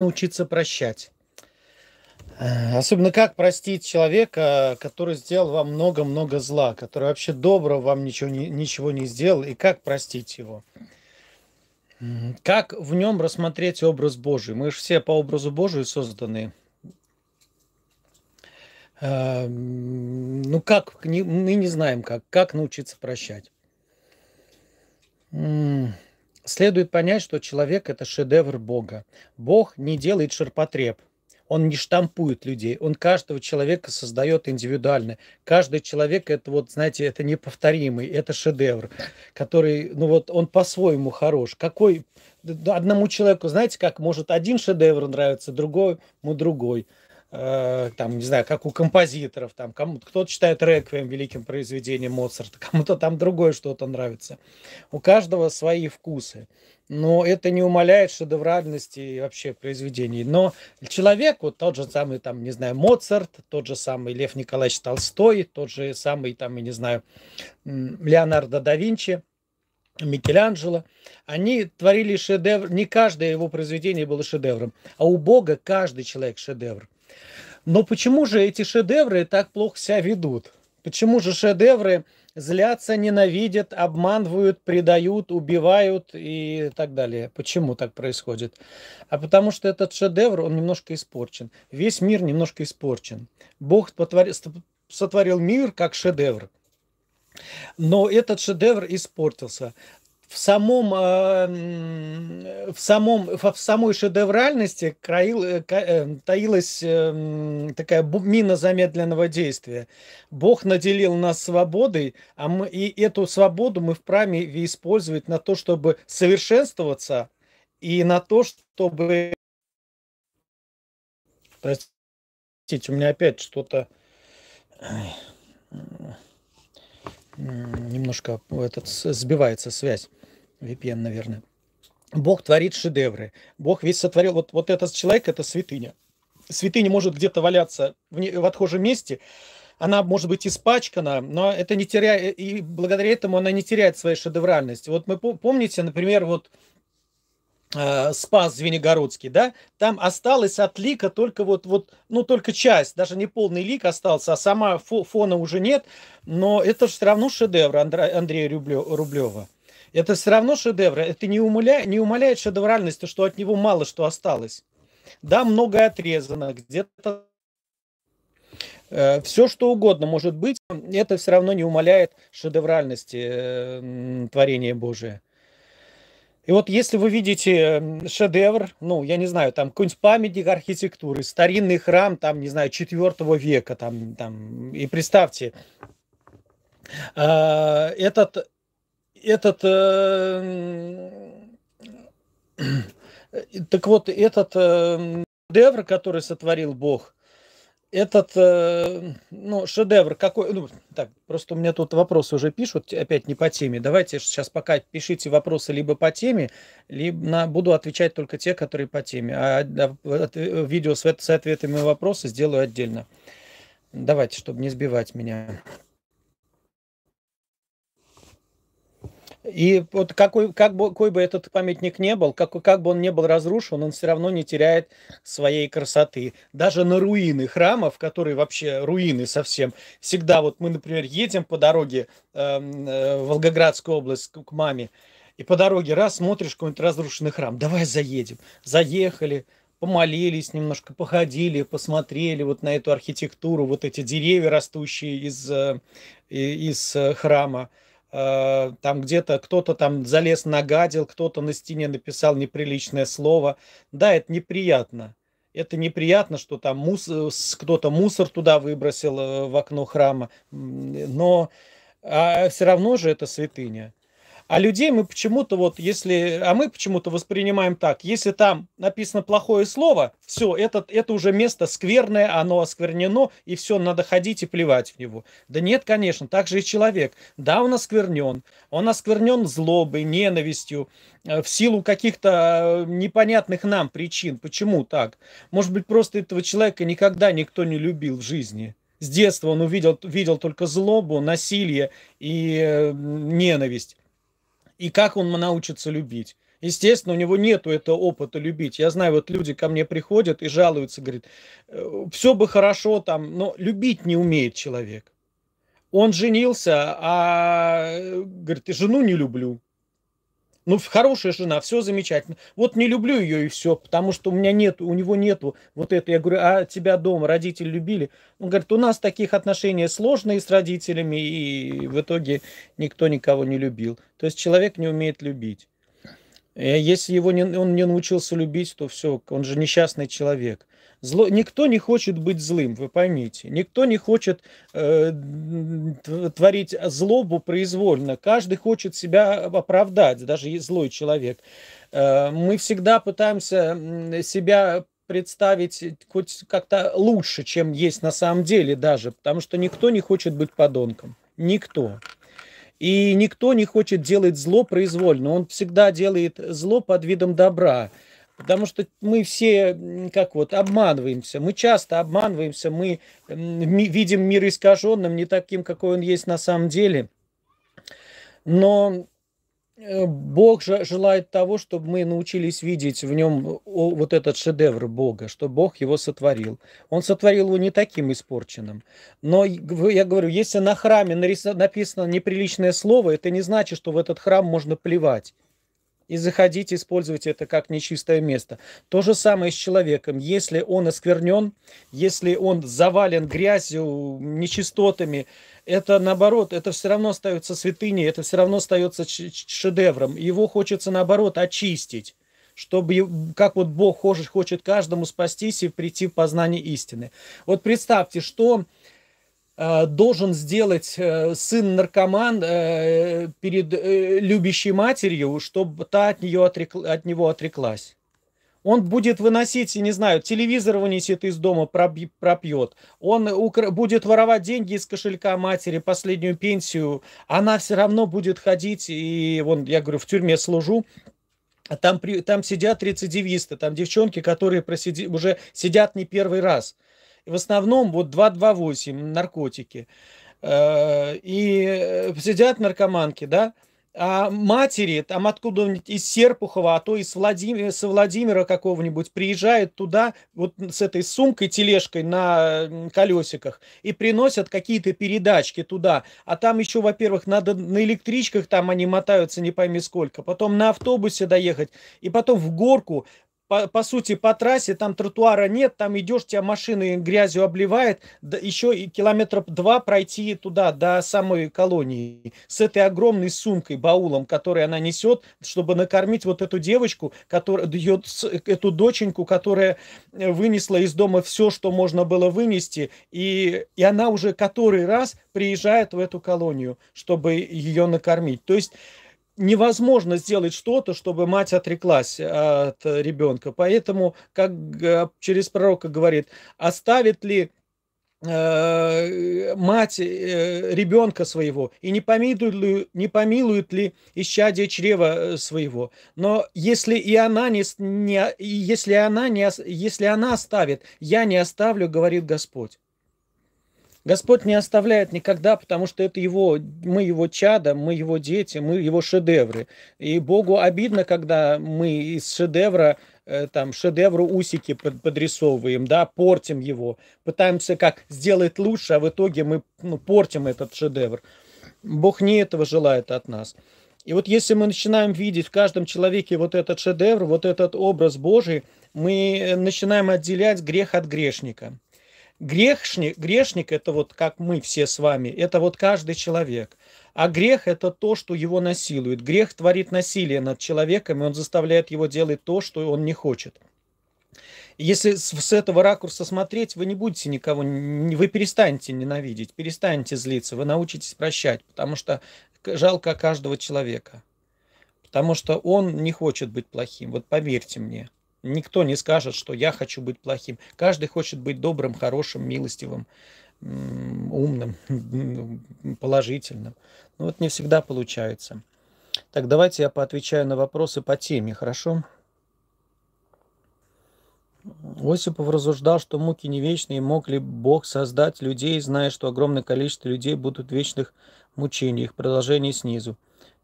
научиться прощать. Э, особенно как простить человека, который сделал вам много-много зла, который вообще доброго вам ничего не, ничего не сделал, и как простить его. Как в нем рассмотреть образ Божий? Мы же все по образу Божию созданы. Э, ну как, мы не знаем как, как научиться прощать. Следует понять, что человек – это шедевр Бога. Бог не делает ширпотреб. Он не штампует людей, он каждого человека создает индивидуально. Каждый человек это вот, знаете, это неповторимый, это шедевр, который, ну вот, он по-своему хорош. Какой одному человеку, знаете, как может один шедевр нравиться, другому другой. Э, там, не знаю, как у композиторов, там, кому кто-то считает реквием великим произведением Моцарта, кому-то там другое что-то нравится. У каждого свои вкусы. Но это не умаляет шедевральности вообще произведений. Но человек, вот тот же самый, там, не знаю, Моцарт, тот же самый Лев Николаевич Толстой, тот же самый, там, я не знаю, Леонардо да Винчи, Микеланджело, они творили шедевр, не каждое его произведение было шедевром, а у Бога каждый человек шедевр. Но почему же эти шедевры так плохо себя ведут? Почему же шедевры злятся, ненавидят, обманывают, предают, убивают и так далее? Почему так происходит? А потому что этот шедевр, он немножко испорчен. Весь мир немножко испорчен. Бог сотворил мир как шедевр. Но этот шедевр испортился в самом, э, в самом, в самой шедевральности краил, э, э, таилась такая мина замедленного действия. Бог наделил нас свободой, а мы, и эту свободу мы вправе использовать на то, чтобы совершенствоваться и на то, чтобы... Простите, у меня опять что-то немножко этот сбивается связь. VPN, наверное. Бог творит шедевры. Бог весь сотворил. Вот, вот этот человек – это святыня. Святыня может где-то валяться в, не, в отхожем месте, она может быть испачкана, но это не теряет, и благодаря этому она не теряет своей шедевральности. Вот мы помните, например, вот э, Спас Звенигородский, да, там осталась от лика только вот, вот, ну, только часть, даже не полный лик остался, а сама фона уже нет, но это же все равно шедевр Андрея Рублева. Это все равно шедевр. Это не, умаля... не умаляет шедевральности, что от него мало что осталось. Да, многое отрезано, где-то э, все что угодно может быть, это все равно не умаляет шедевральности э, творения Божия. И вот если вы видите шедевр, ну, я не знаю, там какой-нибудь памятник архитектуры, старинный храм, там, не знаю, 4 века, там, там, и представьте, э, этот этот... Э, так вот, этот э, шедевр, который сотворил Бог, этот э, ну, шедевр какой... Ну, так, просто у меня тут вопросы уже пишут, опять не по теме. Давайте сейчас пока пишите вопросы либо по теме, либо на, буду отвечать только те, которые по теме. А, а видео с, с ответами вопросы сделаю отдельно. Давайте, чтобы не сбивать меня. И вот какой, как бы, какой бы этот памятник не был, как, как бы он не был разрушен, он все равно не теряет своей красоты. Даже на руины храмов, которые вообще руины совсем, всегда вот мы, например, едем по дороге э, э, в Волгоградскую область к маме, и по дороге раз смотришь какой-нибудь разрушенный храм, давай заедем. Заехали, помолились немножко, походили, посмотрели вот на эту архитектуру, вот эти деревья, растущие из, э, из э, храма. Э, там где-то кто-то там залез, нагадил, кто-то на стене написал неприличное слово. Да, это неприятно. Это неприятно, что там мус... кто-то мусор туда выбросил э, в окно храма, но а все равно же это святыня. А людей мы почему-то вот, если, а мы почему-то воспринимаем так, если там написано плохое слово, все, это, это уже место скверное, оно осквернено, и все, надо ходить и плевать в него. Да нет, конечно, так же и человек. Да, он осквернен, он осквернен злобой, ненавистью, э, в силу каких-то э, непонятных нам причин. Почему так? Может быть, просто этого человека никогда никто не любил в жизни. С детства он увидел, видел только злобу, насилие и э, ненависть и как он научится любить. Естественно, у него нету этого опыта любить. Я знаю, вот люди ко мне приходят и жалуются, говорят, «Э, все бы хорошо там, но любить не умеет человек. Он женился, а, э, говорит, жену не люблю. Ну, хорошая жена, все замечательно. Вот не люблю ее и все, потому что у меня нет, у него нету вот это. Я говорю, а тебя дома родители любили? Он говорит, у нас таких отношения сложные с родителями, и в итоге никто никого не любил. То есть человек не умеет любить. Э, если его не, он не научился любить, то все, он же несчастный человек. Зло, никто не хочет быть злым, вы поймите. Никто не хочет э, творить злобу произвольно. Каждый хочет себя оправдать, даже злой человек. Э, мы всегда пытаемся себя представить хоть как-то лучше, чем есть на самом деле даже, потому что никто не хочет быть подонком. Никто. И никто не хочет делать зло произвольно. Он всегда делает зло под видом добра. Потому что мы все, как вот, обманываемся. Мы часто обманываемся, мы видим мир искаженным, не таким, какой он есть на самом деле. Но Бог же желает того, чтобы мы научились видеть в нем вот этот шедевр Бога, что Бог его сотворил. Он сотворил его не таким испорченным. Но я говорю, если на храме написано неприличное слово, это не значит, что в этот храм можно плевать и заходить использовать это как нечистое место. То же самое с человеком. Если он осквернен, если он завален грязью, нечистотами, это наоборот, это все равно остается святыней, это все равно остается шедевром. Его хочется наоборот очистить чтобы, как вот Бог хочет, хочет каждому спастись и прийти в познание истины. Вот представьте, что должен сделать э, сын-наркоман э, перед любящей матерью, чтобы та от, нее отрек... от него отреклась. Он будет выносить, не знаю, телевизор вынесет из дома, пропьет. Он будет воровать деньги из кошелька матери, последнюю пенсию. Она все равно будет ходить, и вон, я говорю, в тюрьме служу, там, там сидят рецидивисты, там девчонки, которые просиди, уже сидят не первый раз – в основном вот 228 наркотики. Э, и э, сидят наркоманки, да, а матери, там откуда-нибудь из Серпухова, а то из Владимира, со Владимира какого-нибудь, приезжают туда вот с этой сумкой, тележкой на колесиках и приносят какие-то передачки туда. А там еще, во-первых, надо на электричках, там они мотаются не пойми сколько, потом на автобусе доехать, и потом в горку по, по сути, по трассе, там тротуара нет, там идешь, тебя машины грязью обливает, да, еще и километров два пройти туда, до самой колонии, с этой огромной сумкой, баулом, который она несет, чтобы накормить вот эту девочку, которая, ее, эту доченьку, которая э, вынесла из дома все, что можно было вынести, и, и она уже который раз приезжает в эту колонию, чтобы ее накормить. То есть невозможно сделать что-то, чтобы мать отреклась от ребенка. Поэтому, как через пророка говорит, оставит ли э, мать э, ребенка своего и не помилует ли, не помилует ли исчадие чрева э, своего. Но если и она не, не если она не если она оставит, я не оставлю, говорит Господь. Господь не оставляет никогда, потому что это его, мы его чада, мы его дети, мы его шедевры. И Богу обидно, когда мы из шедевра э, там шедевру усики подрисовываем, да, портим его, пытаемся как сделать лучше, а в итоге мы ну, портим этот шедевр. Бог не этого желает от нас. И вот если мы начинаем видеть в каждом человеке вот этот шедевр, вот этот образ Божий, мы начинаем отделять грех от грешника. Грешник, грешник это вот как мы все с вами, это вот каждый человек. А грех это то, что его насилует. Грех творит насилие над человеком, и он заставляет его делать то, что он не хочет. Если с этого ракурса смотреть, вы не будете никого, вы перестанете ненавидеть, перестанете злиться, вы научитесь прощать, потому что жалко каждого человека. Потому что он не хочет быть плохим, вот поверьте мне. Никто не скажет, что я хочу быть плохим. Каждый хочет быть добрым, хорошим, милостивым, умным, положительным. Но вот не всегда получается. Так, давайте я поотвечаю на вопросы по теме, хорошо? Осипов рассуждал, что муки не вечные, мог ли Бог создать людей, зная, что огромное количество людей будут в вечных мучениях, продолжение снизу.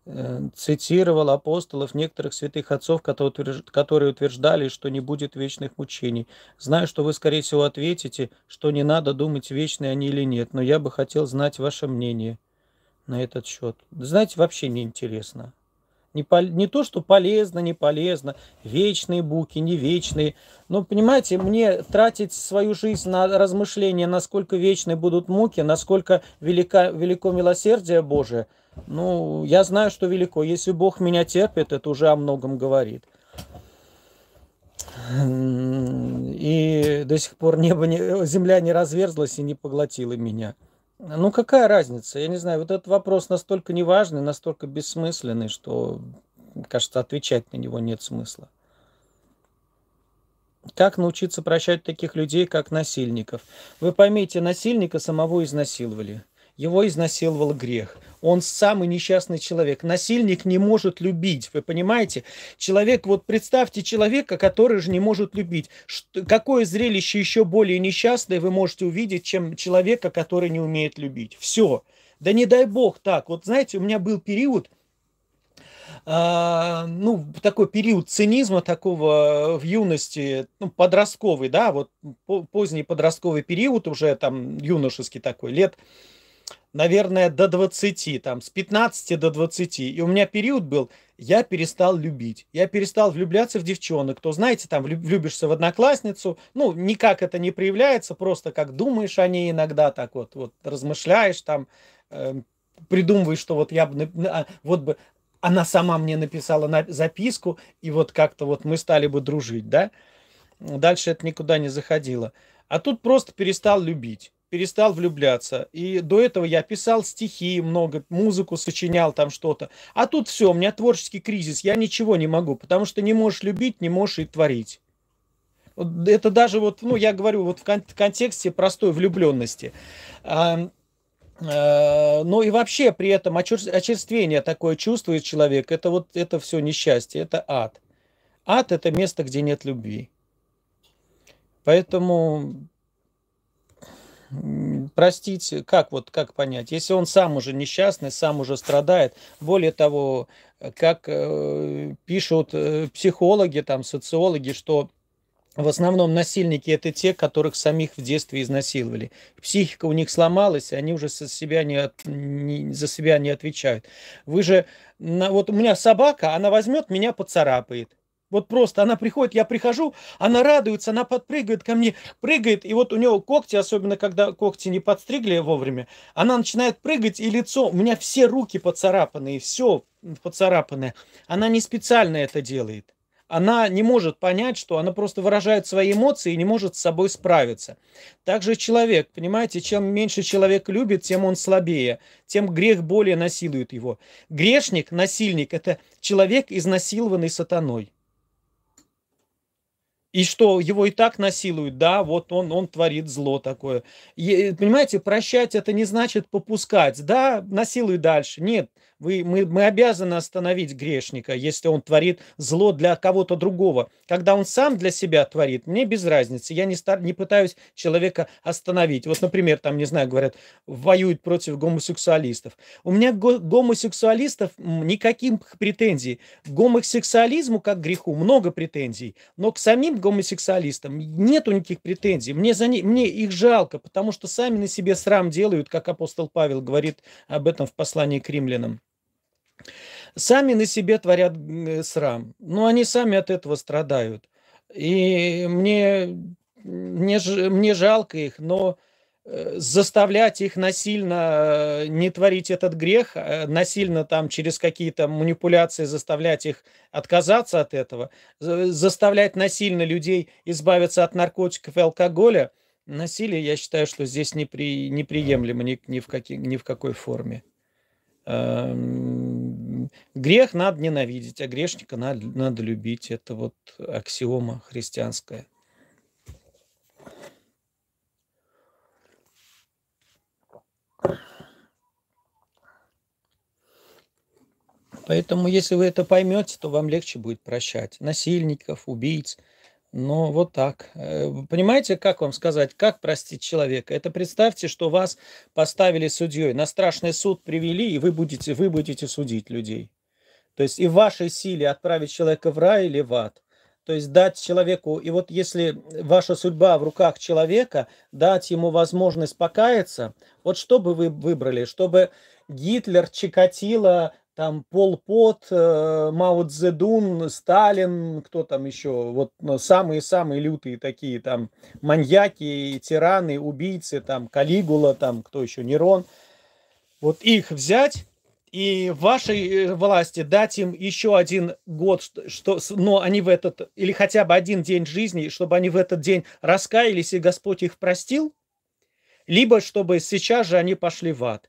Э, цитировал апостолов, некоторых святых отцов, которые утверждали, что не будет вечных мучений. Знаю, что вы, скорее всего, ответите, что не надо думать, вечные они или нет, но я бы хотел знать ваше мнение на этот счет. Знаете, вообще не интересно. Не, по, не то, что полезно, не полезно, вечные буки, не вечные. Но, понимаете, мне тратить свою жизнь на размышления, насколько вечны будут муки, насколько велика, велико милосердие Божие, ну, я знаю, что велико. Если Бог меня терпит, это уже о многом говорит. И до сих пор небо не, земля не разверзлась и не поглотила меня. Ну, какая разница? Я не знаю, вот этот вопрос настолько неважный, настолько бессмысленный, что, кажется, отвечать на него нет смысла. Как научиться прощать таких людей, как насильников? Вы поймите, насильника самого изнасиловали. Его изнасиловал грех. Он самый несчастный человек. Насильник не может любить, вы понимаете? Человек, вот представьте человека, который же не может любить. Что, какое зрелище еще более несчастное вы можете увидеть, чем человека, который не умеет любить? Все. Да не дай бог так. Вот знаете, у меня был период, а, ну, такой период цинизма такого в юности, ну, подростковый, да, вот поздний подростковый период, уже там юношеский такой, лет наверное, до 20, там, с 15 до 20. И у меня период был, я перестал любить. Я перестал влюбляться в девчонок. То, знаете, там, влюбишься в одноклассницу, ну, никак это не проявляется, просто как думаешь о ней иногда, так вот, вот размышляешь там, э, придумываешь, что вот я бы, а, вот бы, она сама мне написала на записку, и вот как-то вот мы стали бы дружить, да? Дальше это никуда не заходило. А тут просто перестал любить перестал влюбляться. И до этого я писал стихи много, музыку сочинял там что-то. А тут все, у меня творческий кризис, я ничего не могу, потому что не можешь любить, не можешь и творить. Это даже вот, ну, я говорю, вот в контексте простой влюбленности. А, а, ну и вообще при этом очерствение такое чувствует человек, это вот это все несчастье, это ад. Ад это место, где нет любви. Поэтому простить, как вот, как понять? Если он сам уже несчастный, сам уже страдает, более того, как э, пишут э, психологи, там, социологи, что в основном насильники это те, которых самих в детстве изнасиловали. Психика у них сломалась, и они уже за себя не, не, за себя не отвечают. Вы же, на, вот у меня собака, она возьмет, меня поцарапает. Вот просто она приходит, я прихожу, она радуется, она подпрыгивает ко мне, прыгает, и вот у нее когти, особенно когда когти не подстригли вовремя, она начинает прыгать, и лицо, у меня все руки поцарапаны, и все поцарапанное. Она не специально это делает. Она не может понять, что она просто выражает свои эмоции и не может с собой справиться. Также человек, понимаете, чем меньше человек любит, тем он слабее, тем грех более насилует его. Грешник, насильник – это человек, изнасилованный сатаной. И что, его и так насилуют, да, вот он, он творит зло такое. И, понимаете, прощать это не значит попускать, да, насилуй дальше. Нет, вы, мы, мы обязаны остановить грешника, если он творит зло для кого-то другого. Когда он сам для себя творит, мне без разницы. Я не, стар, не пытаюсь человека остановить. Вот, например, там, не знаю, говорят, воюют против гомосексуалистов. У меня го- гомосексуалистов никаких претензий. К гомосексуализму, как к греху, много претензий. Но к самим гомосексуалистам нету никаких претензий. Мне, за не, мне их жалко, потому что сами на себе срам делают, как апостол Павел говорит об этом в послании к римлянам. Сами на себе творят срам. Но они сами от этого страдают. И мне, мне, мне жалко их, но э, заставлять их насильно э, не творить этот грех, э, насильно там через какие-то манипуляции заставлять их отказаться от этого, заставлять насильно людей избавиться от наркотиков и алкоголя, насилие, я считаю, что здесь непри, неприемлемо ни, ни, в каки, ни в какой форме. Грех надо ненавидеть, а грешника надо, надо любить. Это вот аксиома христианская. Поэтому, если вы это поймете, то вам легче будет прощать насильников, убийц, Ну, вот так. Э, понимаете, как вам сказать, как простить человека? Это представьте, что вас поставили судьей, на страшный суд привели, и вы будете, вы будете судить людей. То есть и в вашей силе отправить человека в рай или в ад. То есть дать человеку, и вот если ваша судьба в руках человека, дать ему возможность покаяться, вот что бы вы выбрали? Чтобы Гитлер, Чикатило, там Пол Пот, э, Мао Цзэдун, Сталин, кто там еще, вот ну, самые-самые лютые такие там маньяки, тираны, убийцы, там Калигула, там кто еще, Нерон. Вот их взять и вашей э, власти дать им еще один год, что, но они в этот, или хотя бы один день жизни, чтобы они в этот день раскаялись, и Господь их простил, либо чтобы сейчас же они пошли в ад.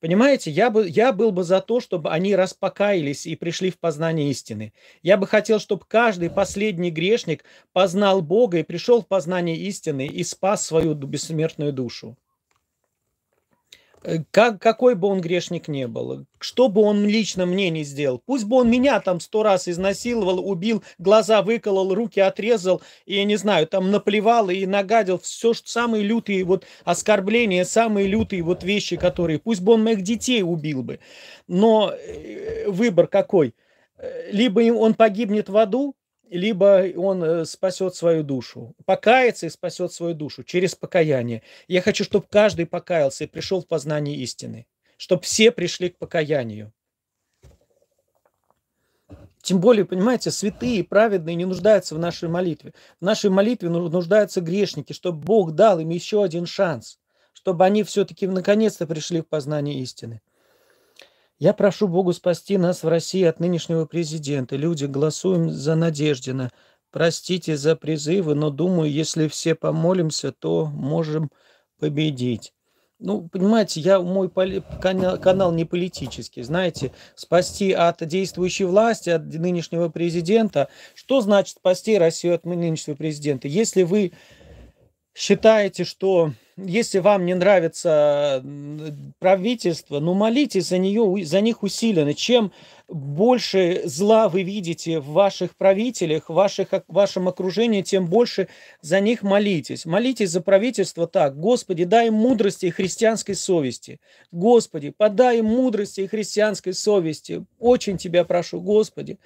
Понимаете, я, бы, я был бы за то, чтобы они распокаялись и пришли в познание истины. Я бы хотел, чтобы каждый последний грешник познал Бога и пришел в познание истины и спас свою бессмертную душу. Как, какой бы он грешник не был, что бы он лично мне не сделал, пусть бы он меня там сто раз изнасиловал, убил, глаза выколол, руки отрезал, и, я не знаю, там наплевал и нагадил, все что самые лютые вот оскорбления, самые лютые вот вещи, которые, пусть бы он моих детей убил бы, но э, выбор какой? Либо он погибнет в аду, либо он э, спасет свою душу. Покаяться и спасет свою душу через покаяние. Я хочу, чтобы каждый покаялся и пришел в познание истины. Чтобы все пришли к покаянию. Тем более, понимаете, святые, праведные не нуждаются в нашей молитве. В нашей молитве нуждаются грешники, чтобы Бог дал им еще один шанс, чтобы они все-таки наконец-то пришли в познание истины. Я прошу Богу спасти нас в России от нынешнего президента. Люди, голосуем за Надеждина. Простите за призывы, но думаю, если все помолимся, то можем победить. Ну, понимаете, я мой канал, канал не политический. Знаете, спасти от действующей власти, от нынешнего президента. Что значит спасти Россию от нынешнего президента? Если вы считаете, что если вам не нравится правительство, ну молитесь за, нее, за них усиленно. Чем больше зла вы видите в ваших правителях, в, ваших, в вашем окружении, тем больше за них молитесь. Молитесь за правительство так. Господи, дай им мудрости и христианской совести. Господи, подай им мудрости и христианской совести. Очень Тебя прошу, Господи.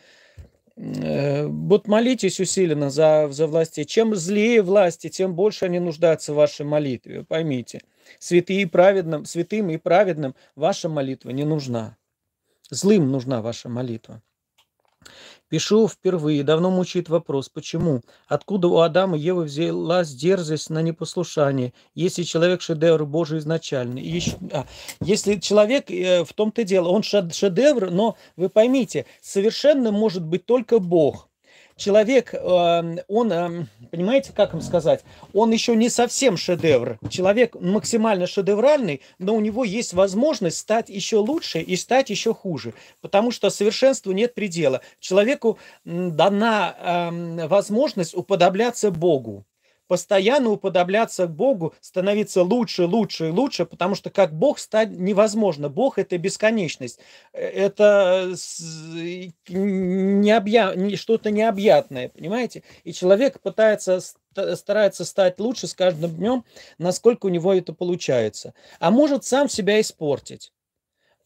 Э, вот молитесь усиленно за, за власти. Чем злее власти, тем больше они нуждаются в вашей молитве. Поймите, святые и праведным, святым и праведным ваша молитва не нужна. Злым нужна ваша молитва. Пишу впервые, давно мучает вопрос, почему? Откуда у Адама и Евы взялась дерзость на непослушание, если человек шедевр Божий изначальный? еще, а, если человек, э, в том-то дело, он шедевр, но вы поймите, совершенным может быть только Бог человек, эм, он, эм, понимаете, как им сказать, он еще не совсем шедевр. Человек максимально шедевральный, но у него есть возможность стать еще лучше и стать еще хуже, потому что совершенству нет предела. Человеку дана эм, возможность уподобляться Богу постоянно уподобляться Богу, становиться лучше, лучше и лучше, потому что как Бог стать невозможно. Бог – это бесконечность. Э, это необъя... что-то необъятное, понимаете? И человек пытается старается стать лучше с каждым днем, насколько у него это получается. А может сам себя испортить.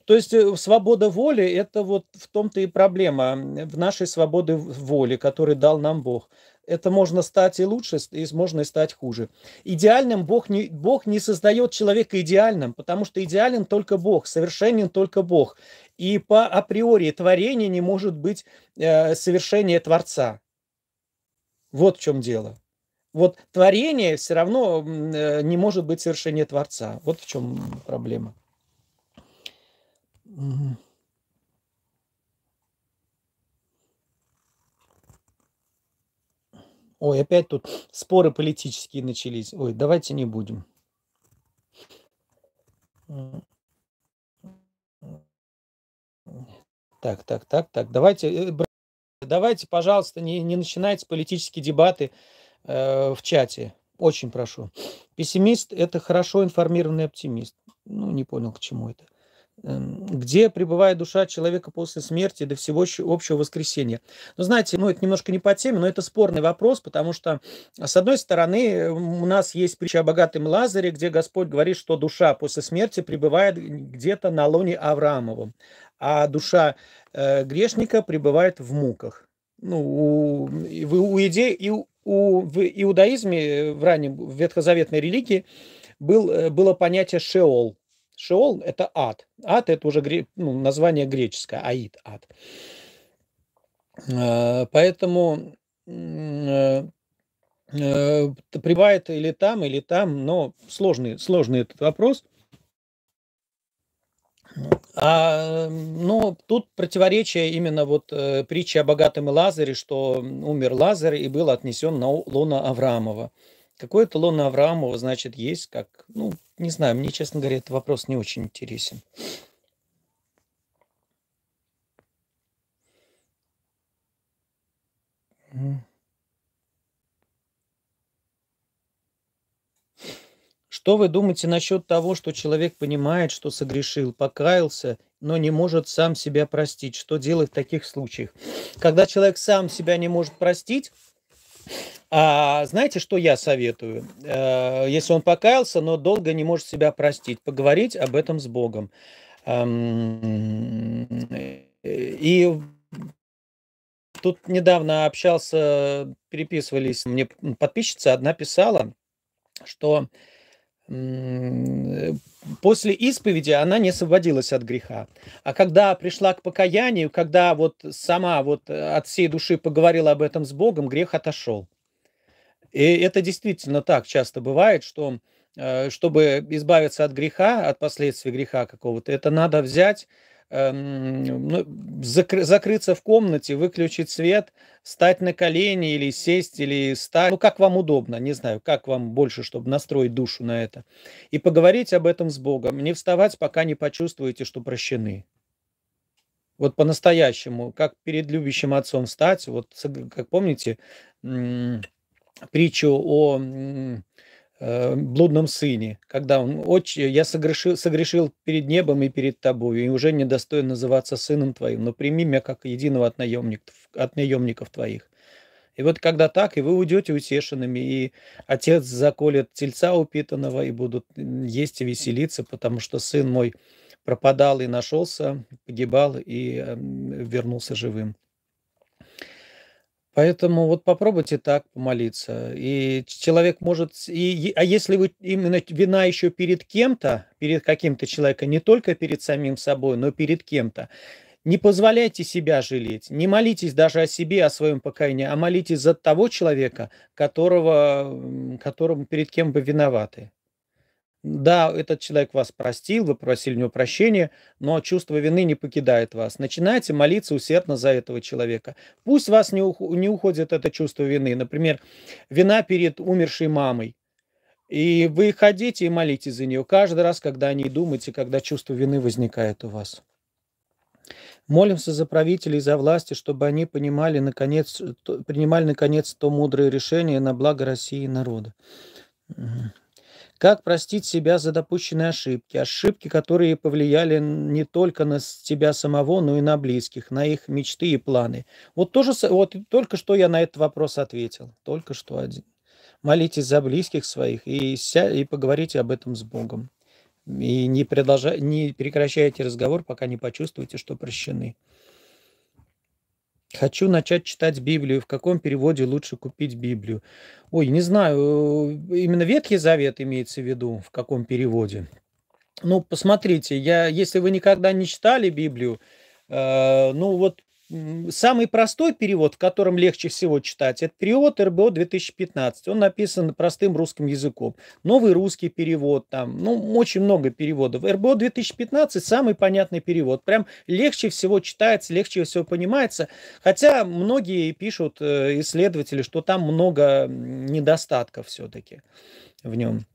То есть э, свобода воли – это вот в том-то и проблема, в нашей свободе воли, которую дал нам Бог это можно стать и лучше, и можно и стать хуже. Идеальным Бог не, Бог не создает человека идеальным, потому что идеален только Бог, совершенен только Бог. И по априори творение не может быть э, совершение Творца. Вот в чем дело. Вот творение все равно э, не может быть совершение Творца. Вот в чем проблема. Ой, опять тут споры политические начались. Ой, давайте не будем. Так, так, так, так. Давайте, э, давайте, пожалуйста, не, не начинайте политические дебаты э, в чате. Очень прошу. Пессимист – это хорошо информированный оптимист. Ну, не понял, к чему это. Эм, где пребывает душа человека после смерти до всего общего воскресения. Ну, знаете, ну, это немножко не по теме, но это спорный вопрос, потому что, с одной стороны, у нас есть притча о богатом Лазаре, где Господь говорит, что душа после смерти пребывает где-то на лоне Авраамовом, а душа э, грешника пребывает в муках. Ну, у, в, у иде, и у, в иудаизме, в раннем в ветхозаветной религии, был, э, было понятие шеол – Шеол – это ад. Ад – это уже ну, название греческое, аид, ад. Э, поэтому э, э, прибывает или там, или там, но сложный, сложный этот вопрос. А, ну, тут противоречие именно вот э, притчи о богатом Лазаре, что умер Лазарь и был отнесен на лона Авраамова. Какое-то лоно Авраамова, значит, есть как, ну, не знаю, мне, честно говоря, этот вопрос не очень интересен. Что вы думаете насчет того, что человек понимает, что согрешил, покаялся, но не может сам себя простить? Что делать в таких случаях? Когда человек сам себя не может простить, а знаете, что я советую? Э, если он покаялся, но долго не может себя простить, поговорить об этом с Богом. И тут недавно общался, переписывались, мне подписчица одна писала, что после исповеди она не освободилась от греха. А когда пришла к покаянию, когда вот сама вот от всей души поговорила об этом с Богом, грех отошел. И это действительно так часто бывает, что э, чтобы избавиться от греха, от последствий греха какого-то, это надо взять, эм, ну, закрыться в комнате, выключить свет, стать на колени или сесть, или стать, ну, как вам удобно, не знаю, как вам больше, чтобы настроить душу на это, и поговорить об этом с Богом, не вставать, пока не почувствуете, что прощены. Вот по-настоящему, как перед любящим отцом стать, вот, как помните, притчу о блудном сыне, когда он очень, я согрешил, согрешил перед небом и перед тобой, и уже не достоин называться сыном твоим, но прими меня как единого от наемников, от наемников твоих. И вот когда так, и вы уйдете утешенными, и отец заколет тельца упитанного, и будут есть и веселиться, потому что сын мой пропадал и нашелся, погибал и эм, вернулся живым. Поэтому вот попробуйте так помолиться. И человек может... И, а если вы именно вина еще перед кем-то, перед каким-то человеком, не только перед самим собой, но перед кем-то, не позволяйте себя жалеть. Не молитесь даже о себе, о своем покаянии, а молитесь за того человека, которого, которому, перед кем вы виноваты. Да, этот человек вас простил, вы просили у него прощения, но чувство вины не покидает вас. Начинайте молиться усердно за этого человека. Пусть вас не, не уходит это чувство вины. Например, вина перед умершей мамой. И вы ходите и молитесь за нее каждый раз, когда о ней думаете, когда чувство вины возникает у вас. Молимся за правителей, за власти, чтобы они понимали, наконец, принимали, наконец, то мудрое решение на благо России и народа. Как простить себя за допущенные ошибки? Ошибки, которые повлияли не только на тебя самого, но и на близких, на их мечты и планы. Вот, тоже, вот только что я на этот вопрос ответил. Только что один. Молитесь за близких своих и, ся, и поговорите об этом с Богом. И не, продолжай, не прекращайте разговор, пока не почувствуете, что прощены. Хочу начать читать Библию. В каком переводе лучше купить Библию? Ой, не знаю, именно Ветхий Завет имеется в виду, в каком переводе. Ну, посмотрите, я, если вы никогда не читали Библию, э, ну вот Самый простой перевод, в котором легче всего читать, это перевод РБО 2015. Он написан простым русским языком. Новый русский перевод, там, ну, очень много переводов. РБО 2015 самый понятный перевод. Прям легче всего читается, легче всего понимается. Хотя многие пишут, э, исследователи, что там много недостатков все-таки в нем.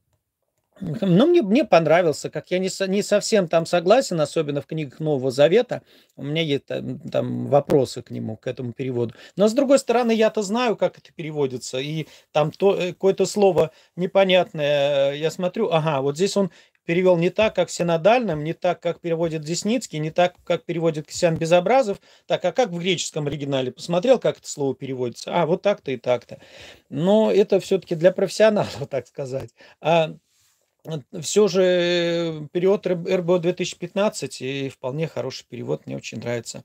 Но мне, мне понравился, как я не, не совсем там согласен, особенно в книгах Нового Завета. У меня есть там, там вопросы к нему, к этому переводу. Но с другой стороны, я-то знаю, как это переводится. И там то, э, какое-то слово непонятное, я смотрю, ага, вот здесь он перевел не так, как в синодальном, не так, как переводит Десницкий, не так, как переводит Ксян Безобразов, так, а как в греческом оригинале? Посмотрел, как это слово переводится? А, вот так-то и так-то. Но это все-таки для профессионалов, так сказать. А все же период РБО 2015 и вполне хороший перевод, мне очень нравится.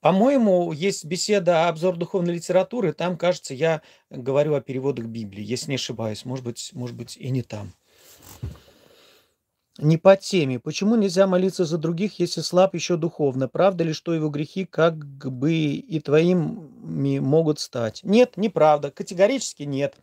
По-моему, есть беседа обзор духовной литературы, там, кажется, я говорю о переводах Библии, если не ошибаюсь, может быть, может быть и не там. Не по теме. Почему нельзя молиться за других, если слаб еще духовно? Правда ли, что его грехи как бы и твоими могут стать? Нет, неправда. Категорически нет.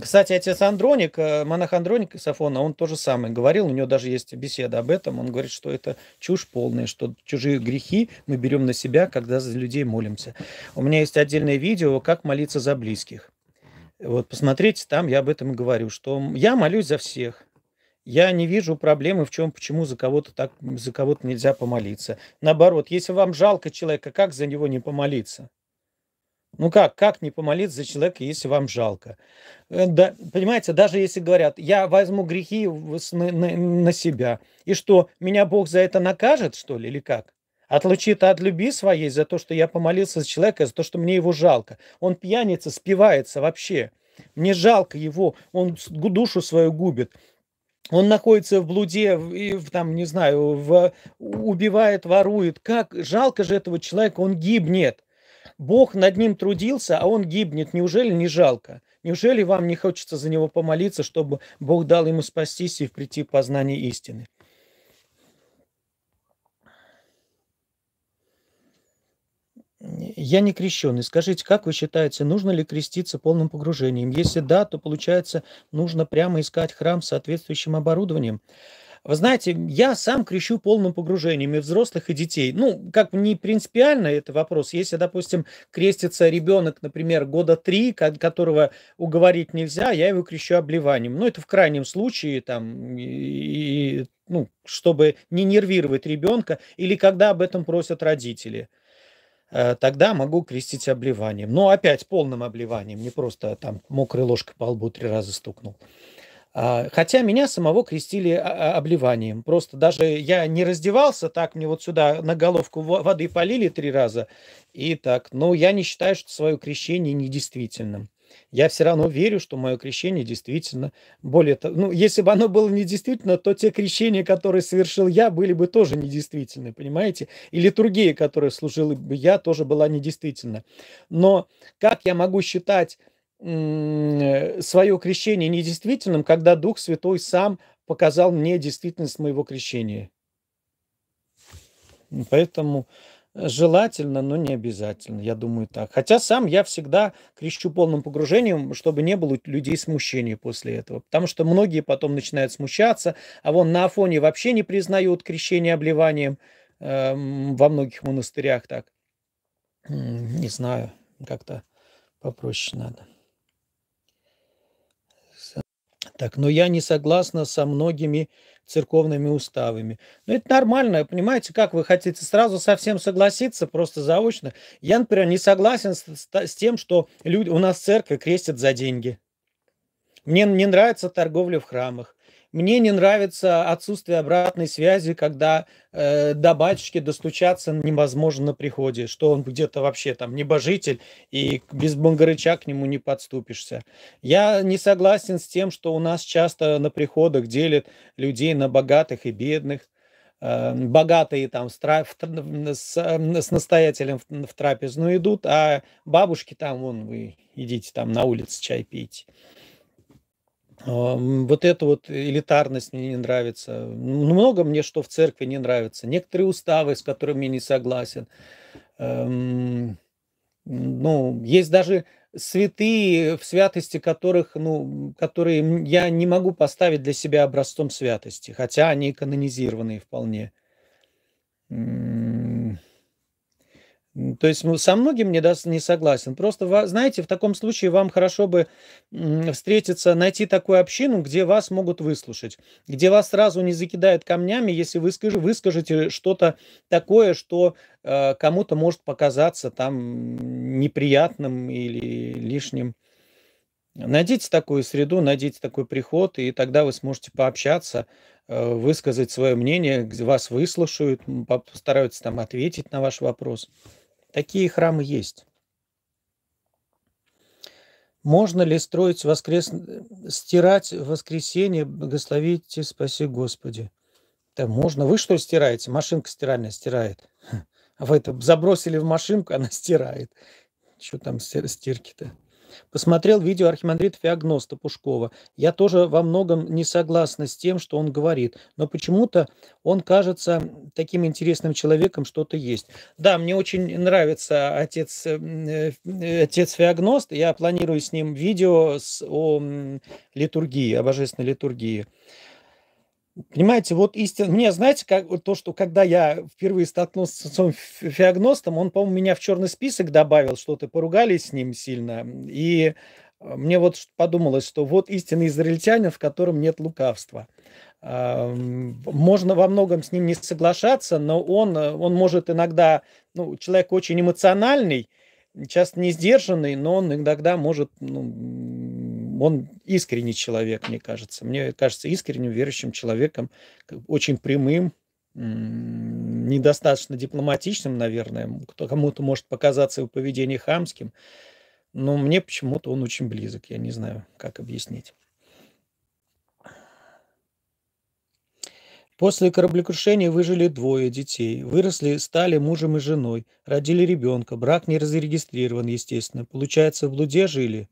Кстати, отец Андроник, э, монах Андроник из он тоже самое говорил, у него даже есть беседа об этом, он говорит, что это чушь полная, что чужие грехи мы берем на себя, когда за людей молимся. У меня есть отдельное видео, как молиться за близких. Вот, посмотрите, там я об этом и говорю, что я молюсь за всех. Я не вижу проблемы в чем, почему за кого-то так, за кого-то нельзя помолиться. Наоборот, если вам жалко человека, как за него не помолиться? Ну как, как не помолиться за человека, если вам жалко? Э, да, понимаете, даже если говорят, я возьму грехи на, на, на себя, и что, меня Бог за это накажет, что ли, или как? Отлучит от любви своей за то, что я помолился за человека, за то, что мне его жалко. Он пьяница, спивается вообще. Мне жалко его, он душу свою губит. Он находится в блуде, и, там, не знаю, в, убивает, ворует. Как жалко же этого человека, он гибнет. Бог над ним трудился, а он гибнет. Неужели не жалко? Неужели вам не хочется за него помолиться, чтобы Бог дал ему спастись и прийти к познанию истины? Я не крещенный. Скажите, как вы считаете, нужно ли креститься полным погружением? Если да, то получается, нужно прямо искать храм с соответствующим оборудованием. Вы знаете, я сам крещу полным погружением и взрослых, и детей. Ну, как не принципиально это вопрос. Если, допустим, крестится ребенок, например, года три, которого уговорить нельзя, я его крещу обливанием. Ну, это в крайнем случае, там, и, ну, чтобы не нервировать ребенка, или когда об этом просят родители э, тогда могу крестить обливанием. Но опять полным обливанием, не просто там мокрой ложкой по лбу три раза стукнул. А, хотя меня самого крестили а, а, обливанием. Просто даже я не раздевался, так мне вот сюда на головку воды полили три раза. И так, но я не считаю, что свое крещение недействительным. Я все равно верю, что мое крещение действительно более того, ну, если бы оно было недействительно, то те крещения, которые совершил я, были бы тоже недействительны, понимаете? И литургия, которую служил бы я, тоже была недействительна. Но как я могу считать свое крещение недействительным, когда Дух Святой сам показал мне действительность моего крещения. Поэтому желательно, но не обязательно, я думаю так. Хотя сам я всегда крещу полным погружением, чтобы не было людей смущения после этого. Потому что многие потом начинают смущаться, а вон на Афоне вообще не признают крещение обливанием э, во многих монастырях так. Не знаю, как-то попроще надо. Так, но я не согласна со многими церковными уставами. Ну, это нормально, понимаете, как вы хотите сразу совсем согласиться, просто заочно. Я, например, не согласен с, с тем, что люди, у нас церковь крестят за деньги. Мне не нравится торговля в храмах. Мне не нравится отсутствие обратной связи, когда э, до батюшки достучаться невозможно на приходе, что он где-то вообще там небожитель, и без Бонгарыча к нему не подступишься. Я не согласен с тем, что у нас часто на приходах делят людей на богатых и бедных э, богатые там с, тра... с, с настоятелем в, в трапезную идут, а бабушки там, вон, вы идите там на улице чай пейте. Вот эта вот элитарность мне не нравится. Ну, много мне что в церкви не нравится. Некоторые уставы, с которыми я не согласен. Эм, ну, есть даже святые, в святости которых, ну, которые я не могу поставить для себя образцом святости, хотя они канонизированные вполне. То есть со многим не, даст, не согласен. Просто, знаете, в таком случае вам хорошо бы встретиться, найти такую общину, где вас могут выслушать, где вас сразу не закидают камнями, если вы скажете, выскажете что-то такое, что э, кому-то может показаться там неприятным или лишним. Найдите такую среду, найдите такой приход, и тогда вы сможете пообщаться, э, высказать свое мнение, вас выслушают, постараются там ответить на ваш вопрос. Такие храмы есть. Можно ли строить воскрес... стирать воскресенье, благословите, спаси Господи? Да можно. Вы что стираете? Машинка стиральная стирает. А вы это забросили в машинку, она стирает. Что там стирки-то? Посмотрел видео архимандрита Феогноста Пушкова. Я тоже во многом не согласна с тем, что он говорит, но почему-то он кажется таким интересным человеком, что-то есть. Да, мне очень нравится отец, э, э, отец Феогност. Я планирую с ним видео с, о литургии, о божественной литургии. Понимаете, вот истина... Мне, знаете, как, то, что когда я впервые столкнулся с отцом Феогностом, он, по-моему, меня в черный список добавил, что-то поругались с ним сильно. И э, мне вот подумалось, что вот истинный израильтянин, в котором нет лукавства. Можно во многом с ним не соглашаться, но он, э, он может иногда, ну, человек очень эмоциональный, часто не сдержанный, но он иногда может ну, он искренний человек, мне кажется. Мне кажется искренним, верующим человеком, очень прямым, недостаточно дипломатичным, наверное. Кому-то может показаться его поведение хамским, но мне почему-то он очень близок. Я не знаю, как объяснить. После кораблекрушения выжили двое детей. Выросли, стали мужем и женой. Родили ребенка. Брак не зарегистрирован, естественно. Получается, в блуде жили.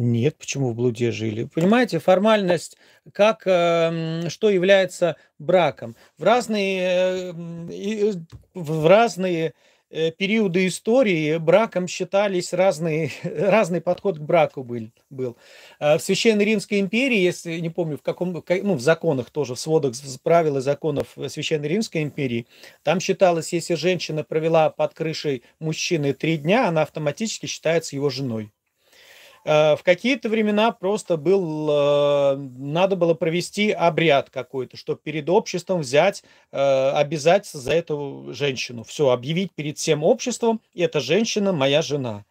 Нет, почему в блуде жили? Понимаете, формальность, как, э, что является браком. В разные, э, в разные э, периоды истории браком считались разные, разный подход к браку был. был. В Священной Римской империи, если не помню, в каком, ну, в законах тоже, в сводах правил и законов Священной Римской империи, там считалось, если женщина провела под крышей мужчины три дня, она автоматически считается его женой. Э, в какие-то времена просто был, э, надо было провести обряд какой-то, чтобы перед обществом взять, э, обязательство за эту женщину. Все, объявить перед всем обществом, эта женщина моя жена.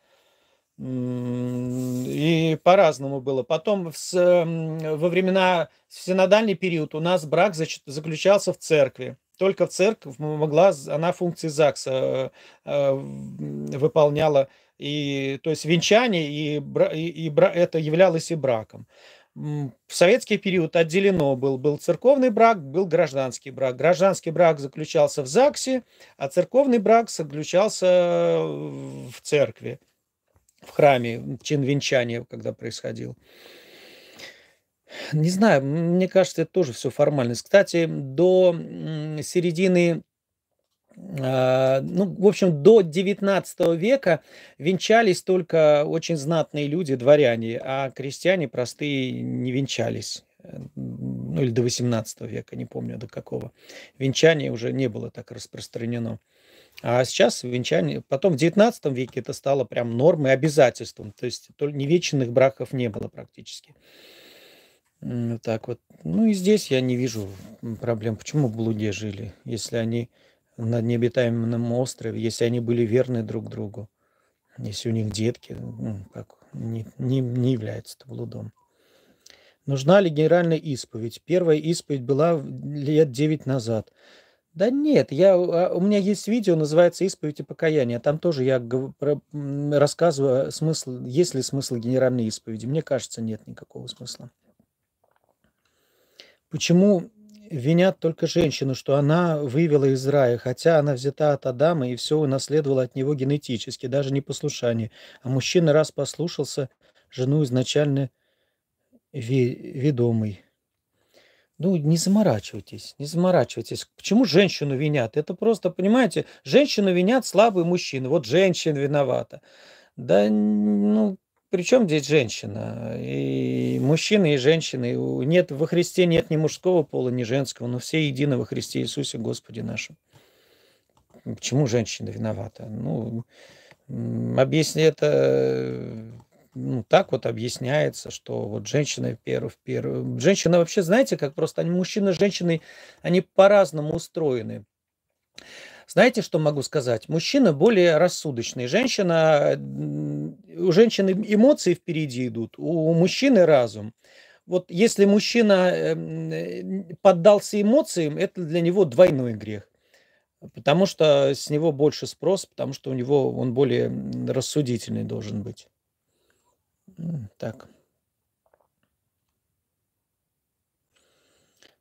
И по-разному было. Потом в, во времена, в синодальный период у нас брак заключался в церкви. Только в церковь могла, она функции ЗАГСа выполняла и, то есть венчание и, и, и это являлось и браком. В советский период отделено был, был церковный брак, был гражданский брак. Гражданский брак заключался в ЗАГСе, а церковный брак заключался в церкви, в храме, чин венчания, когда происходил. Не знаю, мне кажется, это тоже все формальность. Кстати, до середины ну, в общем, до 19 века венчались только очень знатные люди, дворяне, а крестьяне простые не венчались. Ну, или до 18 века, не помню до какого. Венчание уже не было так распространено. А сейчас венчание, потом в 19 веке это стало прям нормой, обязательством. То есть невеченных браков не было практически. Так вот. Ну и здесь я не вижу проблем. Почему в блуде жили, если они на необитаемом острове, если они были верны друг другу, если у них детки, ну, как, не, не, не является блудом. Нужна ли генеральная исповедь? Первая исповедь была лет 9 назад. Да нет, я, а, у меня есть видео, называется «Исповедь и покаяние». Там тоже я рассказываю, смысл, есть ли смысл генеральной исповеди. Мне кажется, нет никакого смысла. Почему винят только женщину, что она вывела из рая, хотя она взята от Адама и все унаследовала от него генетически, даже не послушание. А мужчина раз послушался жену изначально ведомый. Ну, не заморачивайтесь, не заморачивайтесь. Почему женщину винят? Это просто, понимаете, женщину винят слабые мужчины. Вот женщина виновата. Да, ну, причем здесь женщина? И мужчины, и женщины. Нет, во Христе нет ни мужского пола, ни женского, но все едины во Христе Иисусе Господе нашем. Почему женщина виновата? Ну, объясни это ну, так вот объясняется, что вот женщина первый, первый. Женщина вообще, знаете, как просто они, мужчина с женщиной, они по-разному устроены. Знаете, что могу сказать? Мужчина более рассудочный. Женщина у женщины эмоции впереди идут, у мужчины разум. Вот если мужчина эм, поддался эмоциям, это для него двойной грех. Потому что с него больше спрос, потому что у него он более рассудительный должен быть. Так.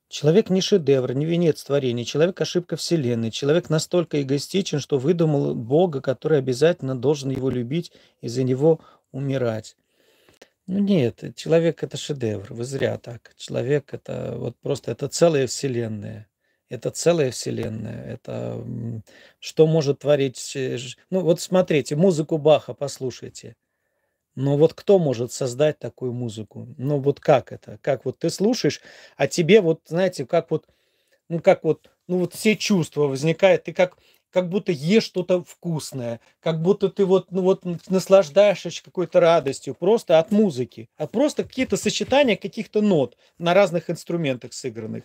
Человек не шедевр, не венец творения, человек ошибка Вселенной. Человек настолько эгоистичен, что выдумал Бога, который обязательно должен его любить и за него умирать. Ну нет, человек это шедевр, вы зря так. Человек это вот просто это целая Вселенная. Это целая Вселенная. Это что может творить... Э, ну вот смотрите, музыку Баха послушайте. Но вот кто может создать такую музыку? Ну вот как это? Как вот ты слушаешь, а тебе вот, знаете, как вот, ну как вот, ну вот все чувства возникают, ты как, как будто ешь что-то вкусное, как будто ты вот, ну вот наслаждаешься какой-то радостью просто от музыки, а просто какие-то сочетания каких-то нот на разных инструментах сыгранных.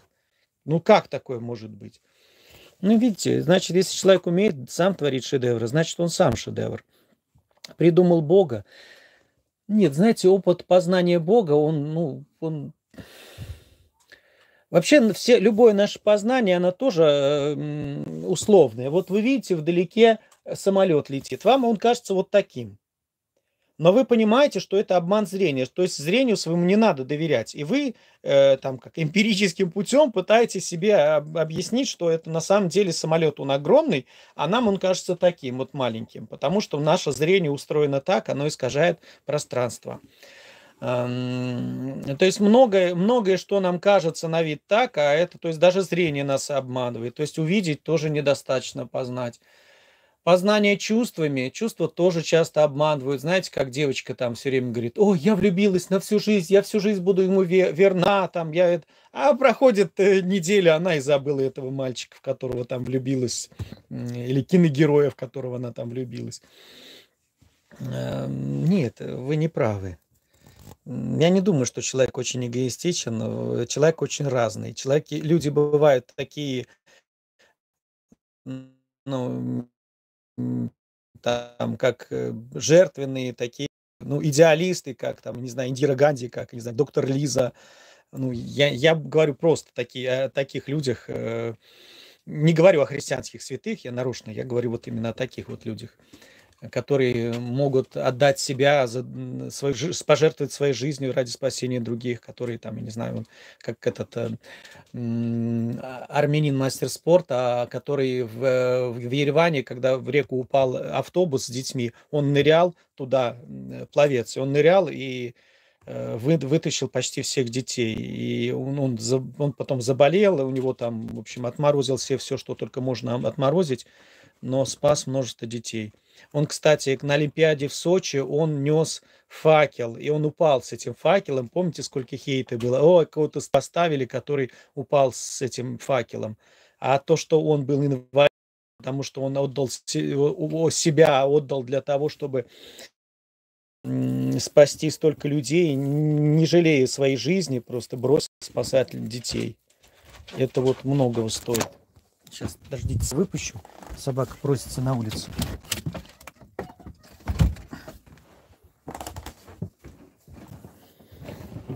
Ну как такое может быть? Ну видите, значит, если человек умеет сам творить шедевры, значит, он сам шедевр. Придумал Бога, нет, знаете, опыт познания Бога, он, ну, он... Вообще, все, любое наше познание, оно тоже э, условное. Вот вы видите, вдалеке самолет летит. Вам он кажется вот таким. Но вы понимаете, что это обман зрения, то есть зрению своему не надо доверять. И вы э, там как эмпирическим путем пытаетесь себе объяснить, что это на самом деле самолет, он огромный, а нам он кажется таким вот маленьким, потому что наше зрение устроено так, оно искажает пространство. То есть многое, многое, что нам кажется на вид так, а это, то есть даже зрение нас обманывает. То есть увидеть тоже недостаточно познать. Познание чувствами, чувства тоже часто обманывают. Знаете, как девочка там все время говорит, о, я влюбилась на всю жизнь, я всю жизнь буду ему верна, там, я. А проходит э, неделя, она и забыла этого мальчика, в которого там влюбилась, или киногероя, в которого она там влюбилась. Эм, нет, вы не правы. Я не думаю, что человек очень эгоистичен, человек очень разный. Человеки, люди бывают такие, ну, там, как э, жертвенные такие, ну, идеалисты, как там, не знаю, Индира Ганди, как, не знаю, доктор Лиза. Ну, я, я говорю просто такие, о таких людях, э, не говорю о христианских святых, я нарушно, я говорю вот именно о таких вот людях которые могут отдать себя, за свою, пожертвовать своей жизнью ради спасения других, которые там, я не знаю, как этот э, а, армянин мастер спорта, который в, в Ереване, когда в реку упал автобус с детьми, он нырял туда, пловец, и он нырял и э, вы, вытащил почти всех детей. И он, он, он потом заболел, у него там, в общем, отморозил все, все, что только можно отморозить, но спас множество детей. Он, кстати, на Олимпиаде в Сочи, он нес факел, и он упал с этим факелом. Помните, сколько хейта было? О, кого-то поставили, который упал с этим факелом. А то, что он был инвалид, потому что он отдал себя, отдал для того, чтобы спасти столько людей, не жалея своей жизни, просто бросил спасать детей. Это вот многого стоит. Сейчас, подождите, выпущу. Собака просится на улицу.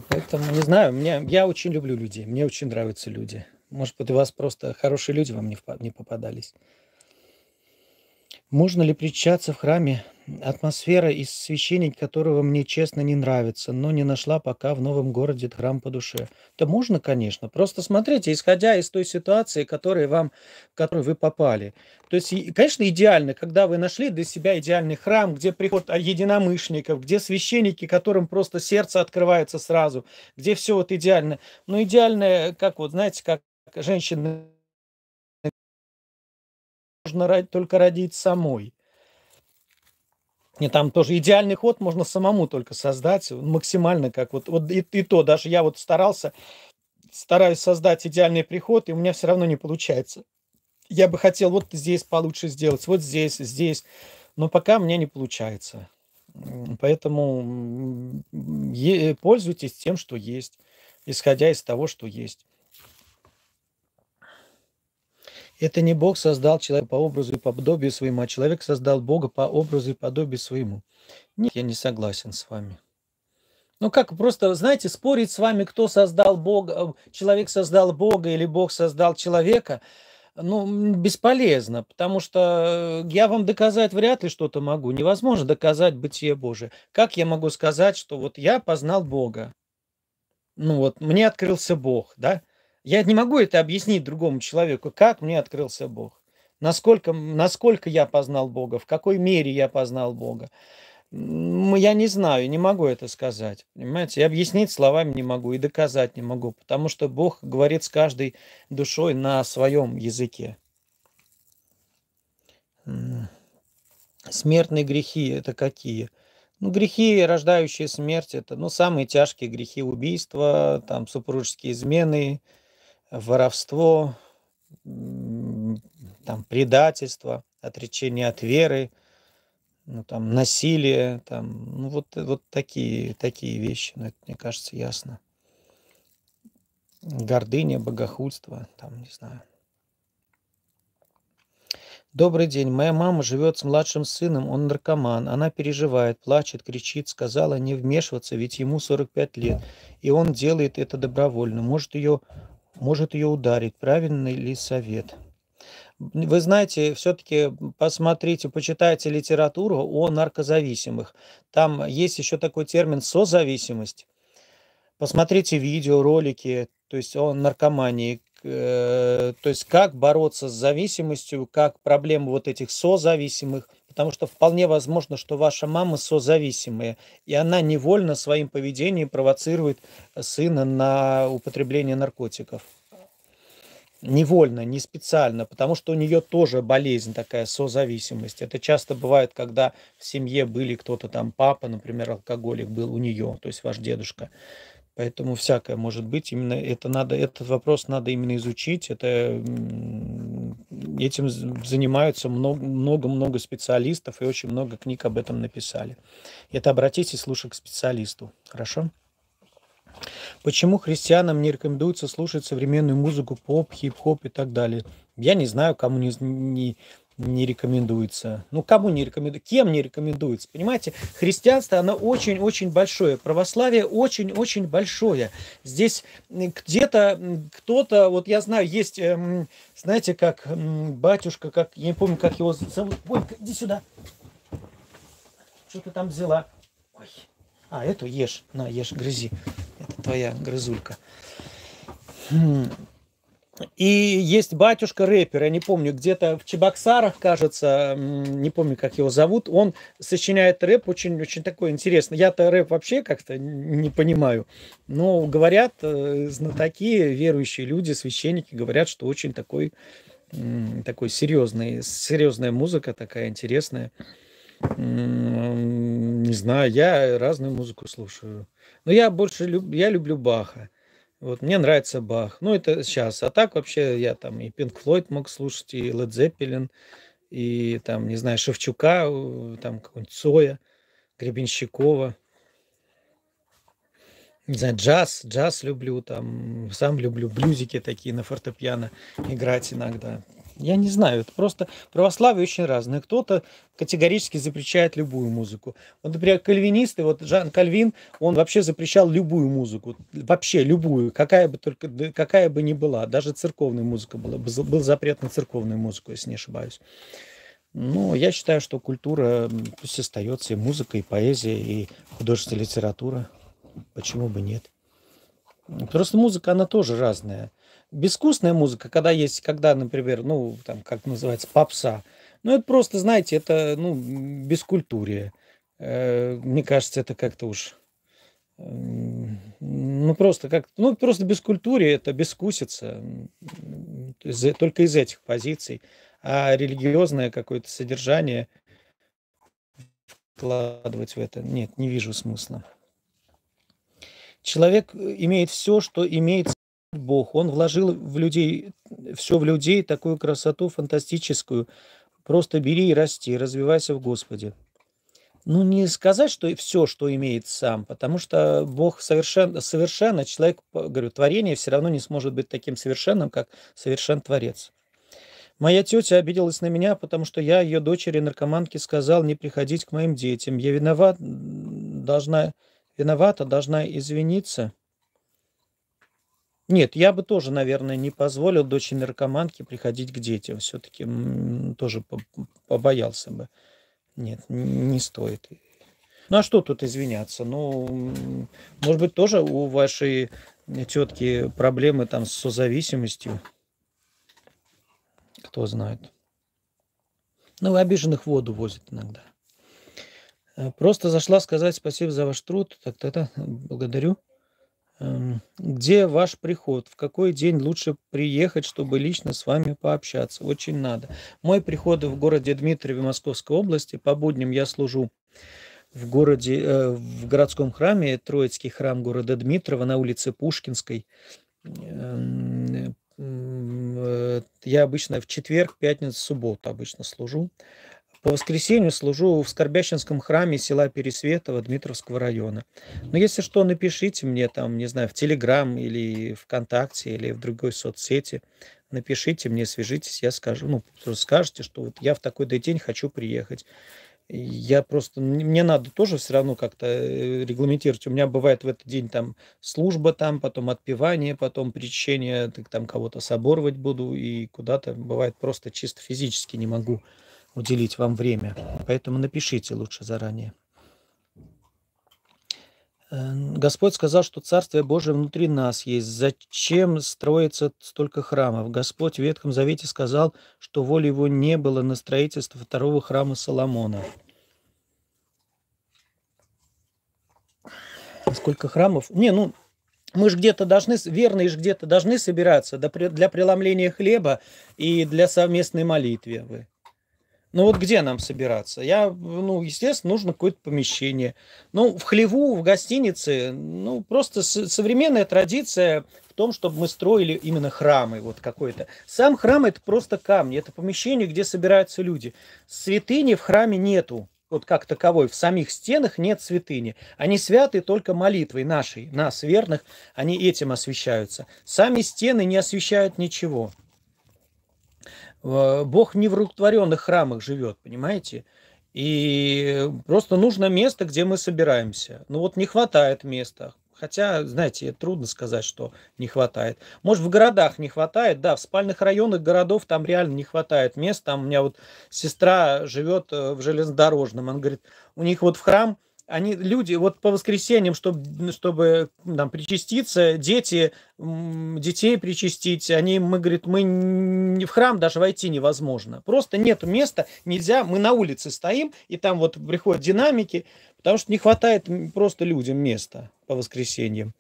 Поэтому, не знаю, мне, я очень люблю людей, мне очень нравятся люди. Может быть, у вас просто хорошие люди вам не, не попадались. Можно ли причащаться в храме атмосфера из священник, которого мне, честно, не нравится, но не нашла пока в новом городе храм по душе. Да можно, конечно. Просто смотрите, исходя из той ситуации, которой вам, в которую вы попали. То есть, конечно, идеально, когда вы нашли для себя идеальный храм, где приход единомышленников, где священники, которым просто сердце открывается сразу, где все вот идеально. Но идеальное, как вот, знаете, как женщина можно только родить самой. И там тоже идеальный ход можно самому только создать, максимально как вот, вот и, и то, даже я вот старался, стараюсь создать идеальный приход, и у меня все равно не получается. Я бы хотел вот здесь получше сделать, вот здесь, здесь, но пока мне не получается. Поэтому пользуйтесь тем, что есть, исходя из того, что есть. Это не Бог создал человека по образу и подобию своему, а человек создал Бога по образу и подобию своему. Нет, я не согласен с вами. Ну как, просто, знаете, спорить с вами, кто создал Бога, э, человек создал Бога или Бог создал человека, ну, бесполезно, потому что э, я вам доказать вряд ли что-то могу. Невозможно доказать бытие Божие. Как я могу сказать, что вот я познал Бога? Ну вот, мне открылся Бог, да? Я не могу это объяснить другому человеку, как мне открылся Бог. Насколько, насколько я познал Бога, в какой мере я познал Бога. Я не знаю, не могу это сказать. Понимаете, и объяснить словами не могу, и доказать не могу, потому что Бог говорит с каждой душой на своем языке. Смертные грехи это какие? Ну, грехи, рождающие смерть, это ну, самые тяжкие грехи убийства, там, супружеские измены, воровство, там, предательство, отречение от веры – ну, там, насилие, там, ну, вот, вот такие, такие вещи, ну, это, мне кажется, ясно. Гордыня, богохульство, там, не знаю. Добрый день. Моя мама живет с младшим сыном, он наркоман. Она переживает, плачет, кричит, сказала не вмешиваться, ведь ему 45 лет. И он делает это добровольно. Может ее, может ее ударить. Правильный ли совет? Вы знаете, все-таки посмотрите, почитайте литературу о наркозависимых. Там есть еще такой термин созависимость. Посмотрите видео, ролики, то есть о наркомании, э, то есть как бороться с зависимостью, как проблемы вот этих созависимых, потому что вполне возможно, что ваша мама созависимая, и она невольно своим поведением провоцирует сына на употребление наркотиков невольно, не специально, потому что у нее тоже болезнь такая, созависимость. Это часто бывает, когда в семье были кто-то там, папа, например, алкоголик был у нее, то есть ваш дедушка. Поэтому всякое может быть. Именно это надо, этот вопрос надо именно изучить. Это этим занимаются много-много специалистов и очень много книг об этом написали. Это обратитесь лучше к специалисту. Хорошо? Почему христианам не рекомендуется слушать современную музыку, поп, хип-хоп и так далее? Я не знаю, кому не, не, не рекомендуется. Ну, кому не рекомендуется? Кем не рекомендуется? Понимаете, христианство, оно очень-очень большое. Православие очень-очень большое. Здесь где-то кто-то, вот я знаю, есть, эм, знаете, как батюшка, как, я не помню, как его зовут. Ой, иди сюда. Что ты там взяла? Ой. А, эту ешь. На, ешь, грызи твоя грызулька. И есть батюшка рэпер, я не помню, где-то в Чебоксарах, кажется, не помню, как его зовут, он сочиняет рэп очень-очень такой интересный. Я-то рэп вообще как-то не понимаю, но говорят э, знатоки, верующие люди, священники говорят, что очень такой, такой серьезный, серьезная музыка такая интересная. Не знаю, я разную музыку слушаю. Но я больше люб, я люблю Баха. Вот мне нравится Бах. Ну, это сейчас. А так вообще я там и Пинк Флойд мог слушать, и Лед Зеппелин, и там, не знаю, Шевчука, там какой-нибудь Цоя, Гребенщикова. Не знаю, джаз, джаз люблю, там, сам люблю блюзики такие на фортепиано играть иногда. Я не знаю, это просто православие очень разное. Кто-то категорически запрещает любую музыку. Вот, например, кальвинисты, вот Жан Кальвин, он вообще запрещал любую музыку, вообще любую, какая бы только, какая бы ни была, даже церковная музыка была, был запрет на церковную музыку, если не ошибаюсь. Но я считаю, что культура пусть остается и музыка, и поэзия, и художественная литература. Почему бы нет? Просто музыка, она тоже разная безвкусная музыка, когда есть, когда, например, ну, там, как называется, попса, ну, это просто, знаете, это, ну, бескультурие. Э, мне кажется, это как-то уж, ну, просто как, ну, просто бескультурие, это бескусица, только из этих позиций. А религиозное какое-то содержание вкладывать в это, нет, не вижу смысла. Человек имеет все, что имеет Бог. Он вложил в людей, все в людей, такую красоту фантастическую. Просто бери и расти, развивайся в Господе. Ну, не сказать, что все, что имеет сам, потому что Бог совершенно, совершенно человек, говорю, творение все равно не сможет быть таким совершенным, как совершен Творец. Моя тетя обиделась на меня, потому что я ее дочери-наркоманке сказал не приходить к моим детям. Я виноват, должна, виновата, должна извиниться. Нет, я бы тоже, наверное, не позволил дочери наркоманке приходить к детям. Все-таки тоже побоялся бы. Нет, не стоит. Ну а что тут извиняться? Ну, может быть, тоже у вашей тетки проблемы там с созависимостью. Кто знает. Ну, обиженных воду возят иногда. Э, просто зашла сказать спасибо за ваш труд. Так, тогда благодарю. Эм, где ваш приход? В какой день лучше приехать, чтобы лично с вами пообщаться? Очень надо. Мой приход в городе Дмитрове Московской области. По будням я служу в городе, э, в городском храме, Троицкий храм города Дмитрова на улице Пушкинской. Эм, э, я обычно в четверг, пятницу, субботу обычно служу. По воскресенью служу в Скорбящинском храме села Пересветово Дмитровского района. Но если что, напишите мне там, не знаю, в Телеграм или ВКонтакте или в другой соцсети. Напишите мне, свяжитесь, я скажу, ну, скажете, что вот я в такой день хочу приехать. Я просто, мне надо тоже все равно как-то э, регламентировать. У меня бывает в этот день там служба там, потом отпевание, потом причащение, там кого-то соборывать буду и куда-то, бывает просто чисто физически не могу уделить вам время. Поэтому напишите лучше заранее. Э, Господь сказал, что Царствие Божие внутри нас есть. Зачем строится столько храмов? Господь в Ветхом Завете сказал, что воли его не было на строительство второго храма Соломона. Сколько храмов? Не, ну, мы же где-то должны, верные же где-то должны собираться для преломления хлеба и для совместной молитвы. Ну вот где нам собираться? Я, ну, естественно, нужно какое-то помещение. Ну, в хлеву, в гостинице, ну, просто современная традиция в том, чтобы мы строили именно храмы вот какой-то. Сам храм – это просто камни, это помещение, где собираются люди. Святыни в храме нету вот как таковой, в самих стенах нет святыни. Они святы только молитвой нашей, нас, верных, они этим освещаются. Сами стены не освещают ничего. Э, Бог не в рукотворенных храмах живет, понимаете? И просто нужно место, где мы собираемся. Ну вот не хватает места. Хотя, знаете, трудно сказать, что не хватает. Может, в городах не хватает, да, в спальных районах городов там реально не хватает мест. Там у меня вот сестра живет э, в железнодорожном. Он говорит, у них вот в храм они, люди, вот по воскресеньям, чтобы, чтобы там, причаститься, дети, детей причастить, они, мы, говорит, мы в храм даже войти невозможно. Просто нет места, нельзя, мы на улице стоим, и там вот приходят динамики, потому что не хватает просто людям места по воскресеньям.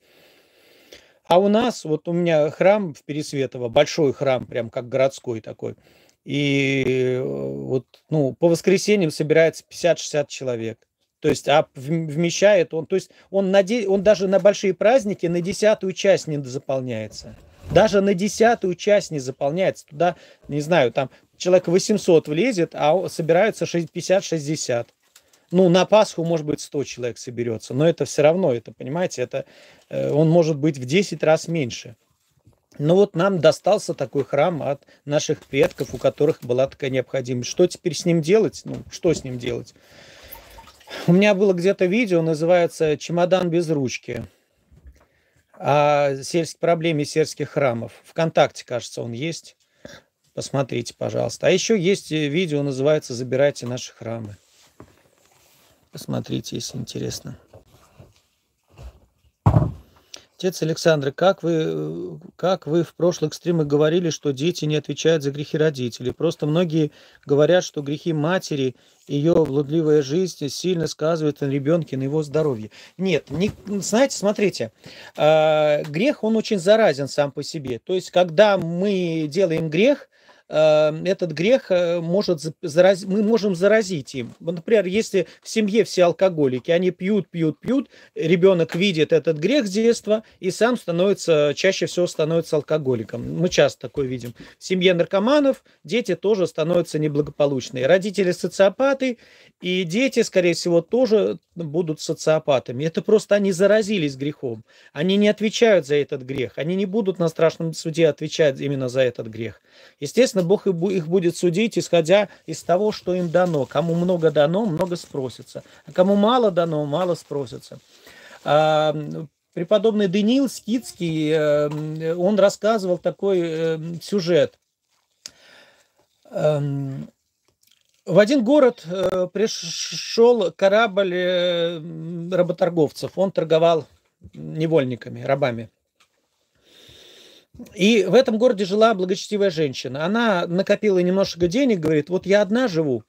А у нас, вот у меня храм в Пересветово, большой храм, прям как городской такой, и э, вот, ну, по воскресеньям собирается 50-60 человек. То есть а вмещает он, то есть он, на, он даже на большие праздники на десятую часть не заполняется. Даже на десятую часть не заполняется. Туда, не знаю, там человек 800 влезет, а собираются 50-60. Ну, на Пасху, может быть, 100 человек соберется, но это все равно, это, понимаете, это, э, он может быть в 10 раз меньше. Но вот нам достался такой храм от наших предков, у которых была такая необходимость. Что теперь с ним делать? Ну, что с ним делать? У меня было где-то видео, называется «Чемодан без ручки» о сельской проблеме сельских храмов. Вконтакте, кажется, он есть. Посмотрите, пожалуйста. А еще есть видео, называется «Забирайте наши храмы». Посмотрите, если интересно. Отец Александр, как вы, как вы в прошлых стримах говорили, что дети не отвечают за грехи родителей? Просто многие говорят, что грехи матери, ее блудливая жизнь сильно сказывается на ребенке, на его здоровье. Нет, не, знаете, смотрите, э, грех, он очень заразен сам по себе. То есть, когда мы делаем грех, этот грех э, может заразить, мы можем заразить им. Например, если в семье все алкоголики, они пьют, пьют, пьют, ребенок видит этот грех с детства и сам становится, чаще всего становится алкоголиком. Мы часто такое видим. В семье наркоманов дети тоже становятся неблагополучные. Родители социопаты, и дети, скорее всего, тоже будут социопатами. Это просто они заразились грехом. Они не отвечают за этот грех. Они не будут на страшном суде отвечать именно за этот грех. Естественно, Естественно, Бог их будет судить, исходя из того, что им дано. Кому много дано, много спросится. А кому мало дано, мало спросится. А, преподобный Даниил Скидский, э, он рассказывал такой э, сюжет. Эм, в один город э, пришел корабль работорговцев. Он торговал невольниками, рабами. И в этом городе жила благочестивая женщина. Она накопила немножко денег, говорит, вот я одна живу,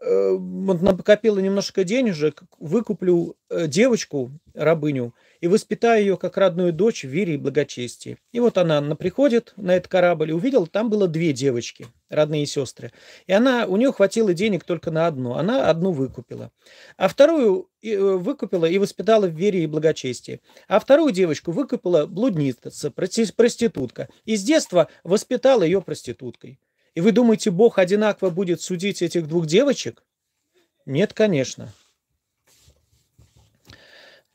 накопила немножко денежек, выкуплю э, девочку, рабыню, и воспитаю ее как родную дочь в вере и благочестии. И вот она, она приходит на этот корабль и увидела, там было две девочки, родные сестры. И она, у нее хватило денег только на одну. Она одну выкупила. А вторую э, выкупила и воспитала в вере и благочестии. А вторую девочку выкупила блудница, проститутка. И с детства воспитала ее проституткой. И вы думаете, Бог одинаково будет судить этих двух девочек? Нет, конечно.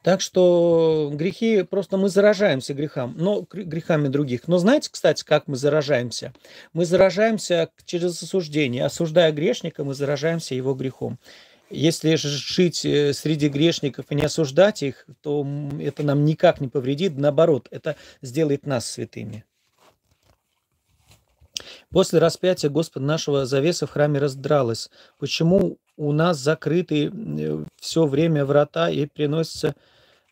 Так что грехи, просто мы заражаемся грехам, но грехами других. Но знаете, кстати, как мы заражаемся? Мы заражаемся через осуждение. Осуждая грешника, мы заражаемся его грехом. Если жить э, среди грешников и не осуждать их, то это нам никак не повредит. Наоборот, это сделает нас святыми. После распятия Господа нашего завеса в храме раздралась. Почему у нас закрыты э, все время врата и приносятся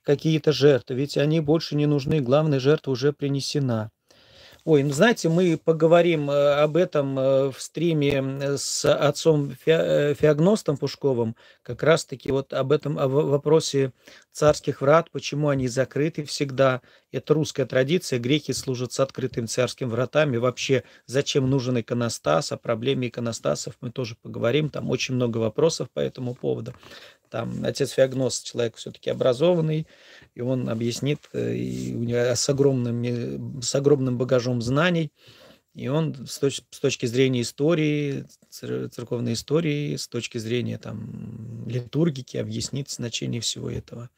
какие-то жертвы, ведь они больше не нужны, главная жертва уже принесена. Ой, ну знаете, мы поговорим э, об этом э, в стриме с отцом Феогностом Пушковым, как раз-таки вот об этом, о вопросе царских врат, почему они закрыты всегда. Это русская традиция, греки служат с открытыми царскими вратами. Вообще, зачем нужен иконостас, о проблеме иконостасов мы тоже поговорим, там очень много вопросов по этому поводу. Там отец Феогност человек все-таки образованный, и он объяснит э, и у него с, огромным, с огромным багажом знаний. И он с, точ, с точки зрения истории, церковной истории, с точки зрения там, литургики объяснит значение всего этого.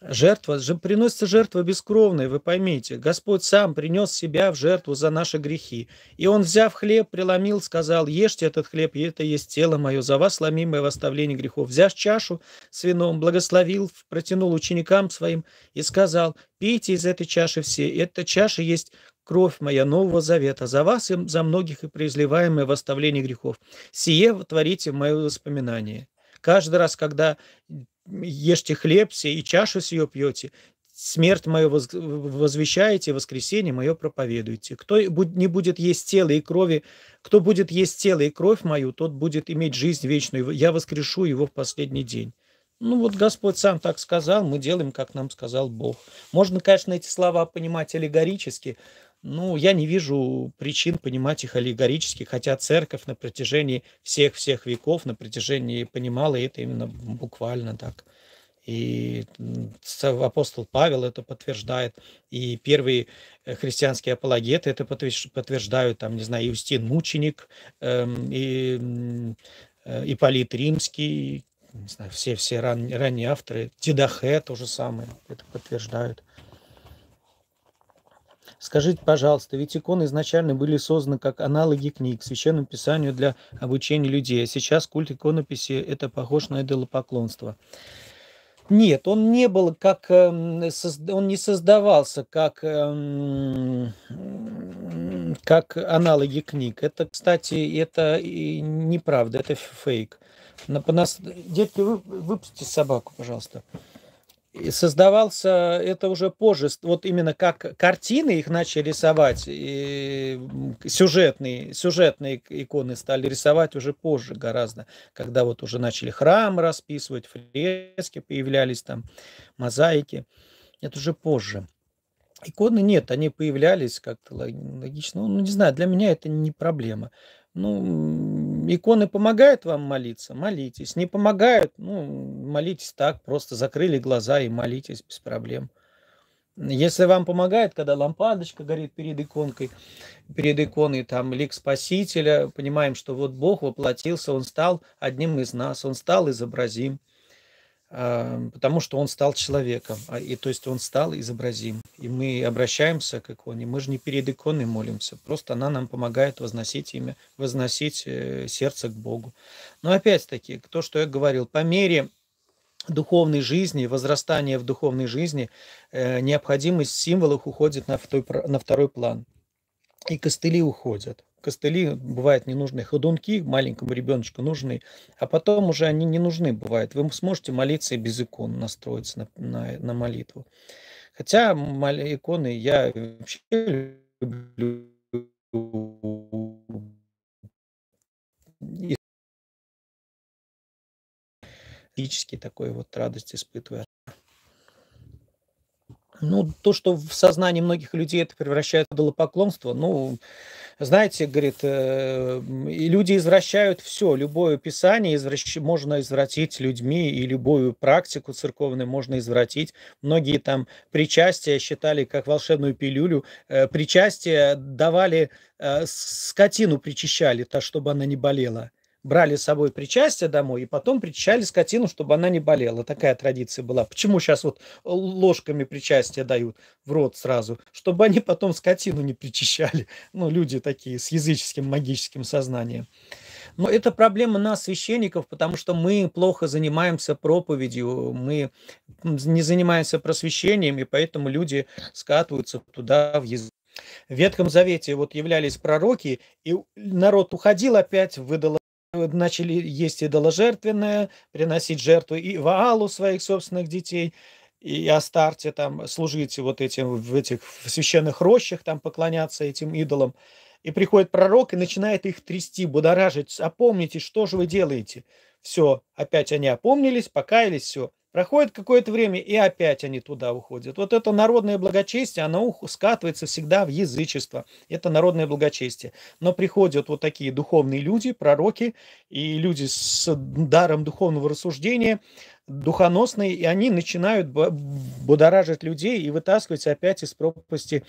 Жертва, же приносится жертва бескровная, вы поймите. Господь сам принес себя в жертву за наши грехи. И Он, взяв хлеб, преломил, сказал, ешьте этот хлеб, и это есть тело мое, за вас ломимое в оставлении грехов. Взяв чашу с вином, благословил, протянул ученикам своим и сказал, пейте из этой чаши все. Эта чаша есть кровь моя нового завета, за вас и за многих и преизливаемое в оставлении грехов. Сие творите в мое воспоминание. Каждый раз, когда ешьте хлеб все и чашу сию пьете, смерть мою возвещаете, воскресенье мое проповедуете. Кто не будет есть тело и крови, кто будет есть тело и кровь мою, тот будет иметь жизнь вечную. Я воскрешу его в последний день. Ну вот Господь сам так сказал, мы делаем, как нам сказал Бог. Можно, конечно, эти слова понимать аллегорически, ну, я не вижу причин понимать их аллегорически, хотя церковь на протяжении всех-всех веков, на протяжении понимала это именно буквально так. И апостол Павел это подтверждает, и первые э, христианские апологеты это подтверждают, там, не знаю, Иустин Мученик, эм, и э, Ипполит Римский, не знаю, все, все ран, ранние авторы, Тидахе то же самое это подтверждают. Скажите, пожалуйста, ведь иконы изначально были созданы как аналоги книг, священному писанию для обучения людей, а сейчас культ иконописи – это похож на идолопоклонство. Нет, он не был как, эм, он не создавался как, эм, как аналоги книг. Это, кстати, это неправда, это фейк. Детки, вы, выпустите собаку, пожалуйста создавался это уже позже, вот именно как картины их начали рисовать, и сюжетные, сюжетные иконы стали рисовать уже позже гораздо, когда вот уже начали храмы расписывать, фрески появлялись там, мозаики, это уже позже. Иконы нет, они появлялись как-то логично, ну не знаю, для меня это не проблема. Ну, иконы помогают вам молиться, молитесь. Не помогают, ну, молитесь так, просто закрыли глаза и молитесь без проблем. Если вам помогает, когда лампадочка горит перед иконкой, перед иконой, там, лик Спасителя, понимаем, что вот Бог воплотился, Он стал одним из нас, Он стал изобразим. А, потому что он стал человеком, а, и то есть он стал изобразим. И мы обращаемся к иконе, мы же не перед иконой молимся, просто она нам помогает возносить имя, возносить э, сердце к Богу. Но опять-таки, то, что я говорил, по мере духовной жизни, возрастания в духовной жизни, э, необходимость в символах уходит на второй план. И костыли уходят костыли бывают ненужные, ходунки маленькому ребеночку нужны, а потом уже они не нужны бывают. Вы сможете молиться и без икон настроиться на, на, на молитву. Хотя иконы я вообще люблю физически такой вот радость испытываю. Ну, то, что в сознании многих людей это превращает в идолопоклонство, ну, знаете, говорит, э, люди извращают все, любое писание извращ... можно извратить людьми, и любую практику церковную можно извратить. Многие там причастия считали как волшебную пилюлю, э, причастие давали, э, скотину причащали, то, чтобы она не болела брали с собой причастие домой и потом причащали скотину, чтобы она не болела. Такая традиция была. Почему сейчас вот ложками причастия дают в рот сразу? Чтобы они потом скотину не причащали. Ну, люди такие с языческим магическим сознанием. Но это проблема нас, священников, потому что мы плохо занимаемся проповедью, мы не занимаемся просвещением, и поэтому люди скатываются туда в язык. В Ветхом Завете вот являлись пророки, и народ уходил опять в идоло начали есть идоложертвенное, приносить жертву и Ваалу своих собственных детей, и Астарте там служить вот этим в этих в священных рощах, там поклоняться этим идолам. И приходит пророк и начинает их трясти, будоражить. Опомнитесь, что же вы делаете? Все, опять они опомнились, покаялись, все. Проходит какое-то время, и опять они туда уходят. Вот это народное благочестие, оно скатывается всегда в язычество. Это народное благочестие. Но приходят вот такие духовные люди, пророки, и люди с даром духовного рассуждения, духоносные, и они начинают будоражить людей и вытаскивать опять из пропасти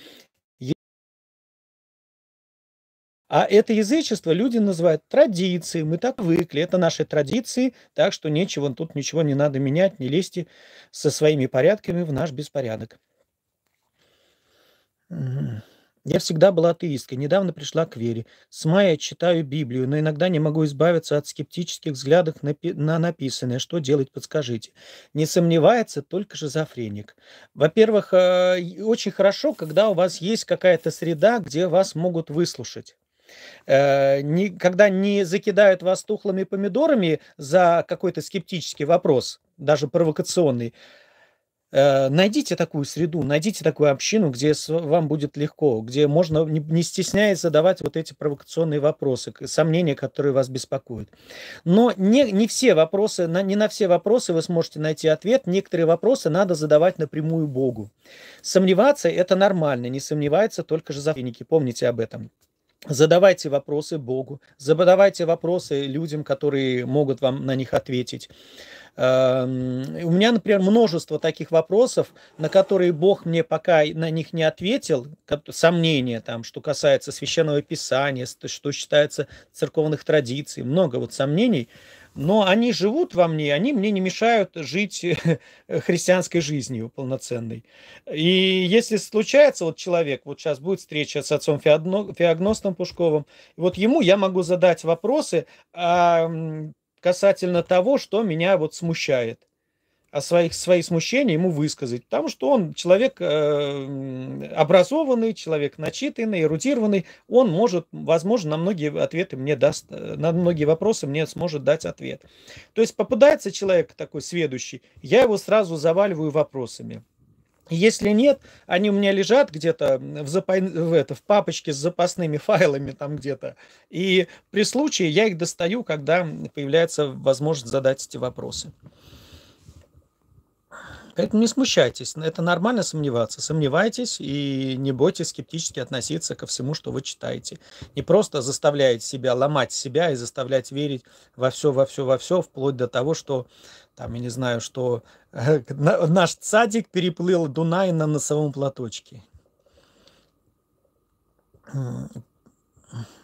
А это язычество люди называют традицией. Мы так выкли. Это наши традиции, так что нечего, тут ничего не надо менять, не лезьте со своими порядками в наш беспорядок. Я всегда была атеисткой, недавно пришла к вере. С мая читаю Библию, но иногда не могу избавиться от скептических взглядов на, на написанное. Что делать, подскажите. Не сомневается только шизофреник. Во-первых, э, очень хорошо, когда у вас есть какая-то среда, где вас могут выслушать. Э, не, когда не закидают вас тухлыми помидорами за какой-то скептический вопрос, даже провокационный, э, найдите такую среду, найдите такую общину, где вам будет легко, где можно не, не стесняясь задавать вот эти провокационные вопросы, сомнения, которые вас беспокоят. Но не, не все вопросы, на, не на все вопросы вы сможете найти ответ. Некоторые вопросы надо задавать напрямую Богу. Сомневаться – это нормально, не сомневаются только же шизофреники, помните об этом. Задавайте вопросы Богу, задавайте вопросы людям, которые могут вам на них ответить. Эм, у меня, например, множество таких вопросов, на которые Бог мне пока на них не ответил, сомнения там, что касается священного писания, что считается церковных традиций, много вот сомнений, но они живут во мне, они мне не мешают жить христианской жизнью полноценной. И если случается, вот человек, вот сейчас будет встреча с отцом Феогностом Пушковым, вот ему я могу задать вопросы касательно того, что меня вот смущает о своих, свои смущения ему высказать, потому что он человек э, образованный, человек начитанный, эрудированный, он может, возможно, на многие ответы мне даст, э, на многие вопросы мне сможет дать ответ. То есть попадается человек такой сведущий, я его сразу заваливаю вопросами. Если нет, они у меня лежат где-то в, запа... в, это, в папочке с запасными файлами там где-то. И при случае я их достаю, когда появляется возможность задать эти вопросы. Поэтому не смущайтесь, это нормально сомневаться. Сомневайтесь и не бойтесь скептически относиться ко всему, что вы читаете. Не просто заставлять себя, ломать себя и заставлять верить во все, во все, во все, вплоть до того, что, там, я не знаю, что э, наш цадик переплыл Дунай на носовом платочке.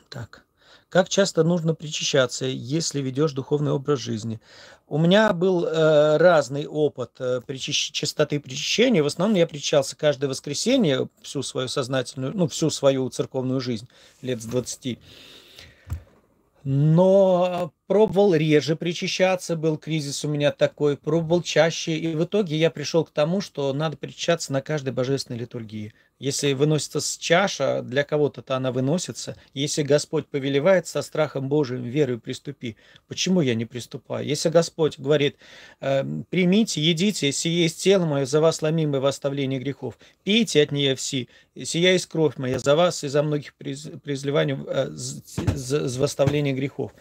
Так. Как часто нужно причащаться, если ведешь духовный образ жизни? У меня был э, разный опыт э, причащ... частоты причащения. В основном я причащался каждое воскресенье всю свою сознательную, ну, всю свою церковную жизнь лет с 20. Но пробовал реже причащаться, был кризис у меня такой, пробовал чаще, и в итоге я пришел к тому, что надо причащаться на каждой божественной литургии. Если выносится с чаша, для кого-то-то она выносится. Если Господь повелевает со страхом Божиим, верою приступи. Почему я не приступаю? Если Господь говорит, «Эм, примите, едите, сие есть тело мое, за вас ломимое в оставлении грехов. Пейте от нее все, сия есть кровь моя, за вас и за многих при изливанию э, за восставление грехов.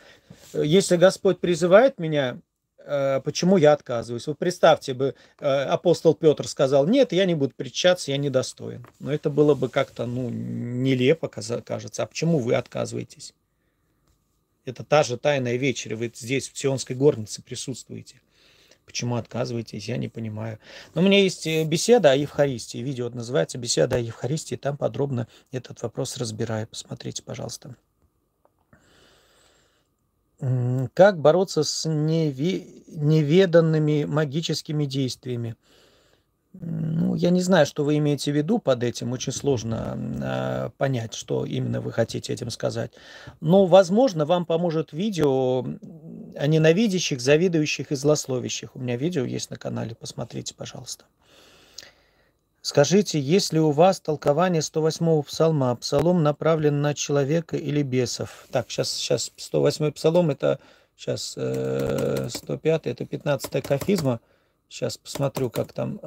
Если Господь призывает меня Э, почему я отказываюсь. Вот представьте бы, э, апостол Петр сказал, нет, я не буду причащаться, я недостоин. Но это было бы как-то, ну, нелепо, кажется. А почему вы отказываетесь? Это та же тайная вечеря, вы здесь, в Сионской горнице присутствуете. Почему отказываетесь, я не понимаю. Но у меня есть э, беседа о Евхаристии, видео называется «Беседа о Евхаристии», там подробно этот вопрос разбираю. Посмотрите, пожалуйста. Как бороться с неве... неведанными магическими действиями? Ну, я не знаю, что вы имеете в виду под этим. Очень сложно э, понять, что именно вы хотите этим сказать. Но, возможно, вам поможет видео о ненавидящих, завидующих и злословящих. У меня видео есть на канале. Посмотрите, пожалуйста. Скажите, есть ли у вас толкование 108-го псалма? Псалом направлен на человека или бесов? Так, сейчас, сейчас 108-й псалом, это сейчас э, 105 это 15-я кафизма. Сейчас посмотрю, как там...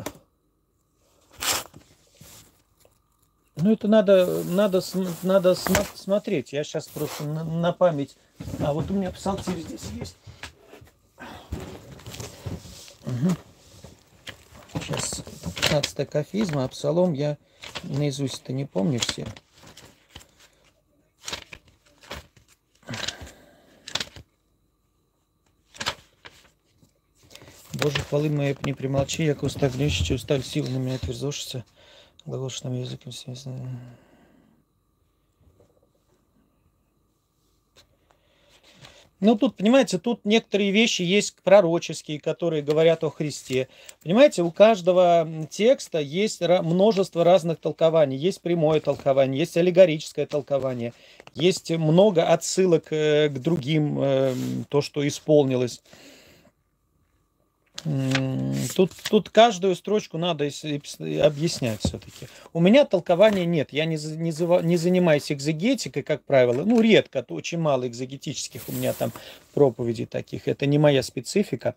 Ну, это надо, надо, надо смотреть. Я сейчас просто на, на память. А вот у меня псалтирь здесь есть. Угу. Сейчас 15 кафизма, а псалом я наизусть-то не помню все. Боже, хвалы мои, не примолчи, яко уста гнещите, усталь сил на меня отверзошься, глаголшным языком всем Ну, тут, понимаете, тут некоторые вещи есть пророческие, которые говорят о Христе. Понимаете, у каждого текста есть множество разных толкований. Есть прямое толкование, есть аллегорическое толкование, есть много отсылок э, к другим, э, то, что исполнилось. Тут, тут каждую строчку надо объяснять все-таки. У меня толкования нет. Я не, не, не занимаюсь экзегетикой, как правило. Ну, редко, очень мало экзегетических у меня там проповедей таких. Это не моя специфика.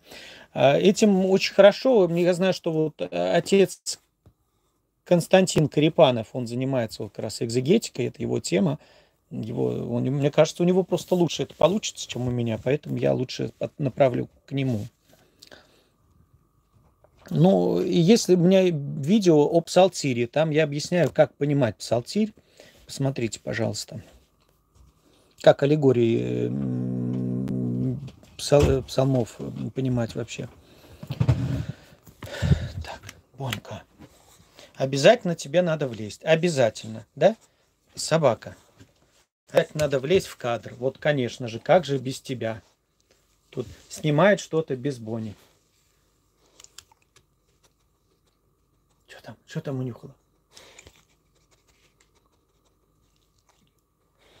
А, этим очень хорошо. Я знаю, что вот э, отец Константин Карипанов, он занимается вот как раз экзегетикой, это его тема. Его, он, мне кажется, у него просто лучше это получится, чем у меня, поэтому я лучше направлю к нему. Ну, если у меня видео о псалтире, там я объясняю, как понимать псалтирь. Посмотрите, пожалуйста. Как аллегории псал, псалмов понимать вообще. Так, Бонька. Обязательно тебе надо влезть. Обязательно, да? Собака. Так надо влезть в кадр. Вот, конечно же, как же без тебя? Тут снимает что-то без Бони. Там? Что там унюхала?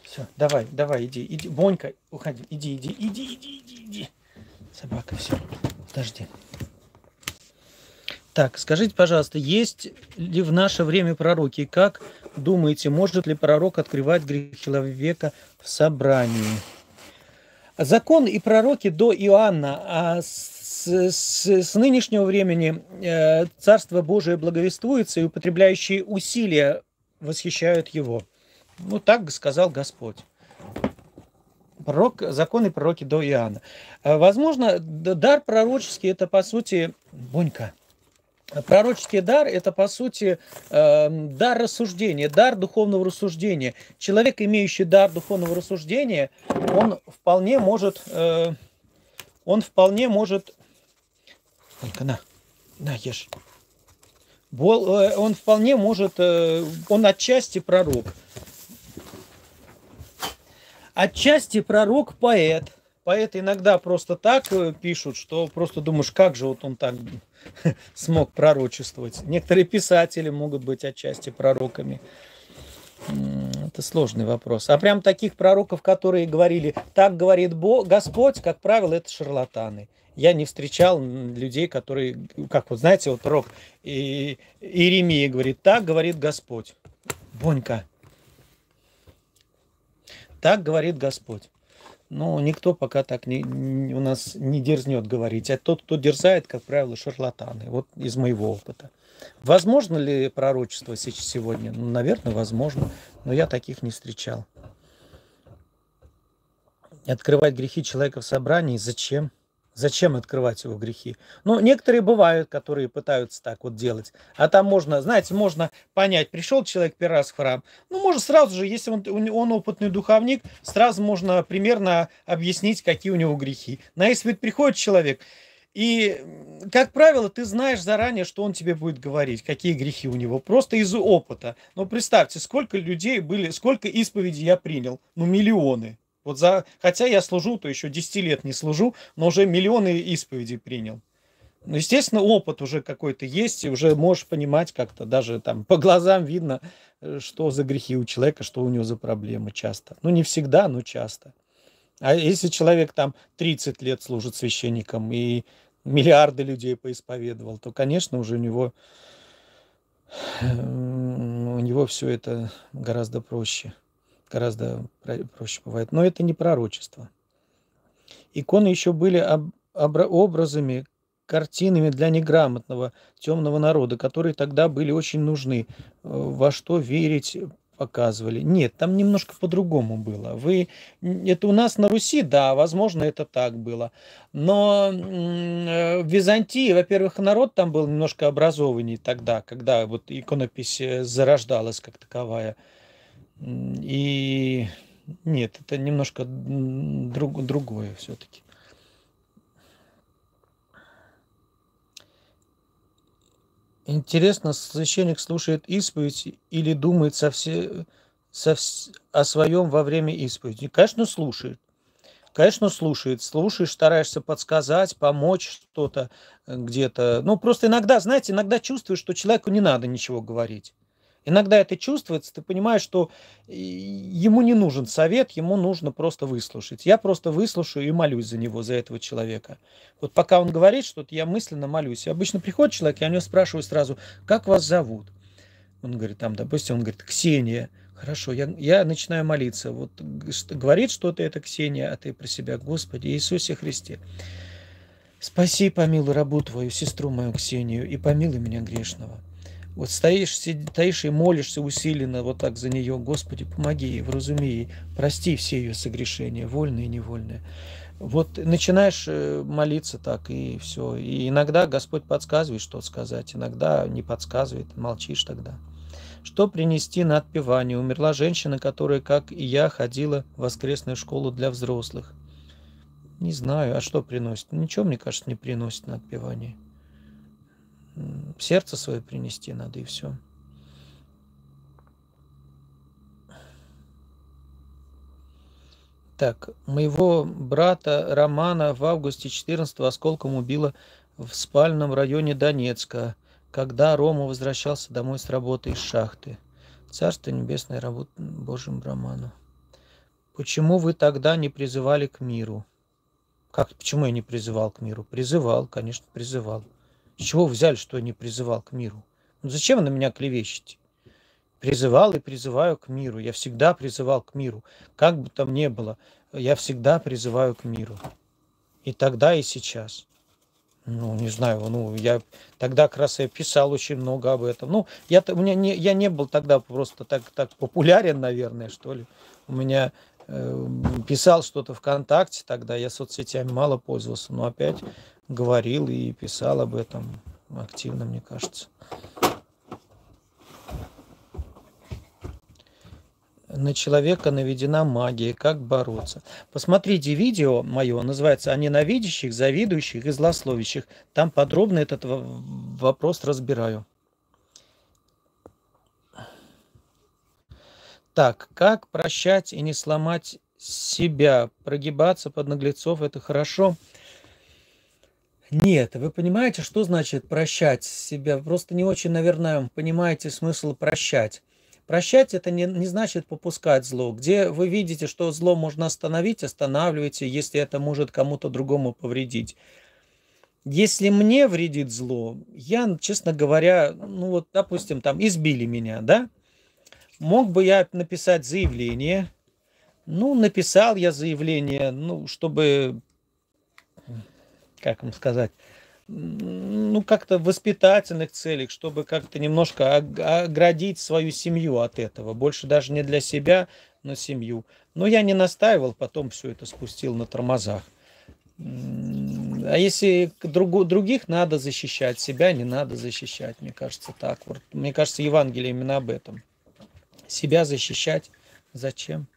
Все, давай, давай, иди, иди. Бонька, уходи, иди, иди, иди, иди, иди, иди. Собака, все, подожди. Так, скажите, пожалуйста, есть ли в наше время пророки? Как думаете, может ли пророк открывать грехи человека в собрании? Закон и пророки до Иоанна, а с, с нынешнего времени э, Царство Божие благовествуется, и употребляющие усилия восхищают его. Ну, так сказал Господь. Пророк, законы пророки до Иоанна. Э, возможно, дар пророческий – это, по сути, Бунька. Пророческий дар – это, по сути, э, дар рассуждения, дар духовного рассуждения. Человек, имеющий дар духовного рассуждения, он вполне может, он вполне может Ольга, на, на, ешь. Э, он вполне может, э, он отчасти пророк. Отчасти пророк поэт. Поэты иногда просто так э, пишут, что просто думаешь, как же вот он так смог пророчествовать. Некоторые писатели могут быть отчасти пророками. Это сложный вопрос. А прям таких пророков, которые говорили, так говорит Бог, Господь, как правило, это шарлатаны. Я не встречал людей, которые, как вот знаете, вот пророк и Иеремия говорит, так говорит Господь. Бонька. Так говорит Господь. Но никто пока так не, у нас не дерзнет говорить. А тот, кто дерзает, как правило, шарлатаны. Вот из моего опыта. Возможно ли пророчество сегодня? Ну, наверное, возможно, но я таких не встречал. Открывать грехи человека в собрании зачем? Зачем открывать его грехи? Ну, некоторые бывают, которые пытаются так вот делать. А там можно, знаете, можно понять, пришел человек первый раз в храм. Ну, можно сразу же, если он, он опытный духовник, сразу можно примерно объяснить, какие у него грехи. На исповедь приходит человек, и, как правило, ты знаешь заранее, что он тебе будет говорить, какие грехи у него, просто из опыта. Но представьте, сколько людей были, сколько исповедей я принял. Ну, миллионы. Вот за, хотя я служу, то еще 10 лет не служу, но уже миллионы исповедей принял. Ну, естественно, опыт уже какой-то есть, и уже можешь понимать как-то, даже там по глазам видно, э, что за грехи у человека, что у него за проблемы часто. Ну, не всегда, но часто. А если человек там 30 лет служит священником и миллиарды людей поисповедовал, то, конечно, уже у него, у него все это гораздо проще. Гораздо проще бывает. Но это не пророчество. Иконы еще были об, образами, картинами для неграмотного темного народа, которые тогда были очень нужны. Э, во что верить, показывали. Нет, там немножко по-другому было. Вы, это у нас на Руси, да, возможно, это так было. Но э, в Византии, во-первых, народ там был немножко образованнее тогда, когда вот иконопись э, зарождалась как таковая. И нет, это немножко друг, другое все-таки. Интересно, священник слушает исповедь или думает совсе, совс, о своем во время исповеди? Конечно, слушает. Конечно, слушает. Слушаешь, стараешься подсказать, помочь что-то э, где-то. Ну, просто иногда, знаете, иногда чувствуешь, что человеку не надо ничего говорить. Иногда это чувствуется, ты понимаешь, что ему не нужен совет, ему нужно просто выслушать. Я просто выслушаю и молюсь за него, за этого человека. Вот пока он говорит что-то, я мысленно молюсь. И обычно приходит человек, я у него спрашиваю сразу, как вас зовут? Он говорит, там, допустим, он говорит, Ксения. Хорошо, я, я начинаю молиться. Вот говорит что-то это Ксения, а ты про себя, Господи Иисусе Христе. Спаси, помилуй рабу твою, сестру мою Ксению, и помилуй меня грешного. Вот стоишь, стоишь и молишься усиленно вот так за нее. Господи, помоги ей, вразуми ей, прости все ее согрешения, вольные и невольные. Вот начинаешь э, молиться так, и все. И иногда Господь подсказывает, что сказать, иногда не подсказывает, молчишь тогда. Что принести на отпевание? Умерла женщина, которая, как и я, ходила в воскресную школу для взрослых. Не знаю, а что приносит? Ничего, мне кажется, не приносит на отпевание сердце свое принести надо, и все. Так, моего брата Романа в августе 14 осколком убило в спальном районе Донецка, когда Рома возвращался домой с работы из шахты. Царство небесное работа Божьим Роману. Почему вы тогда не призывали к миру? Как, почему я не призывал к миру? Призывал, конечно, призывал. С чего взяли, что я не призывал к миру? Ну зачем вы на меня клевещете? Призывал и призываю к миру. Я всегда призывал к миру. Как бы там ни было, я всегда призываю к миру. И тогда, и сейчас. Ну, не знаю, ну, я тогда как раз я писал очень много об этом. Ну, я, у меня не, я не был тогда просто так, так популярен, наверное, что ли. У меня писал что-то ВКонтакте тогда, я соцсетями мало пользовался, но опять говорил и писал об этом активно, мне кажется. на человека наведена магия, как бороться. Посмотрите видео мое, называется «О ненавидящих, завидующих и злословящих». Там подробно этот вопрос разбираю. Так, как прощать и не сломать себя. Прогибаться под наглецов – это хорошо. Нет, вы понимаете, что значит прощать себя? Просто не очень, наверное, понимаете смысл прощать. Прощать это не, не значит попускать зло. Где вы видите, что зло можно остановить, останавливайте, если это может кому-то другому повредить. Если мне вредит зло, я, честно говоря, ну вот, допустим, там избили меня, да? Мог бы я написать заявление. Ну, написал я заявление, ну, чтобы как вам сказать, ну, как-то воспитательных целях, чтобы как-то немножко оградить свою семью от этого. Больше даже не для себя, но семью. Но я не настаивал, потом все это спустил на тормозах. А если друг, других надо защищать, себя не надо защищать, мне кажется, так. Вот. Мне кажется, Евангелие именно об этом. Себя защищать зачем?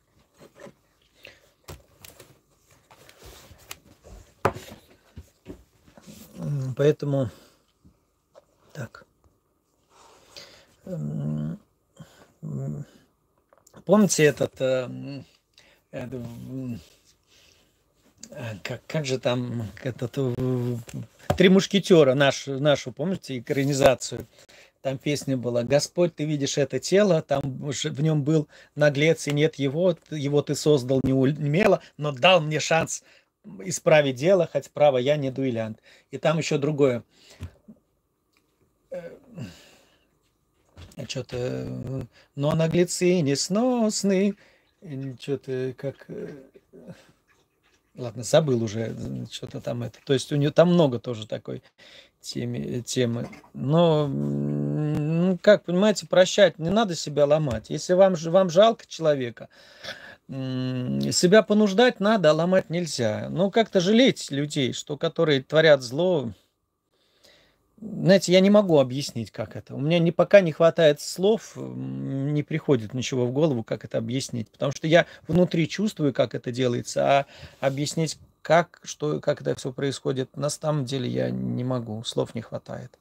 Поэтому так. Помните этот, э, э, как, как же там этот э, Три мушкетера наш, нашу, помните, экранизацию? Там песня была «Господь, ты видишь это тело», там в нем был наглец, и нет его, его ты создал не умело, но дал мне шанс исправить дело, хоть право я не дуэлянт. И там еще другое. Э, что-то, но наглецы несносны, что-то как... Э, ладно, забыл уже, что-то там это. То есть у нее там много тоже такой темы. темы. Но, как, понимаете, прощать, не надо себя ломать. Если вам, вам жалко человека, себя понуждать надо, а ломать нельзя. Ну, как-то жалеть людей, что которые творят зло. Знаете, я не могу объяснить, как это. У меня не, пока не хватает слов, не приходит ничего в голову, как это объяснить. Потому что я внутри чувствую, как это делается, а объяснить, как, что, как это все происходит, на самом деле я не могу, слов не хватает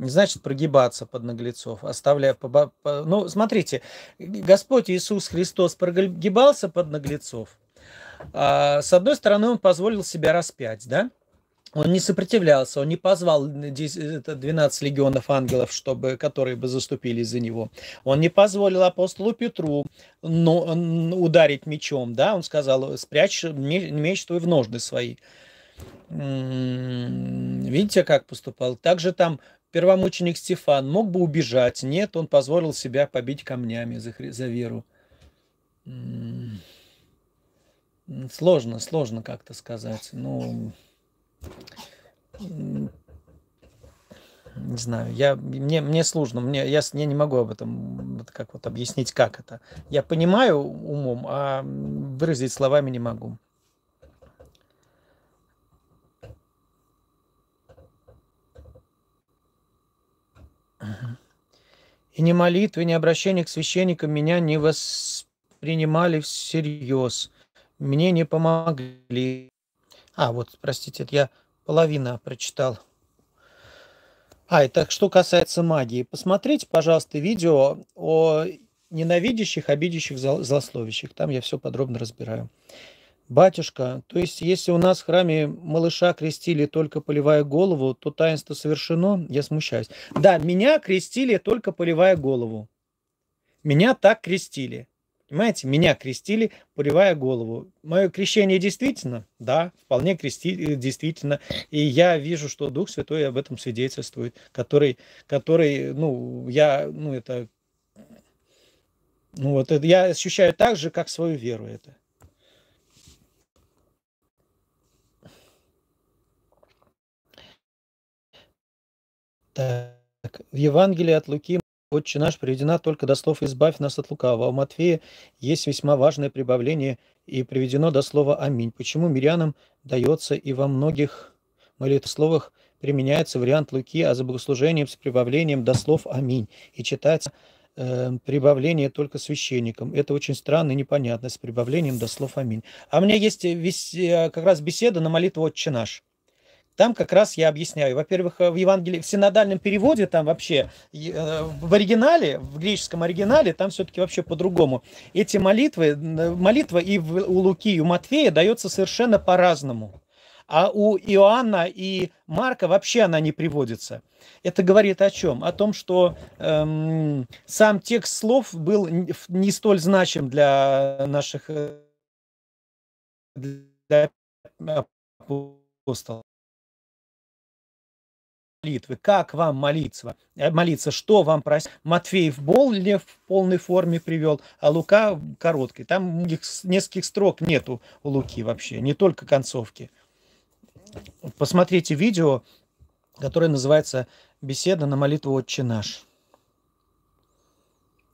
не значит прогибаться под наглецов, оставляя... По, по, ну, смотрите, Господь Иисус Христос прогибался под наглецов. А, с одной стороны, Он позволил себя распять, да? Он не сопротивлялся, он не позвал 12 легионов ангелов, чтобы, которые бы заступили за него. Он не позволил апостолу Петру но, ударить мечом, да, он сказал, спрячь меч твой в ножны свои. Видите, как поступал? Также там Первомученик Стефан мог бы убежать. Нет, он позволил себя побить камнями за, за веру. Сложно, сложно как-то сказать. Ну, не знаю, я, мне, мне сложно, мне, я, я не могу об этом вот как вот объяснить, как это. Я понимаю умом, а выразить словами не могу. И ни молитвы, ни обращение к священникам меня не воспринимали всерьез. Мне не помогли. А, вот, простите, я половина прочитал. А, и так что касается магии. Посмотрите, пожалуйста, видео о ненавидящих, обидящих, злословящих. Там я все подробно разбираю. Батюшка, то есть если у нас в храме малыша крестили только поливая голову, то таинство совершено? Я смущаюсь. Да, меня крестили только поливая голову. Меня так крестили. Понимаете, меня крестили, поливая голову. Мое крещение действительно? Да, вполне крести, действительно. И я вижу, что Дух Святой об этом свидетельствует, который, который ну, я, ну, это, ну, вот это я ощущаю так же, как свою веру это. Так, в Евангелии от Луки «Отче наш» приведена только до слов «избавь нас от лукавого». А у Матфея есть весьма важное прибавление и приведено до слова «Аминь». Почему мирянам дается и во многих молитвословах применяется вариант Луки, а за богослужением с прибавлением до слов «Аминь» и читается э, прибавление только священникам. Это очень странно и непонятно, с прибавлением до слов «Аминь». А у меня есть весь, э, как раз беседа на молитву «Отче наш». Там как раз я объясняю. Во-первых, в Евангелии, в синодальном переводе, там вообще, э, в оригинале, в греческом оригинале, там все-таки вообще по-другому. Эти молитвы, молитва и у Луки, и у Матфея дается совершенно по-разному. А у Иоанна и Марка вообще она не приводится. Это говорит о чем? О том, что эм, сам текст слов был не столь значим для наших э, для апостолов молитвы, как вам молиться, э, молиться, что вам просить. Матфей в более в полной форме привел, а Лука короткий. Там нескольких строк нету у Луки вообще, не только концовки. Посмотрите видео, которое называется «Беседа на молитву Отче наш».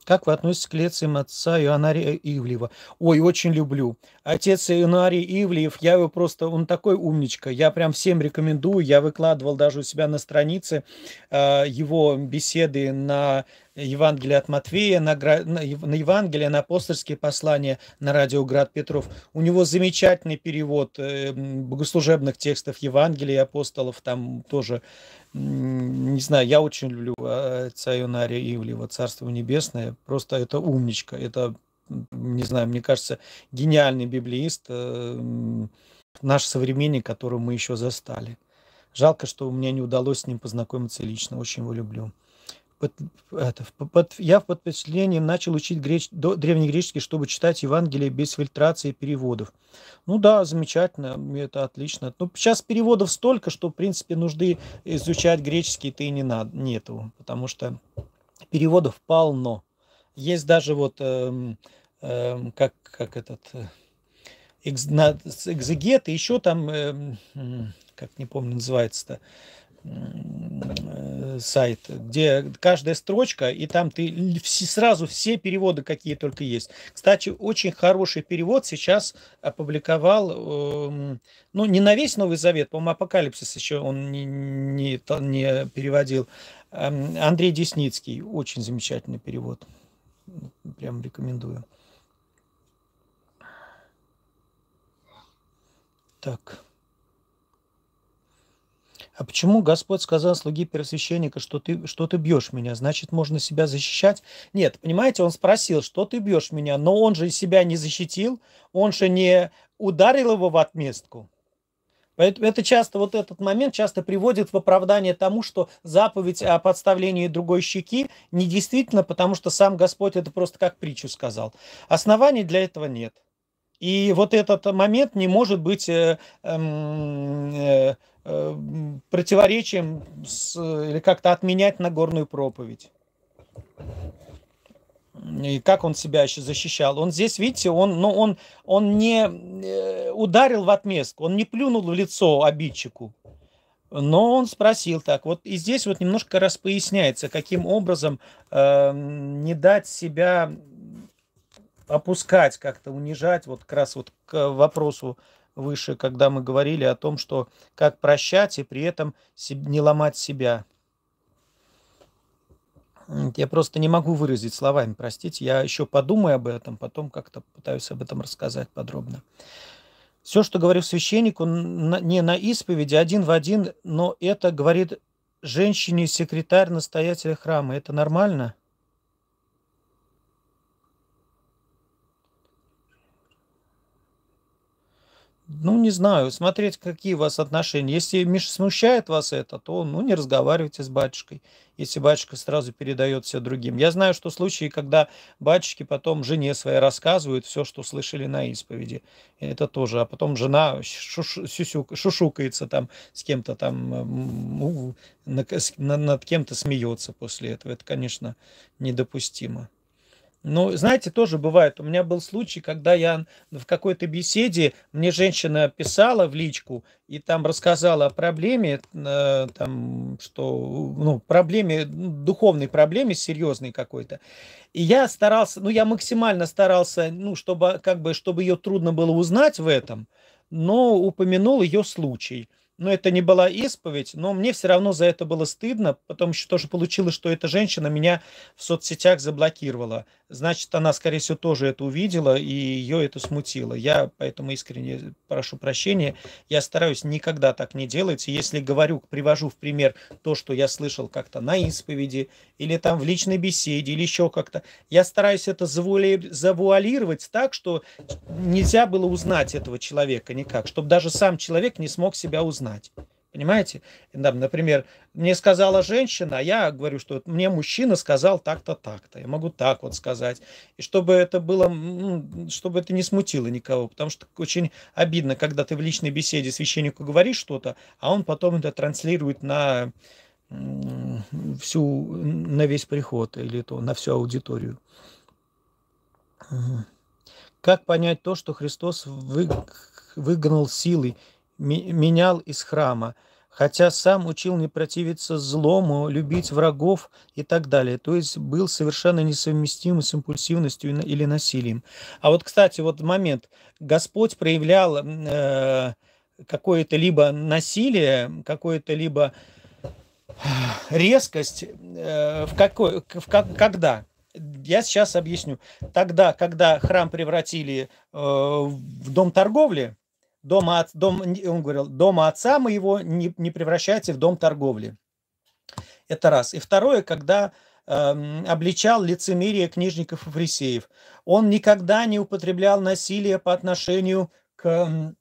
Как вы относитесь к лекциям отца Ионария Ивлева? Ой, очень люблю. Отец Ионарий Ивлеев, я его просто, он такой умничка. Я прям всем рекомендую. Я выкладывал даже у себя на странице э, его беседы на Евангелие от Матвея, на, на Евангелие, на апостольские послания на радио Град Петров. У него замечательный перевод э, богослужебных текстов Евангелия апостолов, там тоже не знаю, я очень люблю а, отца Ионария Ивлева, Царство Небесное. Просто это умничка, это, не знаю, мне кажется, гениальный библеист, э, наш современник, которого мы еще застали. Жалко, что у меня не удалось с ним познакомиться лично, очень его люблю под, это, под, я под впечатлением начал учить греч, до, древнегреческий, чтобы читать Евангелие без фильтрации переводов. Ну да, замечательно, это отлично. Ну, сейчас переводов столько, что, в принципе, нужды изучать греческий-то и не надо, нету, потому что переводов полно. Есть даже вот, эм, эм, как, как этот, э, экзегет, и еще там, эм, как не помню, называется-то, Э, сайт, где каждая строчка, и там ты сразу все переводы, какие только есть. Кстати, очень хороший перевод сейчас опубликовал, эм, ну, не на весь Новый Завет, по-моему, Апокалипсис еще он не, не, не переводил. Эм, Андрей Десницкий, очень замечательный перевод. Прям рекомендую. Так. А почему Господь сказал слуги первосвященника, что ты, что ты бьешь меня? Значит, можно себя защищать? Нет, понимаете, он спросил, что ты бьешь меня, но он же себя не защитил, он же не ударил его в отместку. Это часто, вот этот момент часто приводит в оправдание тому, что заповедь о подставлении другой щеки недействительно, потому что сам Господь это просто как притчу сказал. Оснований для этого нет. И вот этот момент не может быть э, эм, э, противоречием с, или как-то отменять Нагорную проповедь. И как он себя еще защищал? Он здесь, видите, он, ну, он, он не э, ударил в отместку, он не плюнул в лицо обидчику. Но он спросил так. Вот и здесь вот немножко раз поясняется, каким образом э, не дать себя опускать, как-то унижать, вот как раз вот к вопросу выше, когда мы говорили о том, что как прощать и при этом не ломать себя. Я просто не могу выразить словами, простите. Я еще подумаю об этом, потом как-то пытаюсь об этом рассказать подробно. Все, что говорю священнику, не на исповеди, один в один, но это говорит женщине-секретарь настоятеля храма. Это нормально? Ну, не знаю, смотреть, какие у вас отношения. Если Миша смущает вас это, то, ну, не разговаривайте с батюшкой, если батюшка сразу передает все другим. Я знаю, что случаи, когда батюшки потом жене своей рассказывают все, что слышали на исповеди. Это тоже. А потом жена шушукается там с кем-то там, над кем-то смеется после этого. Это, конечно, недопустимо. Ну, знаете, тоже бывает. У меня был случай, когда я в какой-то беседе, мне женщина писала в личку и там рассказала о проблеме, э, там, что, ну, проблеме, духовной проблеме серьезной какой-то. И я старался, ну, я максимально старался, ну, чтобы, как бы, чтобы ее трудно было узнать в этом, но упомянул ее случай. но это не была исповедь, но мне все равно за это было стыдно, потому что тоже получилось, что эта женщина меня в соцсетях заблокировала. Значит, она, скорее всего, тоже это увидела, и ее это смутило. Я поэтому искренне прошу прощения. Я стараюсь никогда так не делать. Если говорю, привожу в пример то, что я слышал как-то на исповеди, или там в личной беседе, или еще как-то, я стараюсь это завуали... завуалировать так, что нельзя было узнать этого человека никак, чтобы даже сам человек не смог себя узнать. Понимаете? Например, мне сказала женщина, а я говорю, что мне мужчина сказал так-то, так-то. Я могу так вот сказать. И чтобы это было, ну, чтобы это не смутило никого. Потому что очень обидно, когда ты в личной беседе священнику говоришь что-то, а он потом это транслирует на всю, на весь приход или то, на всю аудиторию. Как понять то, что Христос вы, выгнал силой, менял из храма? хотя сам учил не противиться злому, любить врагов и так далее. То есть был совершенно несовместим с импульсивностью или насилием. А вот, кстати, вот момент. Господь проявлял э, какое-то либо насилие, какое-то либо резкость э, в какой, в, как, когда? Я сейчас объясню. Тогда, когда храм превратили э, в дом торговли, дома, дом, он говорил, дома отца моего не, не превращайте в дом торговли. Это раз. И второе, когда э, обличал лицемерие книжников и фарисеев. Он никогда не употреблял насилие по отношению к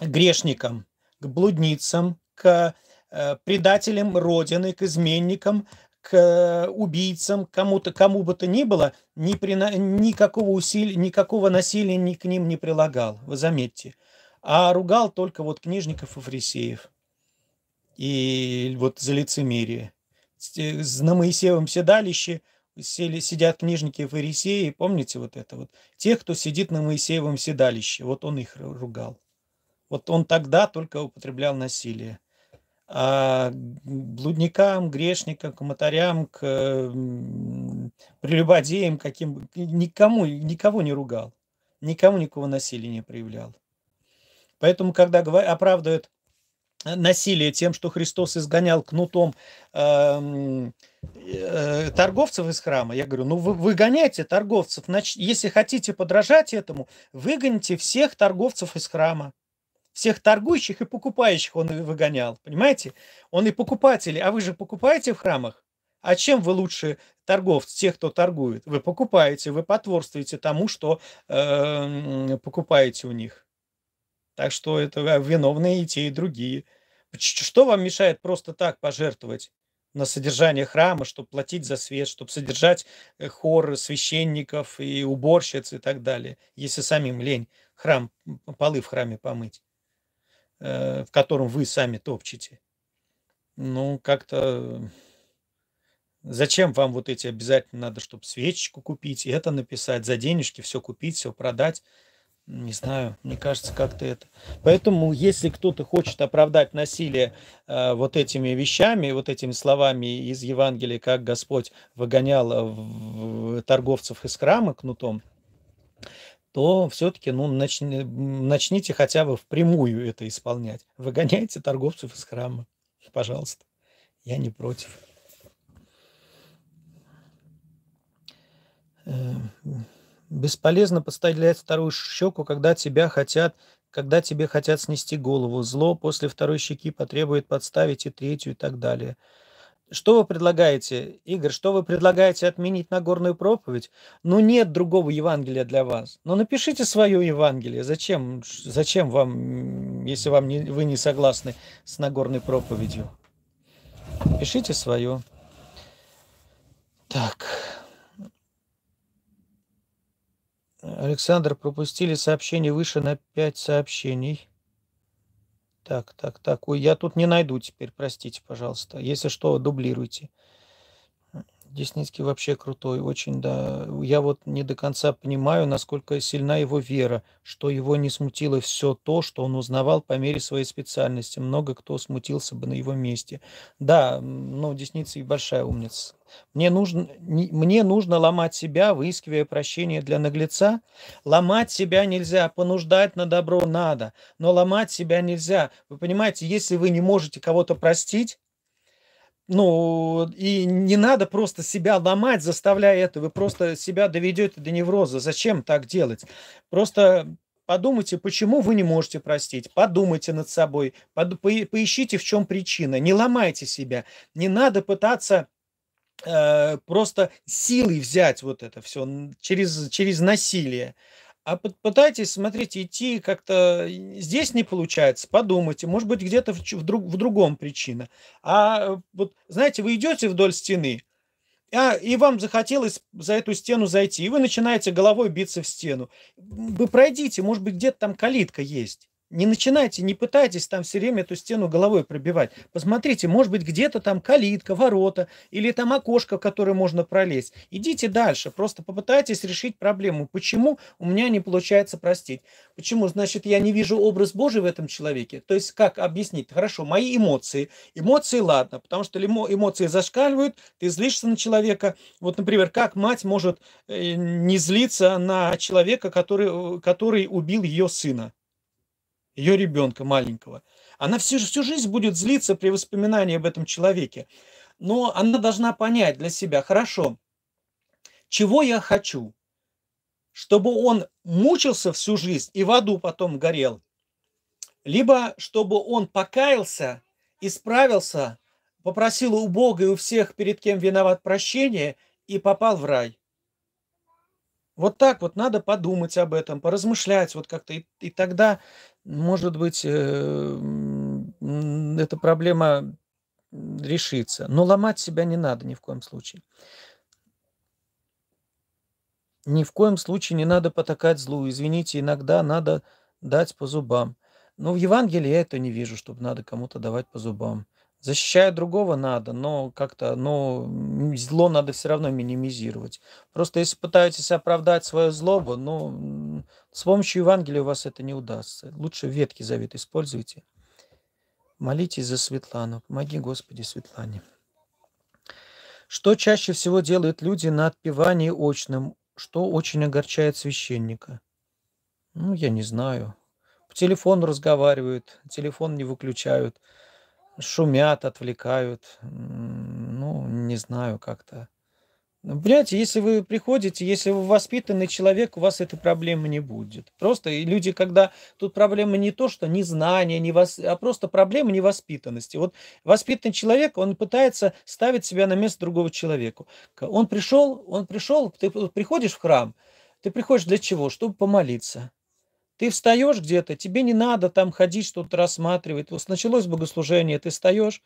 грешникам, к блудницам, к э, предателям Родины, к изменникам, к убийцам, кому-то, кому бы то ни было, ни при, никакого усилия, никакого насилия ни к ним не прилагал. Вы заметьте а ругал только вот книжников и фарисеев. И вот за лицемерие. На Моисеевом седалище сели, сидят книжники и фарисеи, помните вот это вот? Тех, кто сидит на Моисеевом седалище, вот он их ругал. Вот он тогда только употреблял насилие. А блудникам, грешникам, коматарям, к прелюбодеям, каким, никому, никого не ругал. Никому никакого насилия не проявлял. Поэтому, когда оправдывают э, насилие тем, что Христос изгонял кнутом э, э, торговцев из храма, я говорю, ну вы выгоняйте торговцев, если хотите подражать этому, выгоните всех торговцев из храма. Всех торгующих и покупающих он выгонял, понимаете? Он и покупатели, а вы же покупаете в храмах? А чем вы лучше торговцы, тех, кто торгует? Вы покупаете, вы потворствуете тому, что э, покупаете у них. Так что это а, виновны и те, и другие. Что вам мешает просто так пожертвовать на содержание храма, чтобы платить за свет, чтобы содержать э, хор священников и уборщиц и так далее, если самим лень храм, полы в храме помыть, э, в котором вы сами топчете. Ну, как-то Зачем вам вот эти обязательно надо, чтобы свечку купить, и это написать, за денежки все купить, все продать. Не знаю, мне кажется, как-то это. Поэтому, если кто-то хочет оправдать насилие э, вот этими вещами, вот этими словами из Евангелия, как Господь выгонял э, в, торговцев из храма кнутом, то все-таки ну, начни, начните хотя бы впрямую это исполнять. Выгоняйте торговцев из храма, пожалуйста. Я не против. Бесполезно подставлять вторую щеку, когда тебя хотят, когда тебе хотят снести голову. Зло после второй щеки потребует подставить и третью и так далее. Что вы предлагаете, Игорь, что вы предлагаете отменить Нагорную проповедь? Ну, нет другого Евангелия для вас. Ну, напишите свое Евангелие. Зачем, зачем вам, если вам не, вы не согласны с Нагорной проповедью? Пишите свое. Так. Александр, пропустили сообщение выше на 5 сообщений. Так, так, так. Ой, я тут не найду теперь, простите, пожалуйста. Если что, дублируйте. Десницкий вообще крутой, очень, да. Я вот не до конца понимаю, насколько сильна его вера, что его не смутило все то, что он узнавал по мере своей специальности. Много кто смутился бы на его месте. Да, ну, Десницкий большая умница. Мне нужно, мне нужно ломать себя, выискивая прощение для наглеца. Ломать себя нельзя, понуждать на добро надо, но ломать себя нельзя. Вы понимаете, если вы не можете кого-то простить, ну, и не надо просто себя ломать, заставляя это. Вы просто себя доведете до невроза. Зачем так делать? Просто подумайте, почему вы не можете простить. Подумайте над собой. Под, по, поищите, в чем причина. Не ломайте себя. Не надо пытаться э, просто силой взять вот это все через, через насилие. А пытайтесь, смотрите, идти как-то здесь не получается, подумайте, может быть, где-то в, в, друг, в другом причина. А вот, знаете, вы идете вдоль стены, а, и вам захотелось за эту стену зайти, и вы начинаете головой биться в стену. Вы пройдите, может быть, где-то там калитка есть. Не начинайте, не пытайтесь там все время эту стену головой пробивать. Посмотрите, может быть, где-то там калитка, ворота или там окошко, в которое можно пролезть. Идите дальше, просто попытайтесь решить проблему. Почему у меня не получается простить? Почему? Значит, я не вижу образ Божий в этом человеке. То есть, как объяснить? Хорошо, мои эмоции. Эмоции, ладно, потому что эмоции зашкаливают, ты злишься на человека. Вот, например, как мать может э, не злиться на человека, который, который убил ее сына? Ее ребенка маленького, она всю, всю жизнь будет злиться при воспоминании об этом человеке. Но она должна понять для себя, хорошо, чего я хочу? Чтобы он мучился всю жизнь и в аду потом горел. Либо чтобы он покаялся, исправился, попросил у Бога и у всех, перед кем виноват прощения, и попал в рай. Вот так вот надо подумать об этом, поразмышлять вот как-то, и, и тогда может быть, э, эта проблема решится. Но ломать себя не надо ни в коем случае. Ни в коем случае не надо потакать злу. Извините, иногда надо дать по зубам. Но в Евангелии я это не вижу, чтобы надо кому-то давать по зубам. Защищая другого надо, но как-то, но зло надо все равно минимизировать. Просто если пытаетесь оправдать свою злобу, ну, с помощью Евангелия у вас это не удастся. Лучше ветки завет используйте. Молитесь за Светлану. Помоги, Господи, Светлане. Что чаще всего делают люди на отпевании очным, что очень огорчает священника? Ну, я не знаю. По телефону разговаривают, телефон не выключают шумят, отвлекают. Ну, не знаю, как-то. Ну, понимаете, если вы приходите, если вы воспитанный человек, у вас этой проблемы не будет. Просто люди, когда тут проблема не то, что незнание, не вос... а просто проблема невоспитанности. Вот воспитанный человек, он пытается ставить себя на место другого человека. Он пришел, он пришел, ты приходишь в храм, ты приходишь для чего? Чтобы помолиться. Ты встаешь где-то, тебе не надо там ходить, что-то рассматривать. Вот началось богослужение, ты встаешь,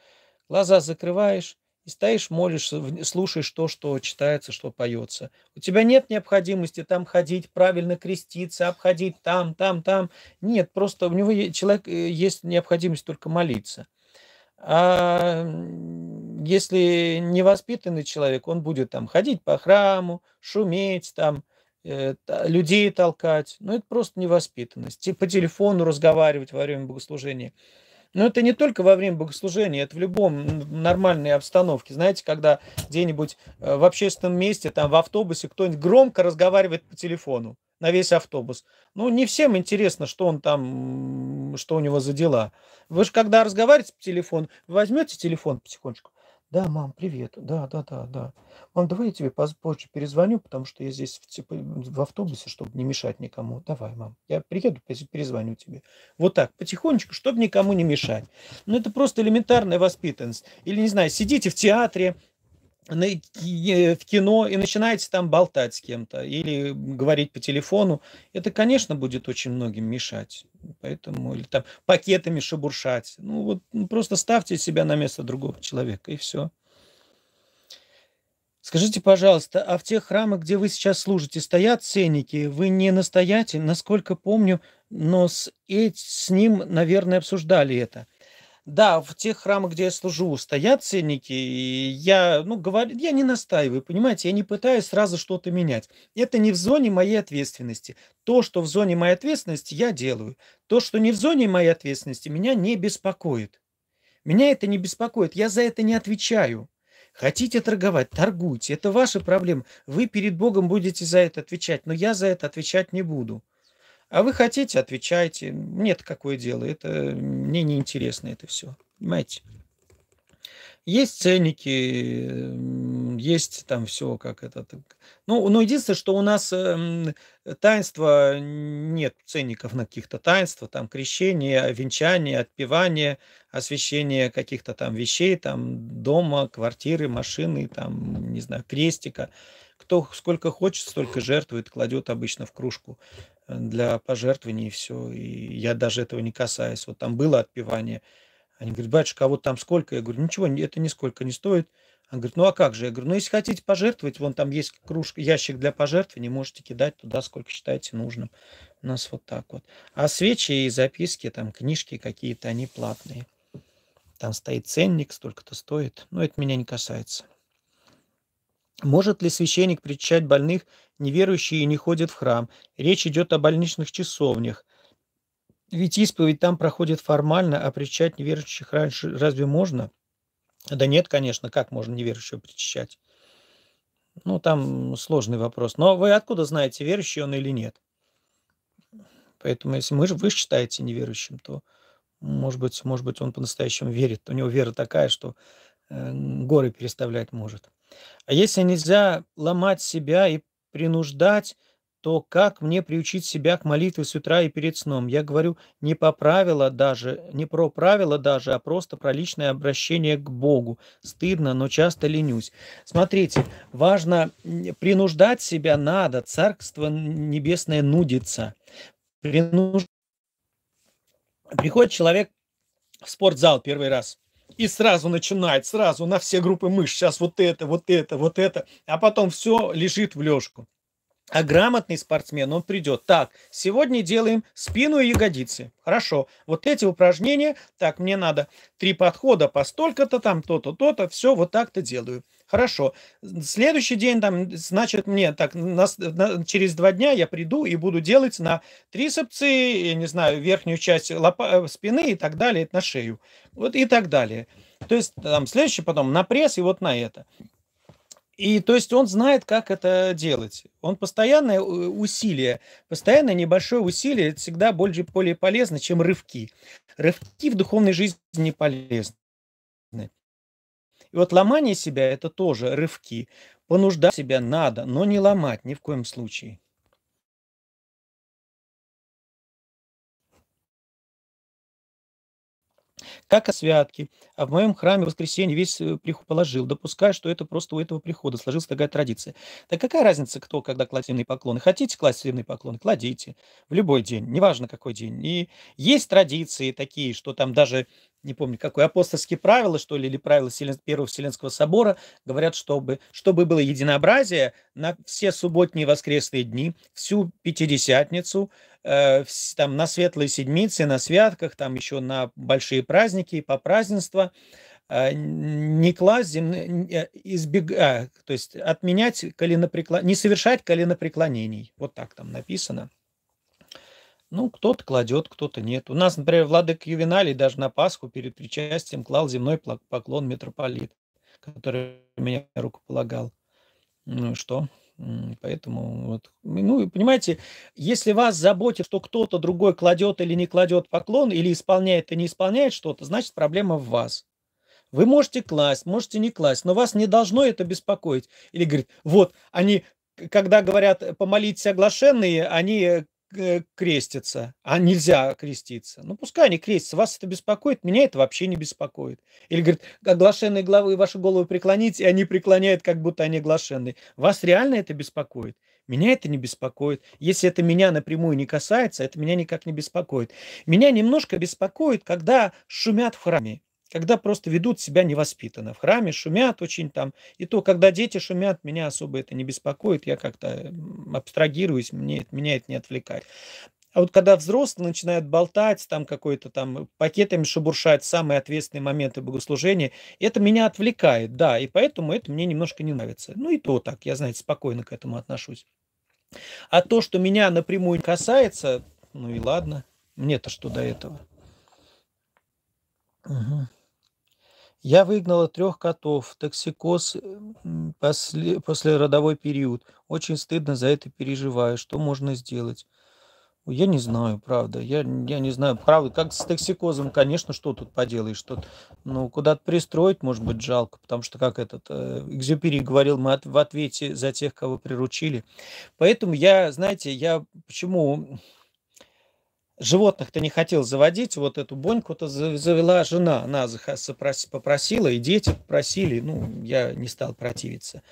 глаза закрываешь и стоишь, молишься, слушаешь то, что читается, что поется. У тебя нет необходимости там ходить, правильно креститься, обходить там, там, там. Нет, просто у него человек э, есть необходимость только молиться. А если невоспитанный человек, он будет там ходить по храму, шуметь там, людей толкать. Ну, это просто невоспитанность. По телефону разговаривать во время богослужения. Но это не только во время богослужения, это в любом нормальной обстановке. Знаете, когда где-нибудь э, в общественном месте, там в автобусе кто-нибудь громко разговаривает по телефону на весь автобус. Ну, не всем интересно, что он там, что у него за дела. Вы же, когда разговариваете по телефону, возьмете телефон потихонечку, да, мам, привет. Да, да, да, да. Мам, давай я тебе позже перезвоню, потому что я здесь в, типа, в автобусе, чтобы не мешать никому. Давай, мам, я приеду, перезвоню тебе. Вот так, потихонечку, чтобы никому не мешать. Ну, это просто элементарная воспитанность. Или, не знаю, сидите в театре, в кино и начинаете там болтать с кем-то или говорить по телефону, это, конечно, будет очень многим мешать. Поэтому, или там пакетами шебуршать. Ну вот ну, просто ставьте себя на место другого человека, и все. Скажите, пожалуйста, а в тех храмах, где вы сейчас служите, стоят ценники? Вы не настоятель, насколько помню, но с, с ним, наверное, обсуждали это – Да, в тех храмах, где я служу, стоят ценники, и я, ну, говорю, я не настаиваю, понимаете, я не пытаюсь сразу что-то менять. Это не в зоне моей ответственности. То, что в зоне моей ответственности, я делаю. То, что не в зоне моей ответственности, меня не беспокоит. Меня это не беспокоит, я за это не отвечаю. Хотите торговать, торгуйте, это ваша проблема. Вы перед Богом будете за это отвечать, но я за это отвечать не буду. А вы хотите, отвечайте. Нет, какое дело. Это мне не интересно это все. Понимаете? Есть ценники, есть там все, как это. Ну, но единственное, что у нас э, таинства нет ценников на каких-то таинства, там крещение, венчание, отпевание, освящение каких-то там вещей, там дома, квартиры, машины, там, не знаю, крестика. Кто сколько хочет, столько жертвует, кладет обычно в кружку для пожертвований и все. И я даже этого не касаюсь. Вот там было отпевание. Они говорят, батюшка, а вот там сколько? Я говорю, ничего, это нисколько не стоит. Он говорит, ну а как же? Я говорю, ну если хотите пожертвовать, вон там есть кружка, ящик для пожертвований, можете кидать туда, сколько считаете нужным. У нас вот так вот. А свечи и записки, там книжки какие-то, они платные. Там стоит ценник, столько-то стоит. Но это меня не касается. Может ли священник причащать больных, неверующие и не ходят в храм? Речь идет о больничных часовнях. Ведь исповедь там проходит формально, а причащать неверующих раньше разве можно? Да нет, конечно, как можно неверующего причащать? Ну, там сложный вопрос. Но вы откуда знаете, верующий он или нет? Поэтому, если мы, вы считаете неверующим, то, может быть, может быть, он по-настоящему верит. У него вера такая, что э, горы переставлять может. А если нельзя ломать себя и принуждать, то как мне приучить себя к молитве с утра и перед сном? Я говорю не по правила даже, не про правила даже, а просто про личное обращение к Богу. Стыдно, но часто ленюсь. Смотрите, важно принуждать себя надо. Царство небесное нудится. Принуж... Приходит человек в спортзал первый раз и сразу начинает, сразу на все группы мышц, сейчас вот это, вот это, вот это, а потом все лежит в лёжку. А грамотный спортсмен, он придет. Так, сегодня делаем спину и ягодицы. Хорошо. Вот эти упражнения, так, мне надо три подхода по столько-то, там, то-то, то-то, все вот так-то делаю. Хорошо. Следующий день, там, значит, мне так, на, на, через два дня я приду и буду делать на трицепсы, я не знаю, верхнюю часть лопа, э, спины и так далее, на шею. Вот и так далее. То есть, там, следующий потом на пресс и вот на это. И то есть он знает, как это делать. Он постоянное усилие, постоянное небольшое усилие всегда более, более полезно, чем рывки. Рывки в духовной жизни не полезны. И вот ломание себя – это тоже рывки. Понуждать себя надо, но не ломать ни в коем случае. Как о святке. А в моем храме в воскресенье весь э, приход положил, допуская, что это просто у этого прихода сложилась такая традиция. Так какая разница, кто когда кладет священные поклоны? Хотите класть священные поклоны? Кладите. В любой день, неважно какой день. И есть традиции такие, что там даже не помню, какое апостольские правила, что ли, или правила Первого Вселенского собора, говорят, чтобы, чтобы было единообразие на все субботние воскресные дни, всю Пятидесятницу, э, там, на Светлые Седмицы, на святках, там еще на большие праздники, по празднества, э, не класть э, избег... а, то есть отменять коленопреклон... не совершать коленопреклонений. Вот так там написано. Ну, кто-то кладет, кто-то нет. У нас, например, Владык Ювеналий даже на Пасху перед причастием клал земной поклон митрополит, который меня рукополагал. Ну и что? Поэтому вот, ну, понимаете, если вас заботит, что кто-то другой кладет или не кладет поклон, или исполняет и не исполняет что-то, значит проблема в вас. Вы можете класть, можете не класть, но вас не должно это беспокоить. Или говорит, вот, они, когда говорят помолитесь оглашенные, они Э, крестятся, а нельзя креститься. Ну, пускай они крестятся, вас это беспокоит, меня это вообще не беспокоит. Или говорит, оглашенные главы ваши головы преклоните, и они преклоняют, как будто они оглашенные. Вас реально это беспокоит? Меня это не беспокоит. Если это меня напрямую не касается, это меня никак не беспокоит. Меня немножко беспокоит, когда шумят в храме когда просто ведут себя невоспитанно. В храме шумят очень там. И то, когда дети шумят, меня особо это не беспокоит. Я как-то абстрагируюсь, мне, меня это не отвлекает. А вот когда взрослые начинают болтать, там какой-то там пакетами шебуршать самые ответственные моменты богослужения, это меня отвлекает, да, и поэтому это мне немножко не нравится. Ну и то так, я, знаете, спокойно к этому отношусь. А то, что меня напрямую касается, ну и ладно, мне-то что до этого. Угу. Я выгнала трех котов, токсикоз после, родовой период. Очень стыдно за это переживаю. Что можно сделать? Я не знаю, правда. Я, я не знаю, правда. Как с токсикозом, конечно, что тут поделаешь? Что ну, куда-то пристроить, может быть, жалко, потому что, как этот э, Экзюпери говорил, мы от, в ответе за тех, кого приручили. Поэтому я, знаете, я почему животных-то не хотел заводить, вот эту боньку-то завела жена, она попросила, и дети попросили, ну, я не стал противиться,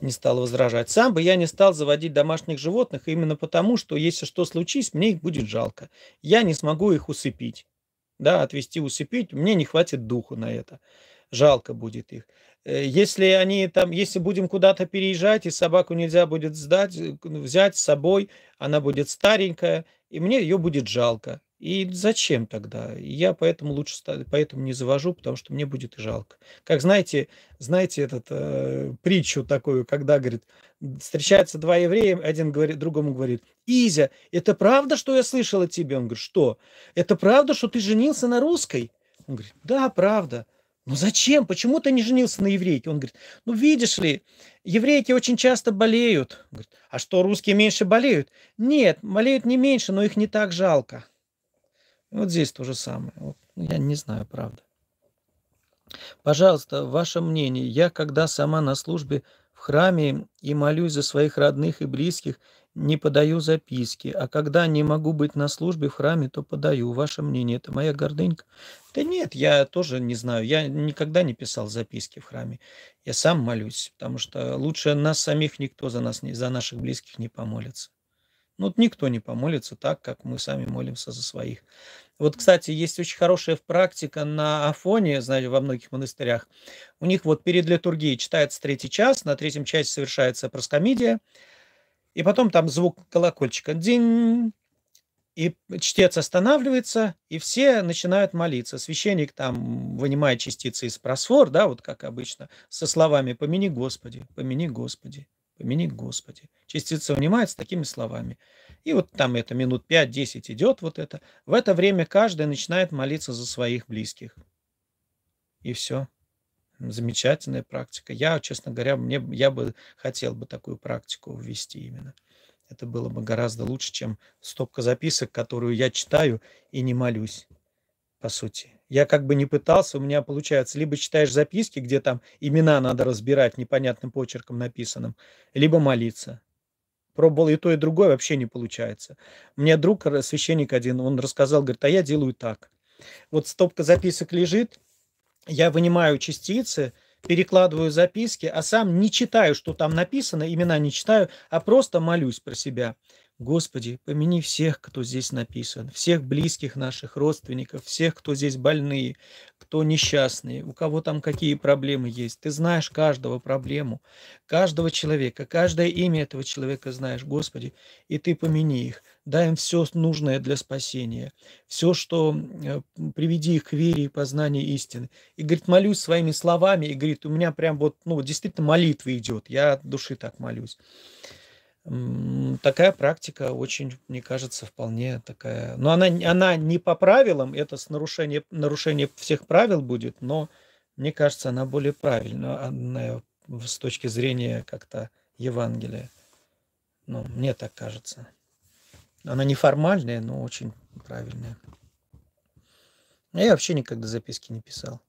не стал возражать. Сам бы я не стал заводить домашних животных, именно потому, что если что случись, мне их будет жалко. Я не смогу их усыпить, да, отвести усыпить, мне не хватит духу на это, жалко будет их. Э, если они там, если будем куда-то переезжать, и собаку нельзя будет сдать, э, взять с собой, она будет старенькая, и мне ее будет жалко. И зачем тогда? Я поэтому лучше поэтому не завожу, потому что мне будет жалко. Как знаете, знаете этот э, притчу такую, когда говорит, встречаются два еврея, один говорит, другому говорит, Изя, это правда, что я слышал о тебе? Он говорит, что? Это правда, что ты женился на русской? Он говорит, да, правда. Ну зачем? Почему ты не женился на еврейке? Он говорит, ну видишь ли, еврейки очень часто болеют. Говорит, а что, русские меньше болеют? Нет, болеют не меньше, но их не так жалко. Вот здесь то же самое. Вот, ну, я не знаю, правда. Пожалуйста, ваше мнение. Я, когда сама на службе в храме и молюсь за своих родных и близких, не подаю записки, а когда не могу быть на службе в храме, то подаю. Ваше мнение, это моя гордынька? Да нет, я тоже не знаю. Я никогда не писал записки в храме. Я сам молюсь, потому что лучше нас самих никто за нас, за наших близких не помолится. Ну, вот никто не помолится так, как мы сами молимся за своих. Вот, кстати, есть очень хорошая практика на Афоне, знаете, во многих монастырях. У них вот перед литургией читается третий час, на третьем часе совершается проскомидия, и потом там звук колокольчика. Динь, и чтец останавливается, и все начинают молиться. Священник там вынимает частицы из просфор, да, вот как обычно, со словами «помяни Господи, помяни Господи, помяни Господи». Частица вынимается такими словами. И вот там это минут 5-10 идет вот это. В это время каждый начинает молиться за своих близких. И все. Замечательная практика. Я, честно говоря, мне, я бы хотел бы такую практику ввести именно. Это было бы гораздо лучше, чем стопка записок, которую я читаю и не молюсь, по сути. Я как бы не пытался, у меня получается, либо читаешь записки, где там имена надо разбирать непонятным почерком написанным, либо молиться. Пробовал и то, и другое, вообще не получается. Меня друг, священник один, он рассказал, говорит, а я делаю так. Вот стопка записок лежит, я вынимаю частицы, перекладываю записки, а сам не читаю, что там написано, имена не читаю, а просто молюсь про себя. Господи, помяни всех, кто здесь написан, всех близких наших родственников, всех, кто здесь больные, кто несчастные, у кого там какие проблемы есть. Ты знаешь каждого проблему, каждого человека, каждое имя этого человека знаешь, Господи, и Ты помяни их, дай им все нужное для спасения, все, что э, приведи их к вере и познанию истины. И, говорит, молюсь своими словами, и, говорит, у меня прям вот, ну, действительно молитва идет, я от души так молюсь. Такая практика очень, мне кажется, вполне такая. Но она, она не по правилам, это с нарушение, нарушение всех правил будет, но мне кажется, она более правильная с точки зрения как-то Евангелия. Ну, мне так кажется. Она не формальная, но очень правильная. Я вообще никогда записки не писал.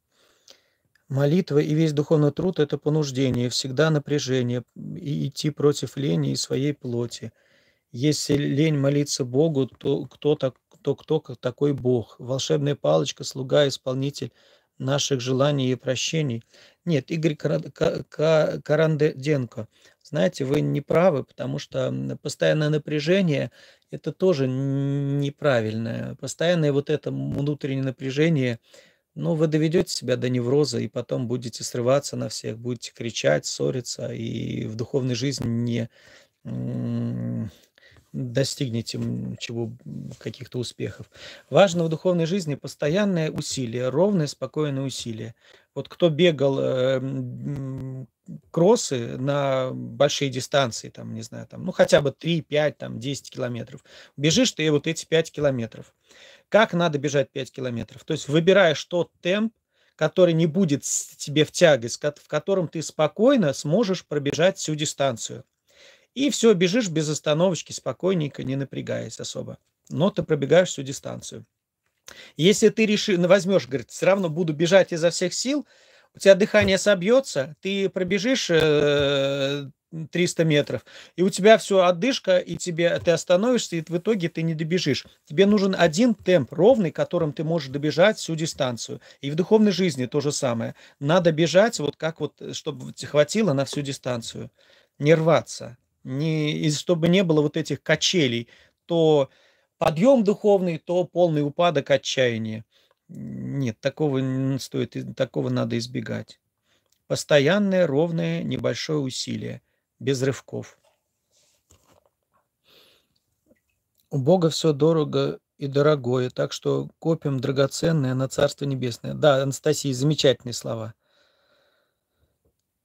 Молитва и весь духовный труд – это понуждение, всегда напряжение, и идти против лени и своей плоти. Если лень молиться Богу, то кто, так, то кто такой Бог? Волшебная палочка, слуга, исполнитель наших желаний и прощений. Нет, Игорь Каранденко, знаете, вы не правы, потому что постоянное напряжение – это тоже неправильное. Постоянное вот это внутреннее напряжение – ну, вы доведете себя до невроза, и потом будете срываться на всех, будете кричать, ссориться, и в духовной жизни не, достигнете чего, каких-то успехов. Важно в духовной жизни постоянное усилие, ровное, спокойное усилие. Вот кто бегал э, кроссы на большие дистанции, там, не знаю, там, ну, хотя бы 3, 5, там, 10 километров, бежишь ты вот эти 5 километров. Как надо бежать 5 километров? То есть выбираешь тот темп, который не будет тебе в тягость, в котором ты спокойно сможешь пробежать всю дистанцию. И все, бежишь без остановочки, спокойненько, не напрягаясь особо. Но ты пробегаешь всю дистанцию. Если ты решишь, ну, возьмешь, говорит, все равно буду бежать изо всех сил, у тебя дыхание собьется, ты пробежишь 300 э, метров, и у тебя все отдышка, и тебе, ты остановишься, и в итоге ты не добежишь. Тебе нужен один темп ровный, которым ты можешь добежать всю дистанцию. И в духовной жизни то же самое. Надо бежать, вот как вот, чтобы хватило на всю дистанцию. Не рваться не, и чтобы не было вот этих качелей, то подъем духовный, то полный упадок отчаяния. Нет, такого не стоит, такого надо избегать. Постоянное, ровное, небольшое усилие, без рывков. У Бога все дорого и дорогое, так что копим драгоценное на Царство Небесное. Да, Анастасия, замечательные слова.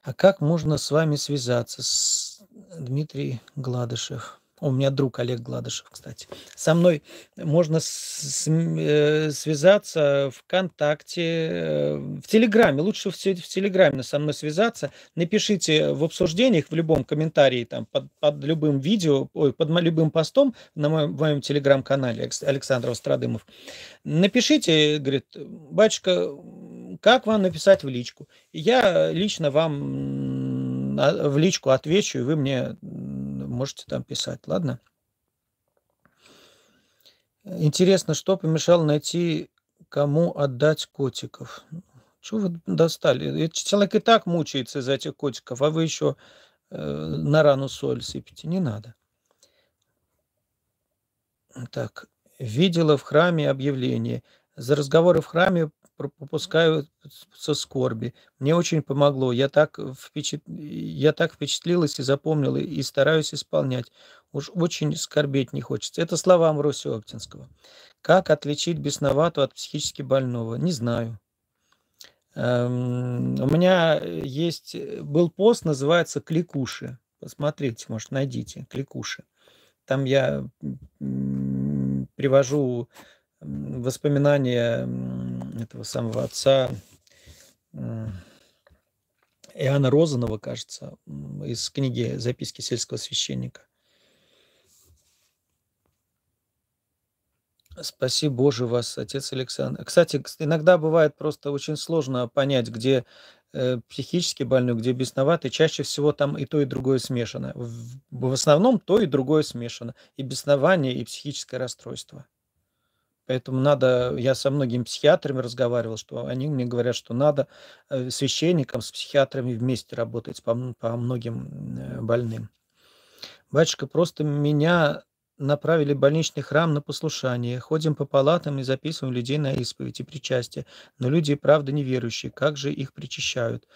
А как можно с вами связаться? С Дмитрий Гладышев. У меня друг Олег Гладышев, кстати. Со мной можно э, связаться ВКонтакте, э, в Телеграме. Лучше в, Телеграме со мной связаться. Напишите в обсуждениях, в любом комментарии, там, под, под любым видео, ой, под любым постом на моем, моем Телеграм-канале Александр Страдымов. Напишите, говорит, батюшка, как вам написать в личку? Я лично вам в личку отвечу, и вы мне можете там писать, ладно? Интересно, что помешало найти, кому отдать котиков? Чего вы достали? Человек и так мучается из-за этих котиков, а вы еще э, на рану соль сыпите. Не надо. Так, видела в храме объявление. За разговоры в храме попускаю со скорби. Мне очень помогло. Я так, впечат... я так впечатлилась и запомнила, и стараюсь исполнять. Уж очень скорбеть не хочется. Это слова Амвросия Оптинского. Как отличить бесноватого от психически больного? Не знаю. Эм, у меня есть, был пост, называется «Кликуши». Посмотрите, может, найдите «Кликуши». Там я привожу воспоминания этого самого отца Иоанна Розанова, кажется, из книги «Записки сельского священника». Спаси Боже вас, отец Александр. Кстати, иногда бывает просто очень сложно понять, где э, психически больной, где бесноватый. Чаще всего там и то, и другое смешано. В, в основном то и другое смешано. И беснование, и психическое расстройство. Поэтому надо, я со многими психиатрами разговаривал, что они мне говорят, что надо э, священникам с психиатрами вместе работать по, по многим э, больным. Батюшка, просто меня направили в больничный храм на послушание. Ходим по палатам и записываем людей на исповедь и причастие. Но люди, правда, неверующие. Как же их причащают?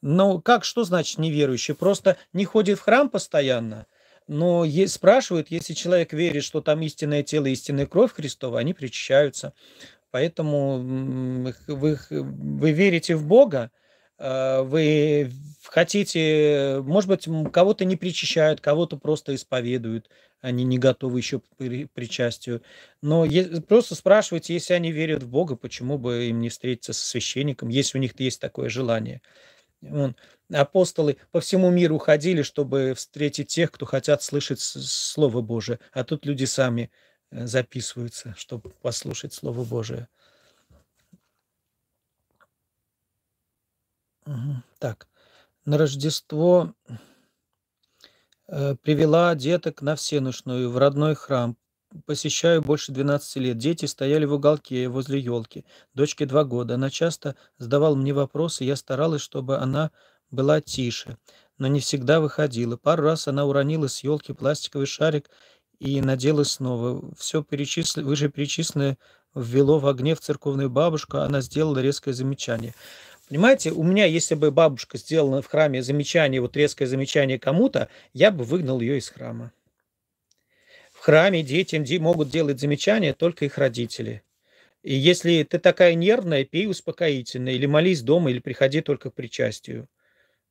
Ну, как, что значит неверующие? Просто не ходит в храм постоянно – но есть, спрашивают, если человек верит, что там истинное тело, истинная кровь Христова, они причащаются. Поэтому вы, вы верите в Бога, а, вы хотите, может быть, кого-то не причащают, кого-то просто исповедуют, они не готовы еще к причастию. Но просто спрашивайте, если они верят в Бога, почему бы им не встретиться со священником, если у них есть такое желание. Вон, апостолы по всему миру ходили, чтобы встретить тех, кто хотят слышать Слово Божие. А тут люди сами э, записываются, чтобы послушать Слово Божие. Так, на Рождество э, привела деток на всеночную в родной храм. Посещаю больше 12 лет. Дети стояли в уголке возле елки. Дочке два года. Она часто задавала мне вопросы. Я старалась, чтобы она была тише, но не всегда выходила. Пару раз она уронила с елки пластиковый шарик и надела снова. Все перечисле, выше перечисленное ввело в гнев церковную бабушку, она сделала резкое замечание. Понимаете, у меня, если бы бабушка сделала в храме замечание, вот резкое замечание кому-то, я бы выгнал ее из храма храме детям могут делать замечания только их родители. И если ты такая нервная, пей успокоительно, или молись дома, или приходи только к причастию.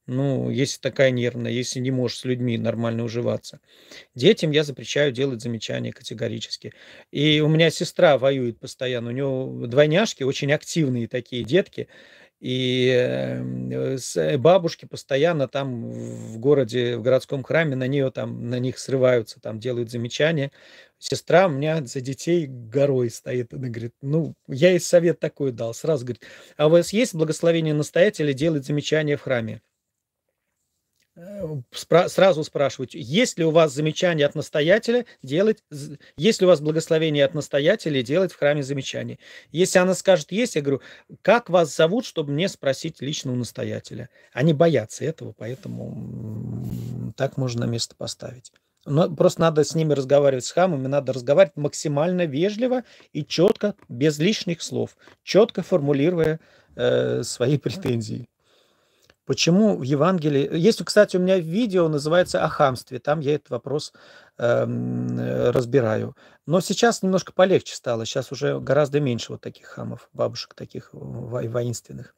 Ну, если такая нервная, если не можешь с людьми нормально уживаться. Детям я запрещаю делать замечания категорически. И у меня сестра воюет постоянно. У нее двойняшки, очень активные такие детки. И эм, э, бабушки постоянно там в городе, в городском храме на нее там, на них срываются, там делают замечания. Сестра у меня за детей горой стоит. Она говорит, ну, я ей совет такой дал. Сразу говорит, а у вас есть благословение настоятеля делать замечания в храме? Спра- сразу спрашивать, есть ли у вас замечание от настоятеля делать, есть ли у вас благословение от настоятеля делать в храме замечания. Если она скажет есть, я говорю, как вас зовут, чтобы мне спросить лично у настоятеля. Они боятся этого, поэтому так можно место поставить. Но просто надо с ними разговаривать с хамами, надо разговаривать максимально вежливо и четко, без лишних слов, четко формулируя э, свои претензии. Почему в Евангелии... Есть, кстати, у меня видео, называется «О хамстве». Там я этот вопрос эм, э, разбираю. Но сейчас немножко полегче стало. Сейчас уже гораздо меньше вот таких хамов, бабушек таких во воинственных.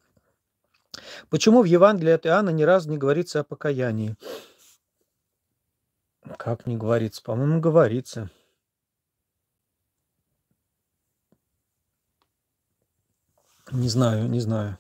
Почему в Евангелии от Иоанна ни разу не говорится о покаянии? Как не говорится? По-моему, говорится. Не знаю, не знаю.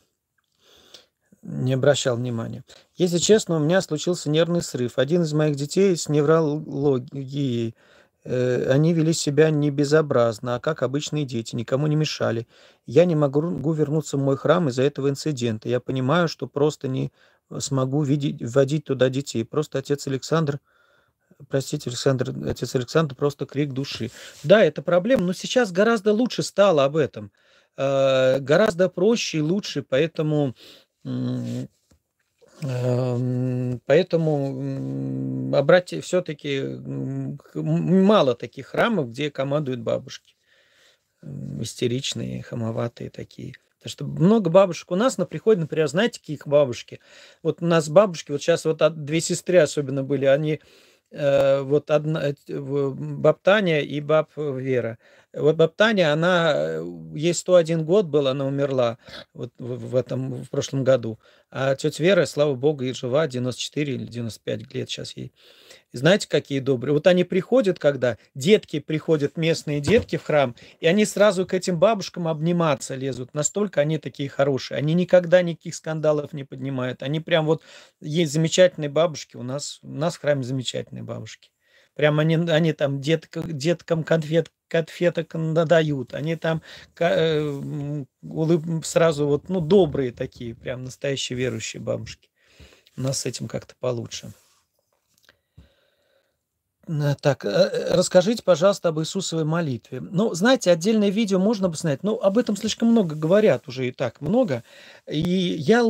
Не обращал внимания. Если честно, у меня случился нервный срыв. Один из моих детей с неврологией. Э, они вели себя не безобразно, а как обычные дети, никому не мешали. Я не могу вернуться в мой храм из-за этого инцидента. Я понимаю, что просто не смогу видеть, вводить туда детей. Просто отец Александр, простите, Александр, отец Александр, просто крик души. Да, это проблема, но сейчас гораздо лучше стало об этом. Э, гораздо проще и лучше, поэтому поэтому обратите, все-таки мало таких храмов, где командуют бабушки. Истеричные, хамоватые такие. Потому что много бабушек у нас на приходе, например, знаете, какие бабушки? Вот у нас бабушки, вот сейчас вот две сестры особенно были, они э, вот одна, баб Таня и баб Вера. Вот баб Таня, она, э, ей 101 год был, она умерла вот в этом, в прошлом году. А тетя Вера, слава богу, и жива, 94 или 95 лет сейчас ей. И знаете, какие добрые? Вот они приходят, когда детки приходят, местные детки в храм, и они сразу к этим бабушкам обниматься лезут. Настолько они такие хорошие. Они никогда никаких скандалов не поднимают. Они прям вот, есть замечательные бабушки, у нас, у нас в храме замечательные бабушки. Прям они, они там детка, деткам конфет, конфеток надают. Они там э, улыб, сразу вот, ну, добрые такие, прям настоящие верующие бабушки. У нас с этим как-то получше. Э, так, э, расскажите, пожалуйста, об Иисусовой молитве. Ну, знаете, отдельное видео можно бы снять, но об этом слишком много говорят уже и так много. И я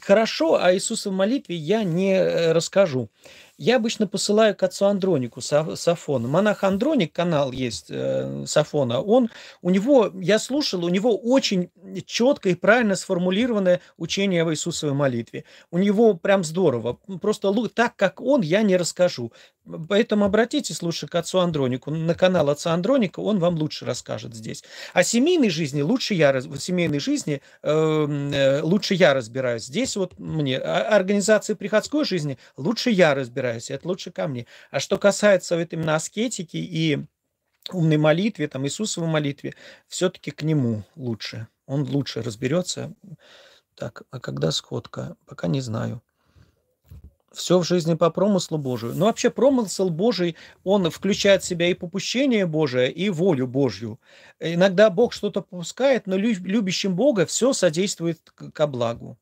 хорошо о Иисусовой молитве я не расскажу. Я обычно посылаю к отцу Андронику Сафону. Монах Андроник, канал есть э, Сафона, он, у него, я слушал, у него очень четко и правильно сформулированное учение об Иисусовой молитве. У него прям здорово. Просто так, как он, я не расскажу. Поэтому обратитесь лучше к отцу Андронику, на канал отца Андроника, он вам лучше расскажет здесь. О семейной жизни лучше я, в семейной жизни эм, э, лучше я разбираюсь. Здесь вот мне, а организации приходской жизни лучше я разбираюсь, это лучше ко мне. А что касается вот именно аскетики и умной молитве, там, Иисусовой молитве, все-таки к нему лучше. Он лучше разберется. Так, а когда сходка? Пока не знаю все в жизни по промыслу Божию. Но вообще промысл Божий, он включает в себя и попущение Божие, и волю Божью. Иногда Бог что-то попускает, но любящим Бога все содействует ко благу.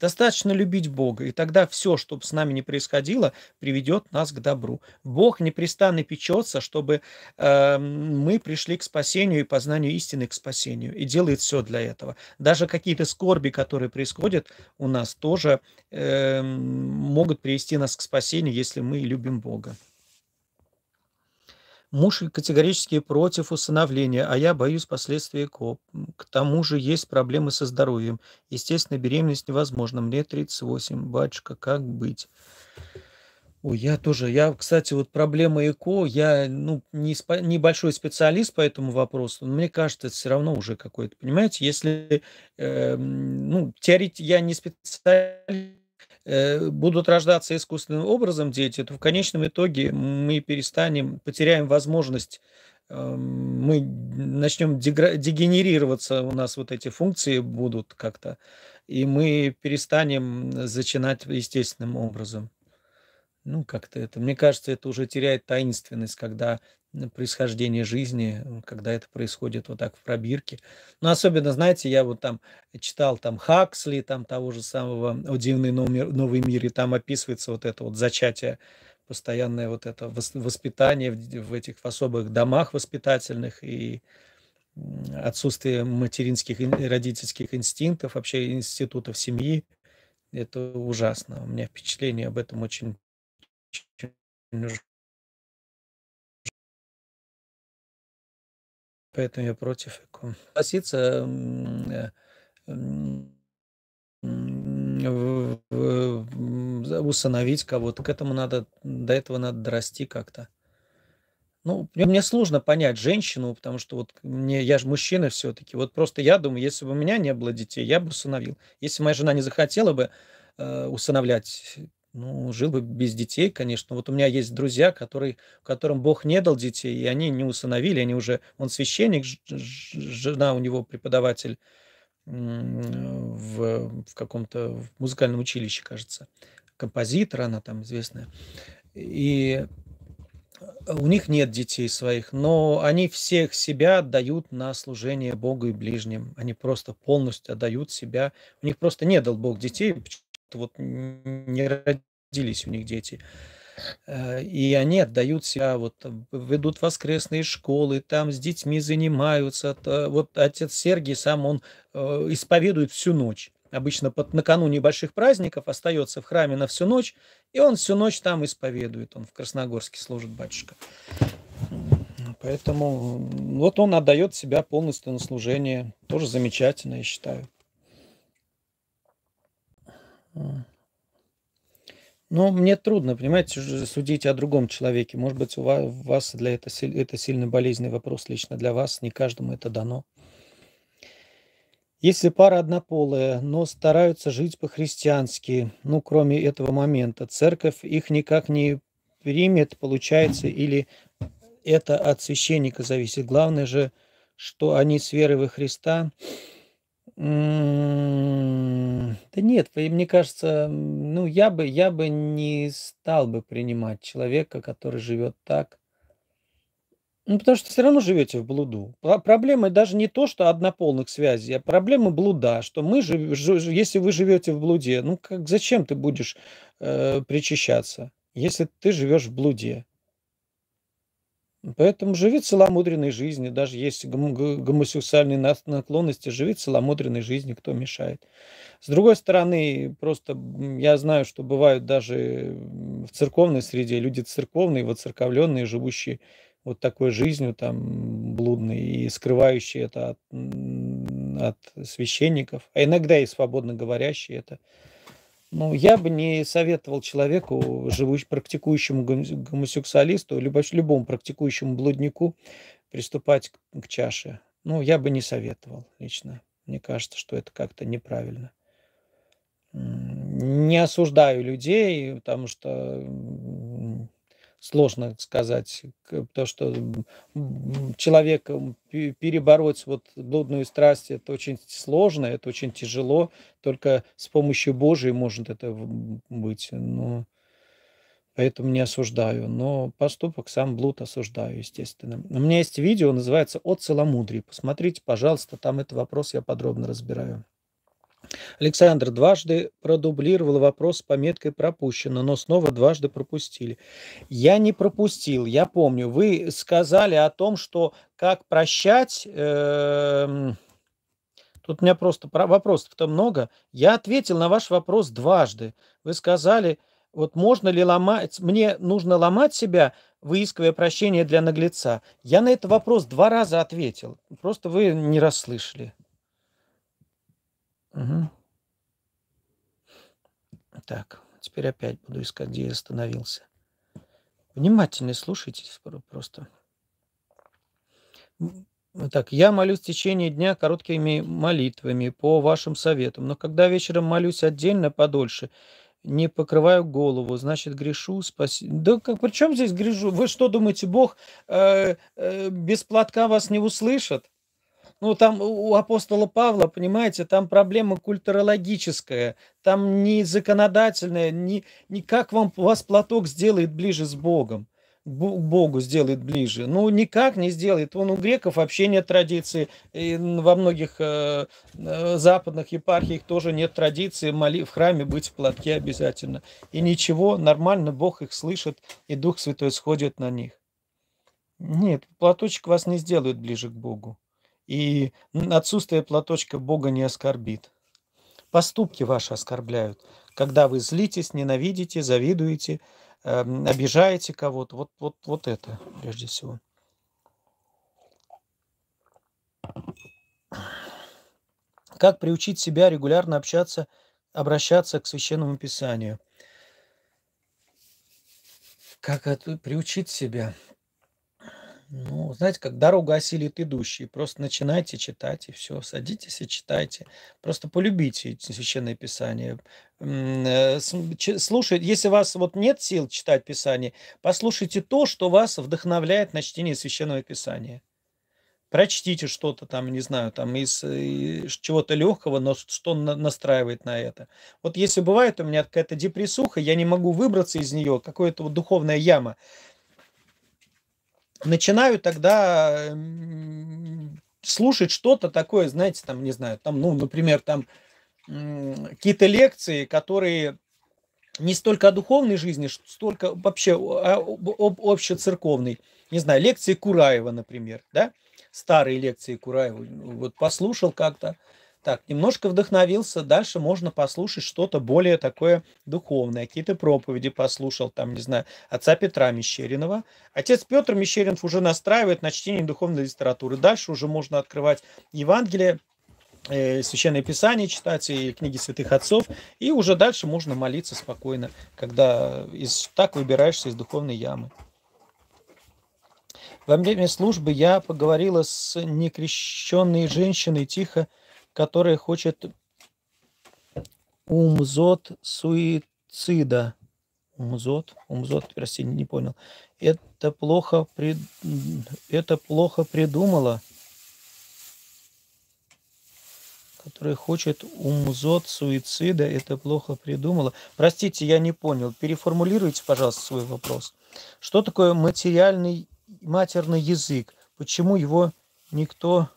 Достаточно любить Бога, и тогда все, что с нами не происходило, приведет нас к добру. Бог непрестанно печется, чтобы э, мы пришли к спасению и познанию истины к спасению, и делает все для этого. Даже какие-то скорби, которые происходят у нас, тоже э, могут привести нас к спасению, если мы любим Бога. Муж категорически против усыновления, а я боюсь последствий КОП. К тому же есть проблемы со здоровьем. Естественно, беременность невозможна. Мне 38. Батюшка, как быть? Ой, я тоже. Я, кстати, вот проблема ЭКО, я, ну, не спа небольшой специалист по этому вопросу, но мне кажется, это всё равно уже какой-то, понимаете, если, эм, ну, теорети я не специалист, э, будут рождаться искусственным образом дети, то в конечном итоге мы перестанем, потеряем возможность, эм, мы начнем дегенерироваться, у нас вот эти функции будут как-то, и мы перестанем зачинать естественным образом. Ну, как-то это, мне кажется, это уже теряет таинственность, когда происхождение жизни, когда это происходит вот так в пробирке. Но особенно, знаете, я вот там читал там Хаксли, там того же самого "О новый мир", и там описывается вот это вот зачатие, постоянное вот это вос воспитание в этих в особых домах воспитательных и, отсутствие материнских и родительских инстинктов, вообще институтов семьи. Это ужасно. У меня впечатление об этом очень ж Поэтому я против ЭКО. Согласиться, э, усыновить кого-то, к этому надо, до этого надо дорасти как-то. Ну, мне сложно понять женщину, потому что вот мне я ж мужчина всё-таки. Вот просто я думаю, если бы у меня не было детей, я бы усыновил. Если моя жена не захотела бы, э, усыновлять, ну, жил бы без детей, конечно. Вот у меня есть друзья, которые которым Бог не дал детей, и они не усыновили, они уже он священник, жена у него преподаватель, в в каком-то музыкальном училище, кажется. Композитор она там известная. И, у них нет детей своих, но они всех себя отдают на служение Богу и ближним. Они просто полностью отдают себя. У них просто не дал Бог детей, вот не родились у них дети. Э, и они отдают себя, вот, ведут воскресные школы, там с детьми занимаются. Вот отец Сергий сам, он, э, исповедует всю ночь. Обычно под накануне больших праздников остается в храме на всю ночь, и он всю ночь там исповедует. Он в Красногорске служит, батюшка. Поэтому, вот он отдает себя полностью на служение. Тоже замечательно, я считаю. Ну, мне трудно, понимаете, судить о другом человеке. Может быть, у ва у вас для это это сильно болезненный вопрос лично для вас, не каждому это дано. Если пара однополая, но стараются жить по-христиански, ну, кроме этого момента, церковь их никак не примет, получается, или это от священника зависит? Главное же, что они с верой во Христа. Да нет, мне кажется, ну, я бы я бы не стал бы принимать человека, который живет так. Ну, потому что всё равно живете в блуду. Проблема даже не то, что однополых связей, а проблема блуда, что мы жив если вы живете в блуде, ну, как зачем ты будешь, э, причащаться, если ты живешь в блуде? Поэтому живи целомудренной жизнью, даже если гомо го гомосексуальные наклонности, живи целомудренной жизнью, кто мешает. С другой стороны, просто, я знаю, что бывают даже, в церковной среде люди церковные, воцерковленные, живущие вот такой жизнью там блудной и скрывающие это от, от священников, а иногда и свободно говорящие это. Ну, я бы не советовал человеку, живущ практикующему гомос гомосексуалисту, любому практикующему блуднику приступать к к чаше. Ну, я бы не советовал лично. Мне кажется, что это как-то неправильно. Не осуждаю людей, потому что, сложно сказать, то, что, пе перебороть вот блудную страсть- это очень сложно, это очень тяжело. Только с помощью Божией может это быть. Но поэтому не осуждаю, но поступок, сам блуд осуждаю, естественно. У меня есть видео, называется "О целомудрии". Посмотрите, пожалуйста, там этот вопрос я подробно разбираю. Александр дважды продублировал вопрос с пометкой "пропущено", но снова дважды пропустили. Я не пропустил, я помню. Вы сказали о том, что как прощать, эм. Тут у меня просто про вопросов-то много. Я ответил на ваш вопрос дважды. Вы сказали, вот можно ли ломать мне нужно ломать себя, выискивая прощение для наглеца. Я на этот вопрос 2 раза ответил. Просто вы не расслышали. Мгм. Так, теперь опять буду искать, где я остановился. Внимательно слушайте просто. Так, я молюсь в течение дня короткими молитвами по вашим советам, но когда вечером молюсь отдельно подольше, не покрываю голову, значит, грешу, спаси. Да как, при чем здесь грешу? Вы что думаете, Бог э, э, без платка вас не услышит? Ну, там у апостола Павла, понимаете, там проблема культурологическая, там не законодательная, не, не как вам, вас платок сделает ближе с Богом Богу сделает ближе. Ну, никак не сделает. Он у греков вообще нет традиции. И во многих э, э, западных епархиях тоже нет традиции моли, в храме быть в платке обязательно. И ничего, нормально Бог их слышит, и Дух Святой сходит на них. Нет, платочек вас не сделает ближе к Богу. И отсутствие платочка Бога не оскорбит. Поступки ваши оскорбляют. Когда вы злитесь, ненавидите, завидуете, Эм, обижаете кого-то. Вот, вот, вот это прежде всего. Как приучить себя регулярно общаться, обращаться к священному писанию? Как это, приучить себя? Ну, знаете, как дорога осилит идущий. Просто начинайте читать, и все. Садитесь и читайте. Просто полюбите Священное Писание. Э, слушайте, если у вас вот нет сил читать Писание, послушайте то, что вас вдохновляет на чтение Священного Писания. Прочтите что-то там, не знаю, там из, из чего-то легкого, но что настраивает на это. Вот если бывает у меня какая-то депрессуха, я не могу выбраться из нее, какая-то вот духовная яма, начинаю тогда слушать что-то такое, знаете, там, не знаю, там, ну, например, там какие-то лекции, которые не столько о духовной жизни, столько вообще об общецерковной. Не знаю, лекции Кураева, например, да? Старые лекции Кураева. Вот послушал как-то, так, немножко вдохновился, дальше можно послушать что-то более такое духовное, какие-то проповеди послушал, там, не знаю, отца Петра Мещеринова. Отец Петр Мещеринов уже настраивает на чтение духовной литературы. Дальше уже можно открывать Евангелие, э, Священное Писание читать и книги святых отцов, и уже дальше можно молиться спокойно, когда из, так выбираешься из духовной ямы. Во время службы я поговорила с некрещенной женщиной тихо, которая хочет умзот суицида. Умзот, умзот, прости, не понял. Это плохо, при... это плохо придумала, которая хочет умзот суицида, это плохо придумала. Простите, я не понял. Переформулируйте, пожалуйста, свой вопрос. Что такое материальный матерный язык? Почему его никто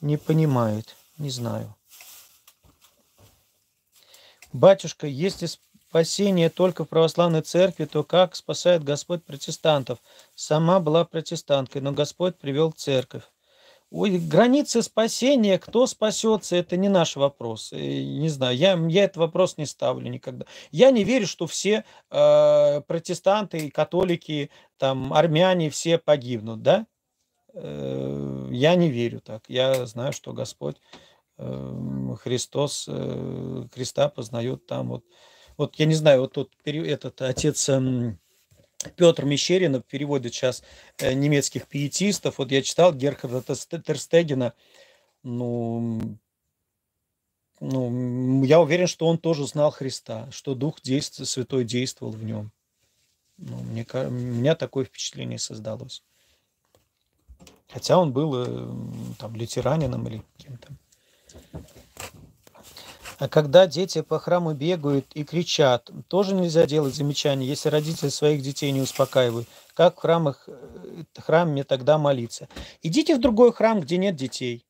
не понимает? Не знаю. Батюшка, если спасение только в православной церкви, то как спасает Господь протестантов? Сама была протестанткой, но Господь привел церковь. Ой, границы спасения, кто спасется, это не наш вопрос. Не знаю, я, я этот вопрос не ставлю никогда. Я не верю, что все э, протестанты, католики, там, армяне все погибнут, да? Э, я не верю так. Я знаю, что Господь Христос, э, Христа познают там. Вот, вот я не знаю, вот тот этот отец эм, Петр Мещеринов переводит сейчас э, немецких пиетистов. Вот я читал Герхарда Терстегена. Ну, ну, я уверен, что он тоже знал Христа, что Дух действ... Святой действовал в нем. Ну, мне, у меня такое впечатление создалось. Хотя он был э, там лютеранином или кем-то. А когда дети по храму бегают и кричат, тоже нельзя делать замечания, если родители своих детей не успокаивают. Как в храмах, э, храме тогда молиться? Идите в другой храм, где нет детей.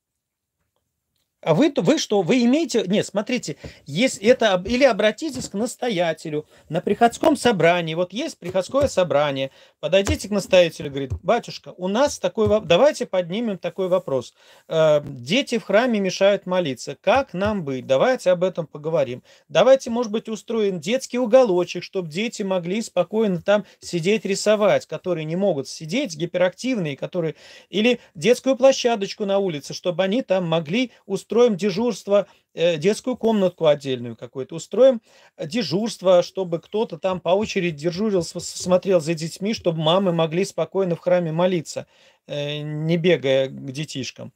А вы, вы что, вы имеете... Нет, смотрите, есть это... Или обратитесь к настоятелю на приходском собрании. Вот есть приходское собрание. Подойдите к настоятелю, говорит, батюшка, у нас такой... Давайте поднимем такой вопрос. Э, дети в храме мешают молиться. Как нам быть? Давайте об этом поговорим. Давайте, может быть, устроим детский уголочек, чтобы дети могли спокойно там сидеть, рисовать, которые не могут сидеть, гиперактивные, которые... Или детскую площадочку на улице, чтобы они там могли успокоиться устроим дежурство, э, детскую комнатку отдельную какую-то, устроим дежурство, чтобы кто-то там по очереди дежурил, смотрел за детьми, чтобы мамы могли спокойно в храме молиться, э, не бегая к детишкам.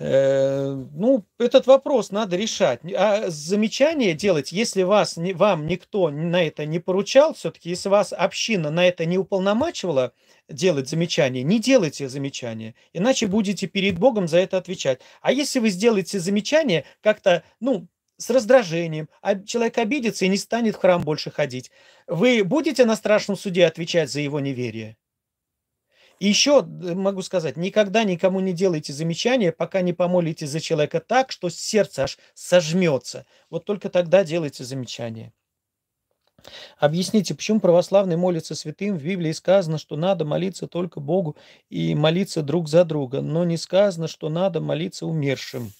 Э, ну, этот вопрос надо решать. А замечание делать, если вас, вам никто на это не поручал, все-таки, если вас община на это не уполномачивала делать замечания, не делайте замечания, иначе будете перед Богом за это отвечать. А если вы сделаете замечание как-то, ну, с раздражением, а человек обидится и не станет в храм больше ходить, вы будете на страшном суде отвечать за его неверие? И еще могу сказать, никогда никому не делайте замечания, пока не помолите за человека так, что сердце аж сожмется. Вот только тогда делайте замечания. Объясните, почему православные молятся святым? В Библии сказано, что надо молиться только Богу и молиться друг за друга, но не сказано, что надо молиться умершим.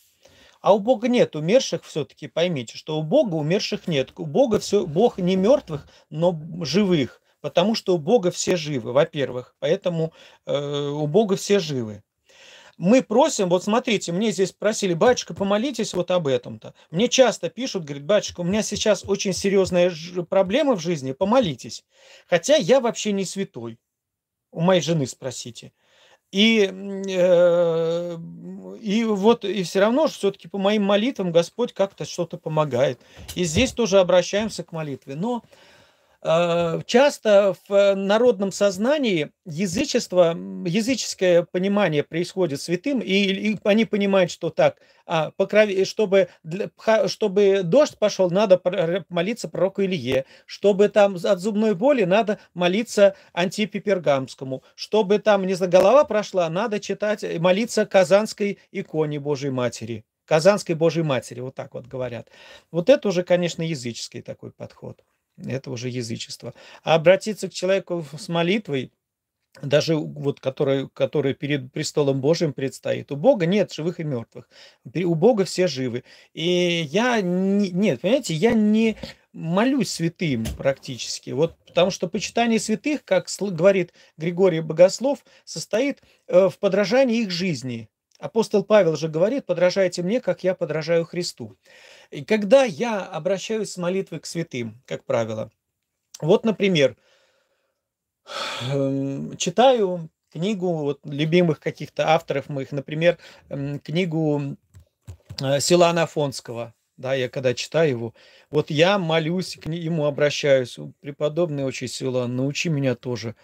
А у Бога нет умерших, все-таки поймите, что у Бога умерших нет. У Бога все, Бог не мертвых, но живых потому что у Бога все живы, во-первых, поэтому э, у Бога все живы. Мы просим, вот смотрите, мне здесь просили, батюшка, помолитесь вот об этом-то. Мне часто пишут, говорят, батюшка, у меня сейчас очень серьезная проблема в жизни, помолитесь. Хотя я вообще не святой. У моей жены спросите. И, э, и вот и все равно все-таки по моим молитвам Господь как-то что-то помогает. И здесь тоже обращаемся к молитве. Но часто в народном сознании язычество, языческое понимание происходит святым, и, и они понимают, что так, а, покрови, чтобы, чтобы дождь пошел, надо молиться пророку Илье, чтобы там от зубной боли надо молиться Антипе Пергамскому, чтобы там, не знаю, голова прошла, надо читать, молиться Казанской иконе Божьей Матери. Казанской Божьей Матери, вот так вот говорят. Вот это уже, конечно, языческий такой подход это уже язычество. А обратиться к человеку с молитвой, даже вот который, который перед престолом Божьим предстоит. У Бога нет живых и мертвых. У Бога все живы. И я не, нет, понимаете, я не молюсь святым практически. Вот потому что почитание святых, как говорит Григорий Богослов, состоит э, в подражании их жизни. Апостол Павел же говорит, подражайте мне, как я подражаю Христу. И когда я обращаюсь с молитвой к святым, как правило, вот, например, эм, читаю книгу вот, любимых каких-то авторов моих, например, эм, книгу э, Силана Афонского, да, я когда читаю его, вот я молюсь, к ему обращаюсь, преподобный очень Силан, научи меня тоже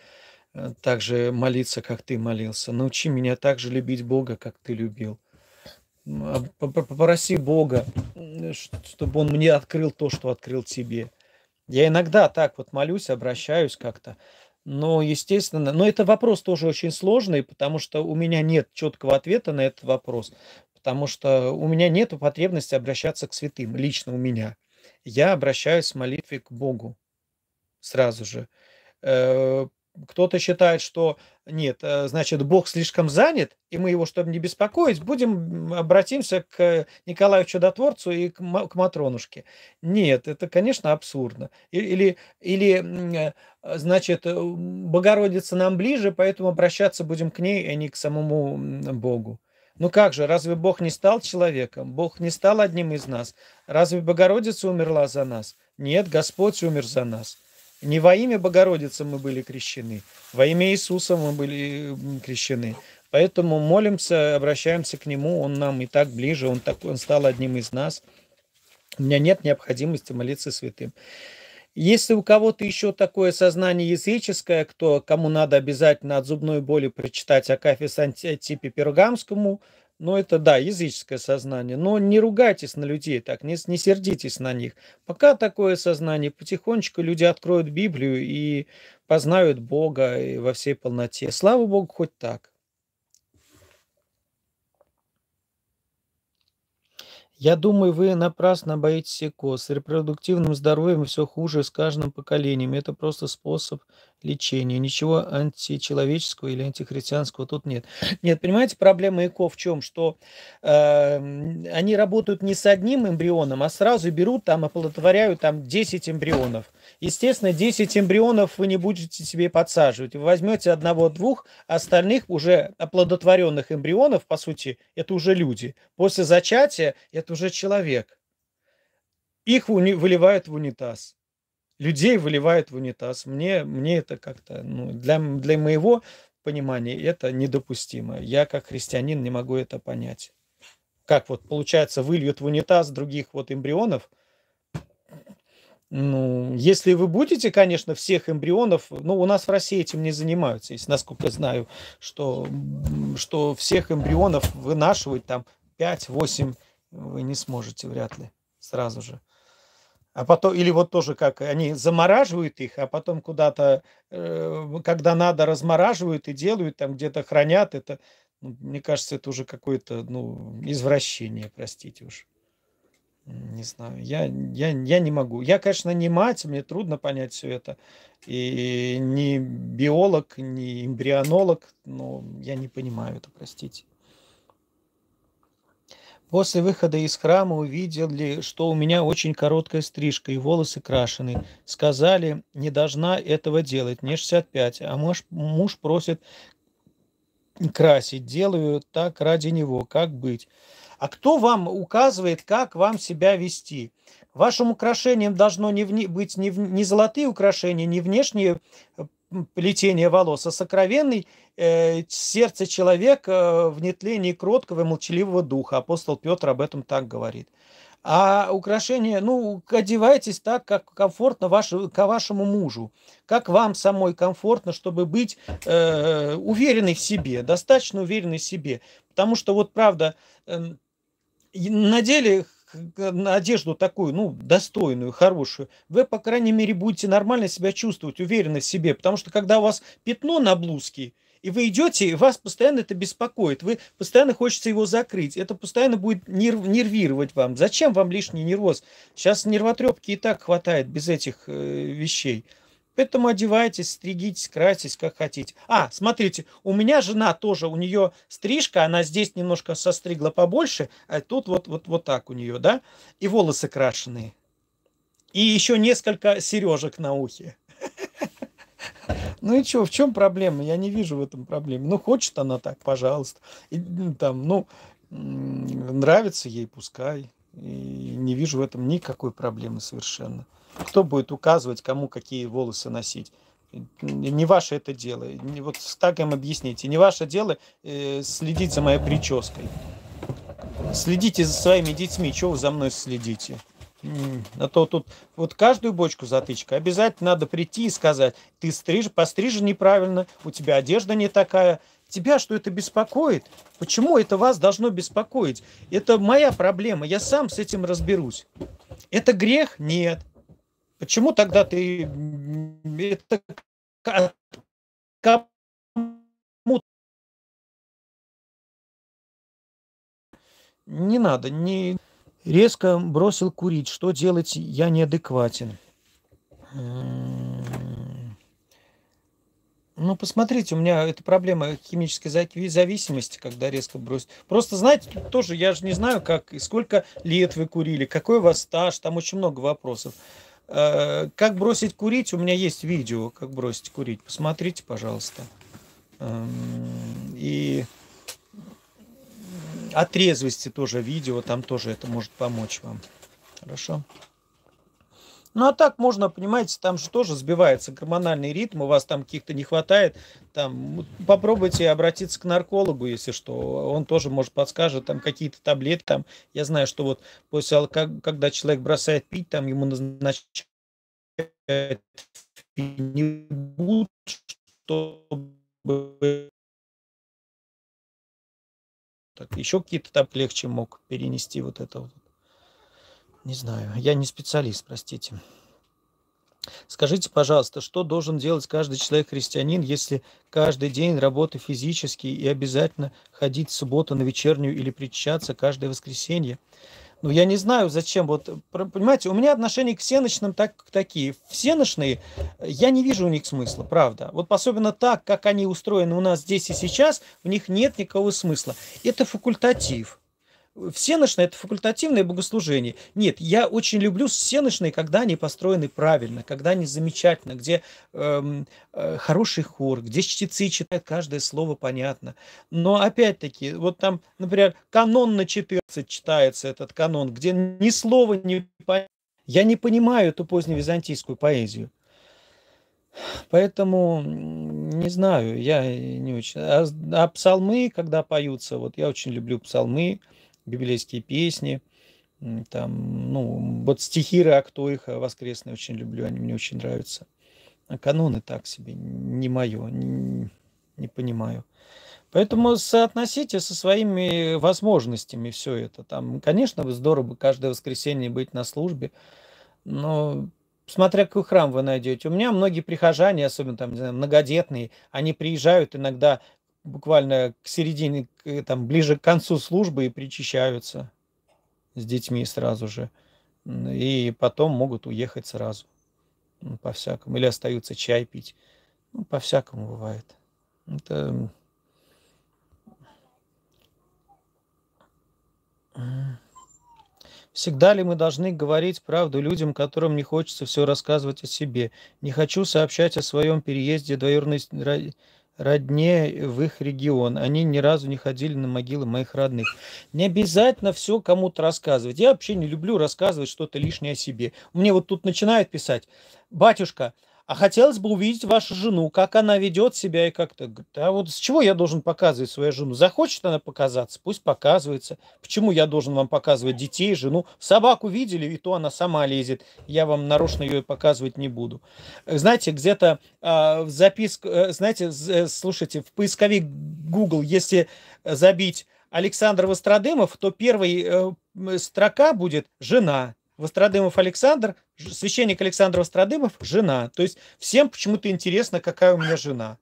э, так же молиться, как ты молился, научи меня так же любить Бога, как ты любил. А, попроси Бога, чтобы Он мне открыл то, что открыл тебе. Я иногда так вот молюсь, обращаюсь как-то. Но, естественно, но это вопрос тоже очень сложный, потому что у меня нет четкого ответа на этот вопрос, потому что у меня нет потребности обращаться к святым, лично у меня. Я обращаюсь с молитвой к Богу сразу же. Кто-то считает, что нет, э, значит, Бог слишком занят, и мы его, чтобы не беспокоить, будем обратимся к Николаю Чудотворцу и к, к Матронушке. Нет, это, конечно, абсурдно. Или, или э, значит, э, Богородица нам ближе, поэтому обращаться будем к ней, а не к самому Богу. Ну как же, разве Бог не стал человеком? Бог не стал одним из нас? Разве Богородица умерла за нас? Нет, Господь умер за нас. Не во имя Богородицы мы были крещены, во имя Иисуса мы были крещены. Поэтому молимся, обращаемся к Нему, Он нам и так ближе, Он, так, он стал одним из нас. У меня нет необходимости молиться святым. Если у кого-то еще такое сознание языческое, кто, кому надо обязательно от зубной боли прочитать Акафис Антипе Пергамскому, ну, это да, языческое сознание. Но не ругайтесь на людей так, не, не сердитесь на них. Пока такое сознание, потихонечку люди откроют Библию и познают Бога и во всей полноте. Слава Богу, хоть так. Я думаю, вы напрасно боитесь ЭКО. С репродуктивным здоровьем все хуже с каждым поколением. Это просто способ лечения. Ничего античеловеческого или антихристианского тут нет. Нет, понимаете, проблема ЭКО в чем? Что э, они работают не с одним эмбрионом, а сразу берут там, оплодотворяют там 10 эмбрионов. Естественно, 10 эмбрионов вы не будете себе подсаживать. Вы возьмете одного-двух, остальных уже оплодотворенных эмбрионов, по сути, это уже люди. После зачатия это уже человек. Их выливают в унитаз. Людей выливают в унитаз. Мне, мне это как-то, ну, для, для моего понимания это недопустимо. Я как христианин не могу это понять. Как вот получается выльют в унитаз других вот эмбрионов – ну, если вы будете, конечно, всех эмбрионов, ну, у нас в России этим не занимаются, если, насколько знаю, что, что всех эмбрионов вынашивать там 5-8 вы не сможете вряд ли сразу же. А потом, или вот тоже как, они замораживают их, а потом куда-то, э, когда надо, размораживают и делают, там где-то хранят это. Ну, мне кажется, это уже какое-то, ну, извращение, простите уж. Не знаю, я, я, я не могу. Я, конечно, не мать, мне трудно понять все это. И не биолог, не эмбрионолог, но я не понимаю это, простите. После выхода из храма увидели, что у меня очень короткая стрижка и волосы крашены. Сказали, не должна этого делать, мне 65, а муж, муж просит красить. Делаю так ради него, как быть. А кто вам указывает, как вам себя вести? Вашим украшением должно не вне, быть не, не золотые украшения, не внешнее э, плетение волос, а сокровенный э, сердце человека э, в нетлении кроткого и молчаливого духа. Апостол Петр об этом так говорит. А украшения, ну, одевайтесь так, как комфортно ваше, к вашему мужу, как вам самой комфортно, чтобы быть э, уверенной в себе, достаточно уверенной в себе. Потому что вот правда, э, надели одежду такую, ну, достойную, хорошую, вы, по крайней мере, будете нормально себя чувствовать, уверенно в себе. Потому что, когда у вас пятно на блузке, и вы идете, и вас постоянно это беспокоит, вы постоянно хочется его закрыть, это постоянно будет нерв, нервировать вам. Зачем вам лишний нервоз? Сейчас нервотрепки и так хватает без этих э, вещей. Поэтому одевайтесь, стригитесь, краситесь, как хотите. А, смотрите, у меня жена тоже, у нее стрижка, она здесь немножко состригла побольше, а тут вот, вот, вот так у нее, да? И волосы крашеные. И еще несколько сережек на ухе. Ну и что, в чем проблема? Я не вижу в этом проблемы. Ну, хочет она так, пожалуйста. И, там, ну, нравится ей, пускай. И не вижу в этом никакой проблемы совершенно. Кто будет указывать, кому какие волосы носить? Не ваше это дело. Вот так им объясните. Не ваше дело э, следить за моей прической. Следите за своими детьми. Чего вы за мной следите? А то тут вот каждую бочку затычка обязательно надо прийти и сказать, ты стриж, пострижен неправильно, у тебя одежда не такая. Тебя что это беспокоит? Почему это вас должно беспокоить? Это моя проблема, я сам с этим разберусь. Это грех? Нет. Почему тогда ты это кому не надо, не резко бросил курить. Что делать? Я неадекватен. Ну, посмотрите, у меня это проблема химической зависимости, когда резко бросить. Просто, знаете, тоже я же не знаю, как и сколько лет вы курили, какой у вас стаж, там очень много вопросов. Э, как бросить курить? У меня есть видео, как бросить курить. Посмотрите, пожалуйста. Эм, и о трезвости тоже видео, там тоже это может помочь вам. Хорошо? Ну а так можно, понимаете, там же тоже сбивается гормональный ритм, у вас там каких-то не хватает. Там, попробуйте обратиться к наркологу, если что. Он тоже, может, подскажет там какие-то таблетки. Там, я знаю, что вот после, когда человек бросает пить, там ему назначают фенибут, чтобы так, еще какие-то там легче мог перенести вот это вот. Не знаю, я не специалист, простите. Скажите, пожалуйста, что должен делать каждый человек-христианин, если каждый день работы физически и обязательно ходить в субботу на вечернюю или причащаться каждое воскресенье? Ну, я не знаю, зачем. Вот, понимаете, у меня отношения к сеночным так, такие. Сеночные я не вижу у них смысла, правда. Вот особенно так, как они устроены у нас здесь и сейчас, в них нет никакого смысла. Это факультатив всеночное – это факультативное богослужение. Нет, я очень люблю всеночные, когда они построены правильно, когда они замечательно, где эм, э, хороший хор, где чтецы читают каждое слово понятно. Но опять-таки, вот там, например, канон на 14 читается этот канон, где ни слова не понятно. Я не понимаю эту поздневизантийскую поэзию. Поэтому не знаю, я не очень. А, а псалмы, когда поются, вот я очень люблю псалмы библейские песни, там, ну, вот стихи Актоиха воскресные очень люблю, они мне очень нравятся. А каноны так себе, не мое, не, не понимаю. Поэтому соотносите со своими возможностями все это. Там, конечно, здорово бы каждое воскресенье быть на службе, но смотря какой храм вы найдете. У меня многие прихожане, особенно там, не знаю, многодетные, они приезжают иногда буквально к середине, там, ближе к концу службы и причащаются с детьми сразу же. И потом могут уехать сразу. Ну, по-всякому. Или остаются чай пить. Ну, по-всякому бывает. Это... Всегда ли мы должны говорить правду людям, которым не хочется все рассказывать о себе? Не хочу сообщать о своем переезде двоюродной родне в их регион. Они ни разу не ходили на могилы моих родных. Не обязательно все кому-то рассказывать. Я вообще не люблю рассказывать что-то лишнее о себе. Мне вот тут начинают писать, батюшка, а хотелось бы увидеть вашу жену, как она ведет себя и как-то. А вот с чего я должен показывать свою жену? Захочет она показаться, пусть показывается. Почему я должен вам показывать детей, жену? Собаку видели, и то она сама лезет. Я вам нарочно ее показывать не буду. Знаете, где-то э, в записку, э, знаете, э, слушайте, в поисковик Google, если забить Александр Востродымов, то первая э, строка будет «жена». Вострадымов Александр, священник Александр Вострадымов, жена. То есть всем почему-то интересно, какая у меня жена.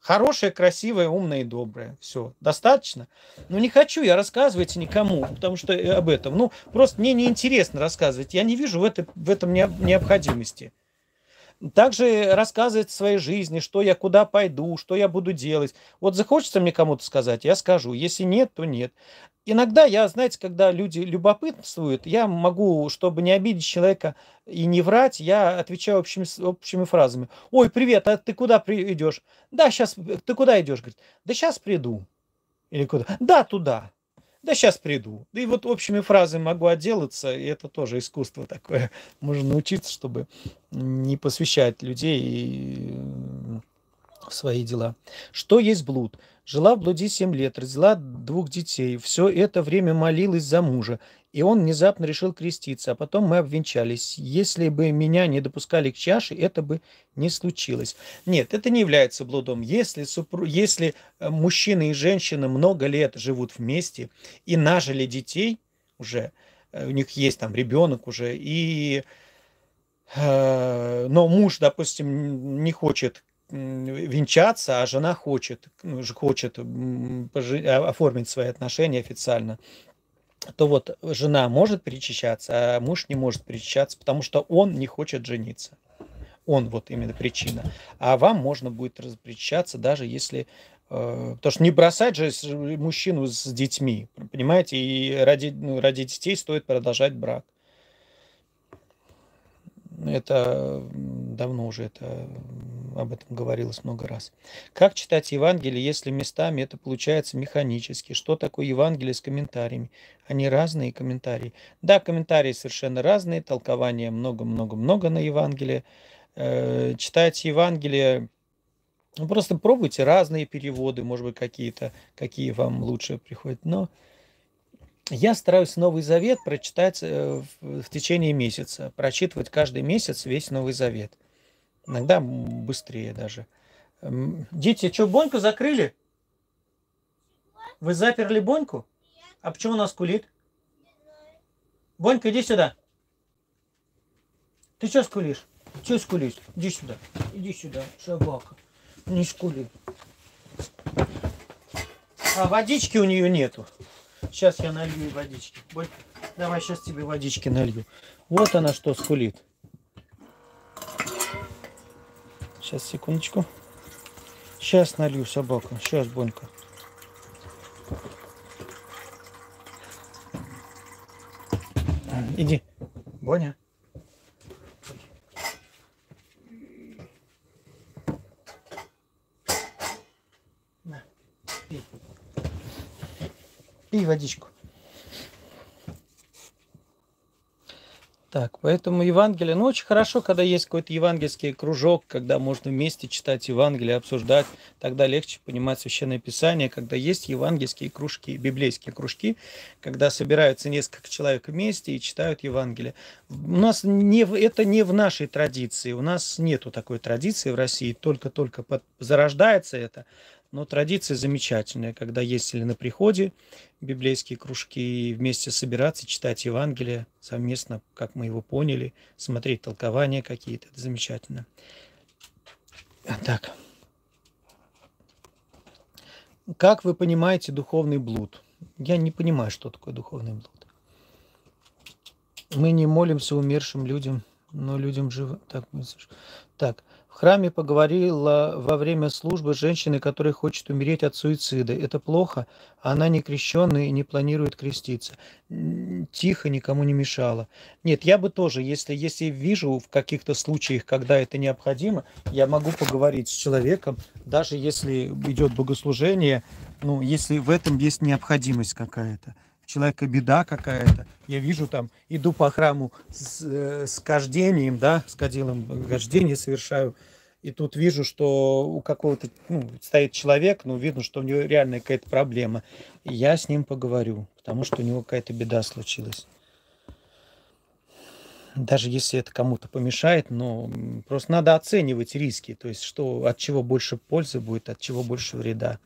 Хорошая, красивая, умная и добрая. Все, достаточно. Но не хочу я рассказывать никому, потому что э, об этом. Ну, просто мне неинтересно рассказывать. Я не вижу в, это, в этом необходимости. Также рассказывать о своей жизни, что я куда пойду, что я буду делать. Вот захочется мне кому-то сказать, я скажу. Если нет, то нет. Иногда я, знаете, когда люди любопытствуют, я могу, чтобы не обидеть человека и не врать, я отвечаю общими, общими фразами. Ой, привет, а ты куда идешь? Да, сейчас, ты куда идешь? Говорит, да сейчас приду. Или куда? Да, туда да сейчас приду. Да и вот общими фразами могу отделаться, и это тоже искусство такое. Можно научиться, чтобы не посвящать людей в свои дела. Что есть блуд? Жила в блуде 7 лет, родила двух детей. Все это время молилась за мужа. И он внезапно решил креститься, а потом мы обвенчались. Если бы меня не допускали к чаше, это бы не случилось. Нет, это не является блудом. Если, супру... Если э, мужчина и женщина много лет живут вместе и нажили детей уже, э, у них есть там ребенок уже, и э, но муж, допустим, не хочет венчаться, а жена хочет, ну, хочет а, оформить свои отношения официально, то вот жена может причащаться, а муж не может причащаться, потому что он не хочет жениться. Он вот именно причина. А вам можно будет причащаться, даже если... Э, потому что не бросать же мужчину с детьми, понимаете? И ради, ну, ради детей стоит продолжать брак. Это давно уже это об этом говорилось много раз. Как читать Евангелие, если местами это получается механически? Что такое Евангелие с комментариями? Они разные комментарии. Да, комментарии совершенно разные, толкования много-много-много на Евангелие. Э, читать Евангелие, ну, просто пробуйте разные переводы, может быть, какие-то, какие вам лучше приходят. Но я стараюсь Новый Завет прочитать э, в течение месяца, прочитывать каждый месяц весь Новый Завет. Иногда быстрее даже. Дети, что, Боньку закрыли? Вы заперли Боньку? А почему она скулит? Бонька, иди сюда. Ты что скулишь? Что скулишь? Иди сюда. Иди сюда, собака. Не скули. А водички у нее нету. Сейчас я налью водички. Бонька. Давай сейчас тебе водички налью. Вот она что скулит. Сейчас, секундочку. Сейчас налью собаку. Сейчас, Бонька. Иди. Боня. На, пей. Пей водичку. Так, поэтому Евангелие, ну, очень хорошо, когда есть какой-то евангельский кружок, когда можно вместе читать Евангелие, обсуждать, тогда легче понимать Священное Писание, когда есть евангельские кружки, библейские кружки, когда собираются несколько человек вместе и читают Евангелие. У нас не, это не в нашей традиции, у нас нету такой традиции в России, только-только зарождается это, но традиция замечательная, когда есть или на приходе библейские кружки, вместе собираться, читать Евангелие совместно, как мы его поняли, смотреть толкования какие-то. Это замечательно. Так. Как вы понимаете духовный блуд? Я не понимаю, что такое духовный блуд. Мы не молимся умершим людям, но людям живым. Так, так. В храме поговорила во время службы женщины, которая хочет умереть от суицида. Это плохо, она не крещенная и не планирует креститься. Тихо, никому не мешала. Нет, я бы тоже, если, если вижу в каких-то случаях, когда это необходимо, я могу поговорить с человеком, даже если идет богослужение, ну, если в этом есть необходимость какая-то человека беда какая-то. Я вижу там, иду по храму с, э, с кождением, да, с кадилом кождение совершаю, и тут вижу, что у какого-то ну, стоит человек, ну, видно, что у него реально какая-то проблема. И я с ним поговорю, потому что у него какая-то беда случилась. Даже если это кому-то помешает, но просто надо оценивать риски, то есть что, от чего больше пользы будет, от чего больше вреда.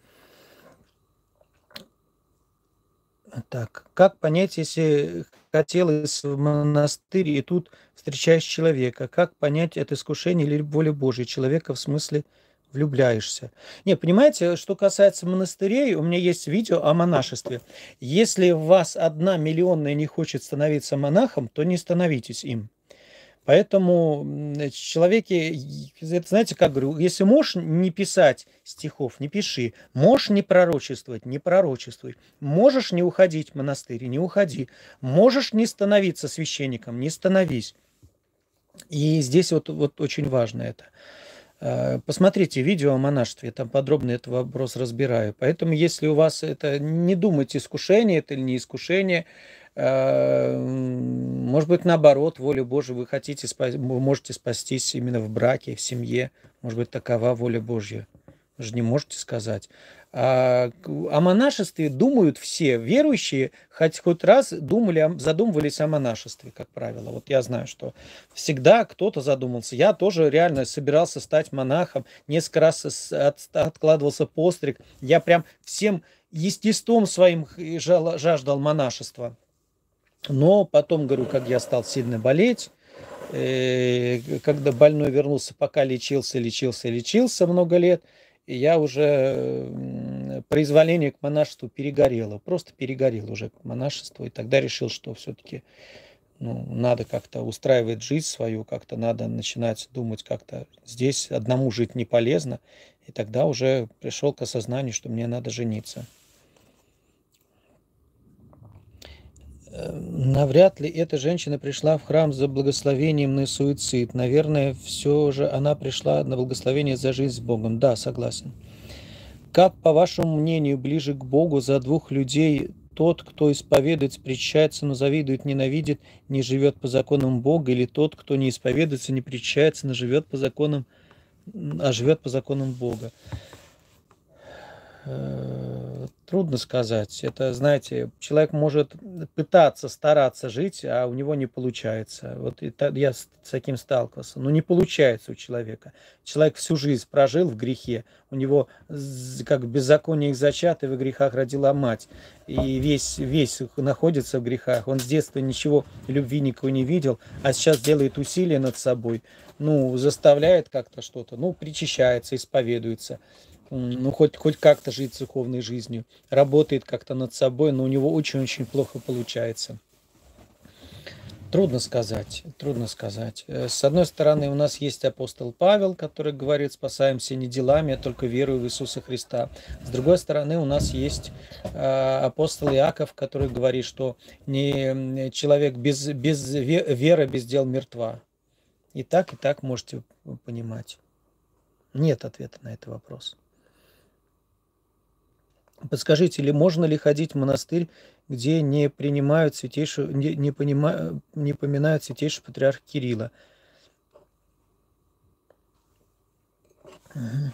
Так, как понять, если хотелось в монастырь, и тут встречаешь человека? Как понять, это искушение или воля Божья? Человека в смысле влюбляешься. Не, понимаете, что касается монастырей, у меня есть видео о монашестве. Если вас одна миллионная не хочет становиться монахом, то не становитесь им. Поэтому человеки, это знаете, как говорю, если можешь не писать стихов, не пиши. Можешь не пророчествовать, не пророчествуй. Можешь не уходить в монастырь, не уходи. Можешь не становиться священником, не становись. И здесь вот, вот очень важно это. Э, посмотрите видео о монашестве, там подробно этот вопрос разбираю. Поэтому, если у вас это, не думайте, искушение это или не искушение, Э, может быть, наоборот, волю Божию вы хотите, вы можете спастись именно в браке, в семье. Может быть, такова воля Божья. Вы же не можете сказать. А, о монашестве думают все верующие, хоть хоть раз думали, задумывались о монашестве, как правило. Вот я знаю, что всегда кто-то задумался. Я тоже реально собирался стать монахом, несколько раз откладывался постриг. Я прям всем естеством своим жаждал монашества. Но потом, говорю, как я стал сильно болеть, э, когда больной вернулся, пока лечился, лечился, лечился много лет, и я уже произволение к монашеству перегорело, просто перегорел уже к монашеству, и тогда решил, что все-таки ну, надо как-то устраивать жизнь свою, как-то надо начинать думать как-то здесь одному жить не полезно, и тогда уже пришел к осознанию, что мне надо жениться. Навряд ли эта женщина пришла в храм за благословением на суицид. Наверное, все же она пришла на благословение за жизнь с Богом. Да, согласен. Как, по вашему мнению, ближе к Богу за двух людей тот, кто исповедует, причащается, но завидует, ненавидит, не живет по законам Бога, или тот, кто не исповедуется, не причащается, но живет по законам, а живет по законам Бога? Э, трудно сказать. Это, знаете, человек может пытаться, стараться жить, а у него не получается. Вот это, я с таким сталкивался. Но не получается у человека. Человек всю жизнь прожил в грехе. У него как беззаконие их зачат, и в грехах родила мать. И весь, весь находится в грехах. Он с детства ничего, любви никого не видел, а сейчас делает усилия над собой. Ну, заставляет как-то что-то, ну, причащается, исповедуется ну, хоть, хоть как-то жить духовной жизнью, работает как-то над собой, но у него очень-очень плохо получается. Трудно сказать, трудно сказать. Э, с одной стороны, у нас есть апостол Павел, который говорит, спасаемся не делами, а только верой в Иисуса Христа. С другой стороны, у нас есть э, апостол Иаков, который говорит, что не человек без, без веры, без дел мертва. И так, и так можете понимать. Нет ответа на этот вопрос. Подскажите, ли можно ли ходить в монастырь, где не принимают святейшего, не, не, понима, не поминают святейшего патриарха Кирилла? Угу.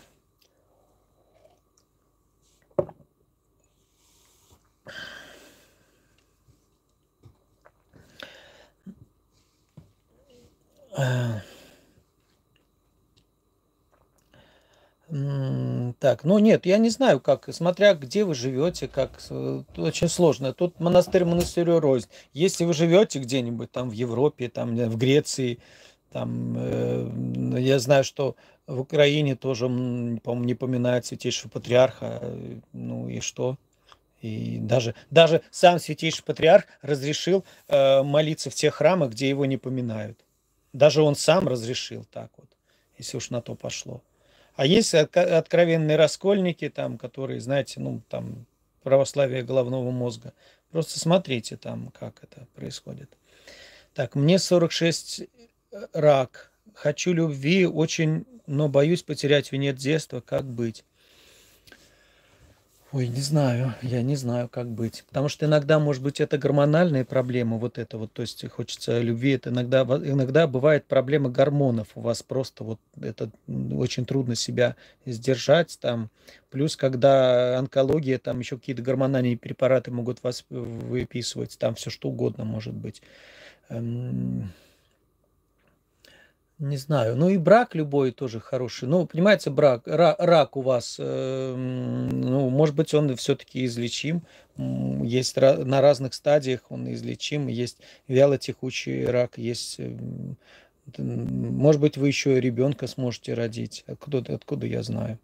Так, ну нет, я не знаю, как, смотря где вы живете, как, очень сложно. Тут монастырь монастырю рознь. Если вы живете где-нибудь там в Европе, там в Греции, там, э, я знаю, что в Украине тоже, по-моему, не поминают святейшего патриарха, э, ну и что? И даже, даже сам святейший патриарх разрешил э, молиться в тех храмах, где его не поминают. Даже он сам разрешил так вот, если уж на то пошло. А есть откровенные раскольники, там, которые, знаете, ну, там, православие головного мозга. Просто смотрите там, как это происходит. Так, мне 46 э, рак. Хочу любви очень, но боюсь потерять венец детства. Как быть? Ой, не знаю, я не знаю, как быть. Потому что иногда, может быть, это гормональная проблема, вот это вот, то есть хочется любви, это иногда, иногда бывает проблема гормонов, у вас просто вот это очень трудно себя сдержать там. Плюс, когда онкология, там еще какие-то гормональные препараты могут вас выписывать, там все что угодно может быть. Эм, не знаю. Ну и брак любой тоже хороший. Ну, понимаете, брак, рак, рак у вас, э, ну, может быть, он все-таки излечим. Есть на разных стадиях он излечим. Есть вялотекучий рак, есть... Э, может быть, вы еще ребенка сможете родить. Откуда, откуда я знаю?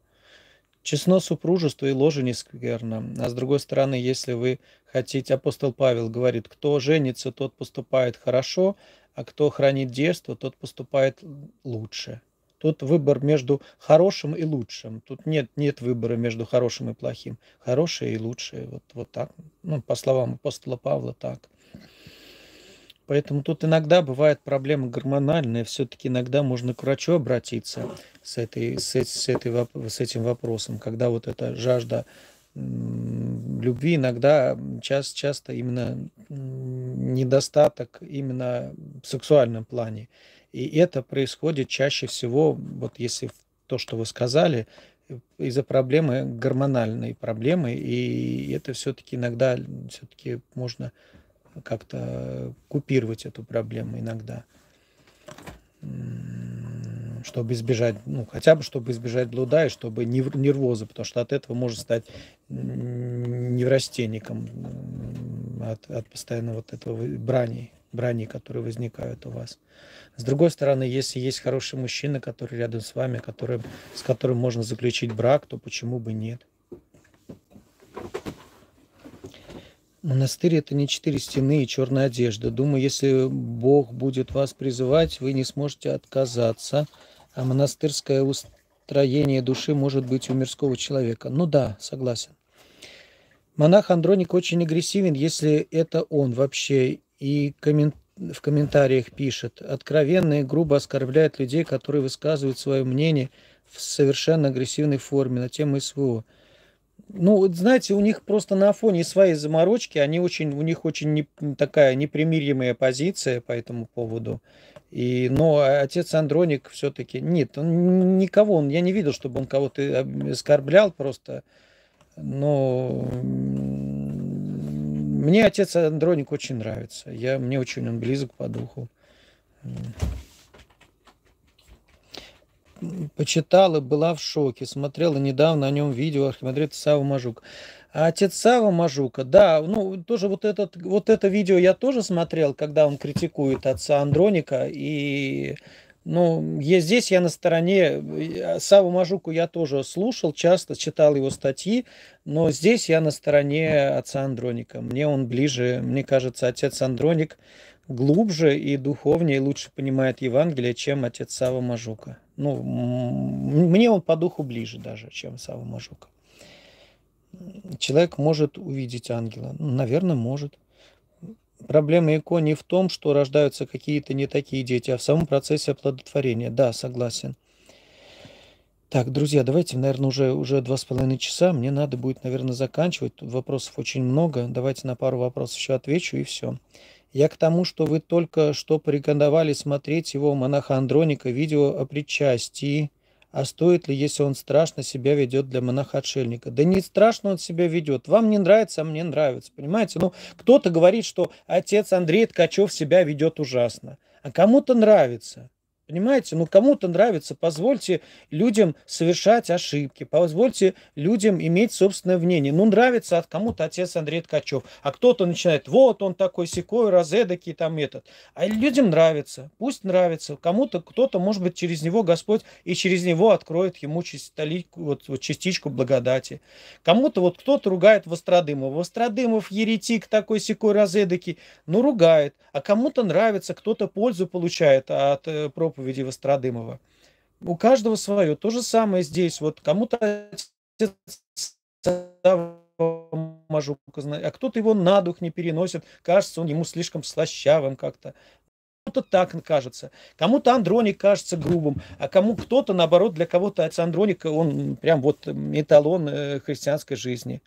Честно супружество и ложе не скверно. А с другой стороны, если вы хотите, апостол Павел говорит, кто женится, тот поступает хорошо, а кто хранит детство, тот поступает лучше. Тут выбор между хорошим и лучшим. Тут нет, нет выбора между хорошим и плохим. Хорошее и лучшее. Вот, вот так. Ну, по словам апостола Павла, так. Поэтому тут иногда бывает проблема гормональная. Все-таки иногда можно к врачу обратиться с, этой, с, с, этой, с этим вопросом, когда вот эта жажда любви иногда часто, часто именно недостаток именно в сексуальном плане. И это происходит чаще всего, вот если то, что вы сказали, из-за проблемы гормональной проблемы, и это все-таки иногда все-таки можно как-то купировать эту проблему иногда чтобы избежать, ну, хотя бы чтобы избежать блуда и чтобы нервоза, потому что от этого может стать неврастенником от, от постоянно вот этого брани, брани, которые возникают у вас. С другой стороны, если есть хороший мужчина, который рядом с вами, который, с которым можно заключить брак, то почему бы нет? Монастырь – это не четыре стены и черная одежда. Думаю, если Бог будет вас призывать, вы не сможете отказаться – а монастырское устроение души может быть у мирского человека. Ну да, согласен. Монах Андроник очень агрессивен, если это он вообще. И коммен... в комментариях пишет, откровенно и грубо оскорбляет людей, которые высказывают свое мнение в совершенно агрессивной форме на тему СВО. Ну, знаете, у них просто на фоне своей заморочки, они очень, у них очень не, такая непримиримая позиция по этому поводу. И, но отец Андроник все-таки, нет, он никого, он, я не видел, чтобы он кого-то оскорблял просто, но мне отец Андроник очень нравится, я, мне очень он близок по духу. Почитала, была в шоке, смотрела недавно о нем видео архимандрита Сава Мажук. А отец Сава Мажука, да, ну, тоже вот, этот, вот это видео я тоже смотрел, когда он критикует отца Андроника, и, ну, я, здесь я на стороне, Саву Мажуку я тоже слушал, часто читал его статьи, но здесь я на стороне отца Андроника, мне он ближе, мне кажется, отец Андроник, глубже и духовнее, и лучше понимает Евангелие, чем отец Сава Мажука. Ну, мне он по духу ближе даже, чем Сава Мажука. Человек может увидеть ангела? Ну, наверное, может. Проблема ИКО не в том, что рождаются какие-то не такие дети, а в самом процессе оплодотворения. Да, согласен. Так, друзья, давайте, наверное, уже, уже два с половиной часа. Мне надо будет, наверное, заканчивать. Тут вопросов очень много. Давайте на пару вопросов еще отвечу и все. Я к тому, что вы только что порекомендовали смотреть его монаха Андроника видео о причастии. А стоит ли, если он страшно себя ведет для монаха-отшельника? Да не страшно он себя ведет. Вам не нравится, а мне нравится. Понимаете? Ну, кто-то говорит, что отец Андрей Ткачев себя ведет ужасно. А кому-то нравится. Понимаете, ну кому-то нравится, позвольте людям совершать ошибки, позвольте людям иметь собственное мнение. Ну нравится от кому-то отец Андрей Ткачев, а кто-то начинает, вот он такой секой, разэдакий там этот. А людям нравится, пусть нравится. Кому-то, кто-то, может быть, через него Господь и через него откроет ему частичку, вот, вот, частичку благодати. Кому-то вот кто-то ругает Вострадымова. Вострадымов еретик такой секой, разэдакий, ну ругает. А кому-то нравится, кто-то пользу получает от э, проповеди проповеди Вострадымова. У каждого свое. То же самое здесь. Вот кому-то а кто-то его на дух не переносит. Кажется, он ему слишком слащавым как-то. Кому-то так кажется. Кому-то Андроник кажется грубым, а кому кто-то, наоборот, для кого-то Андроник, он прям вот эталон э, христианской жизни.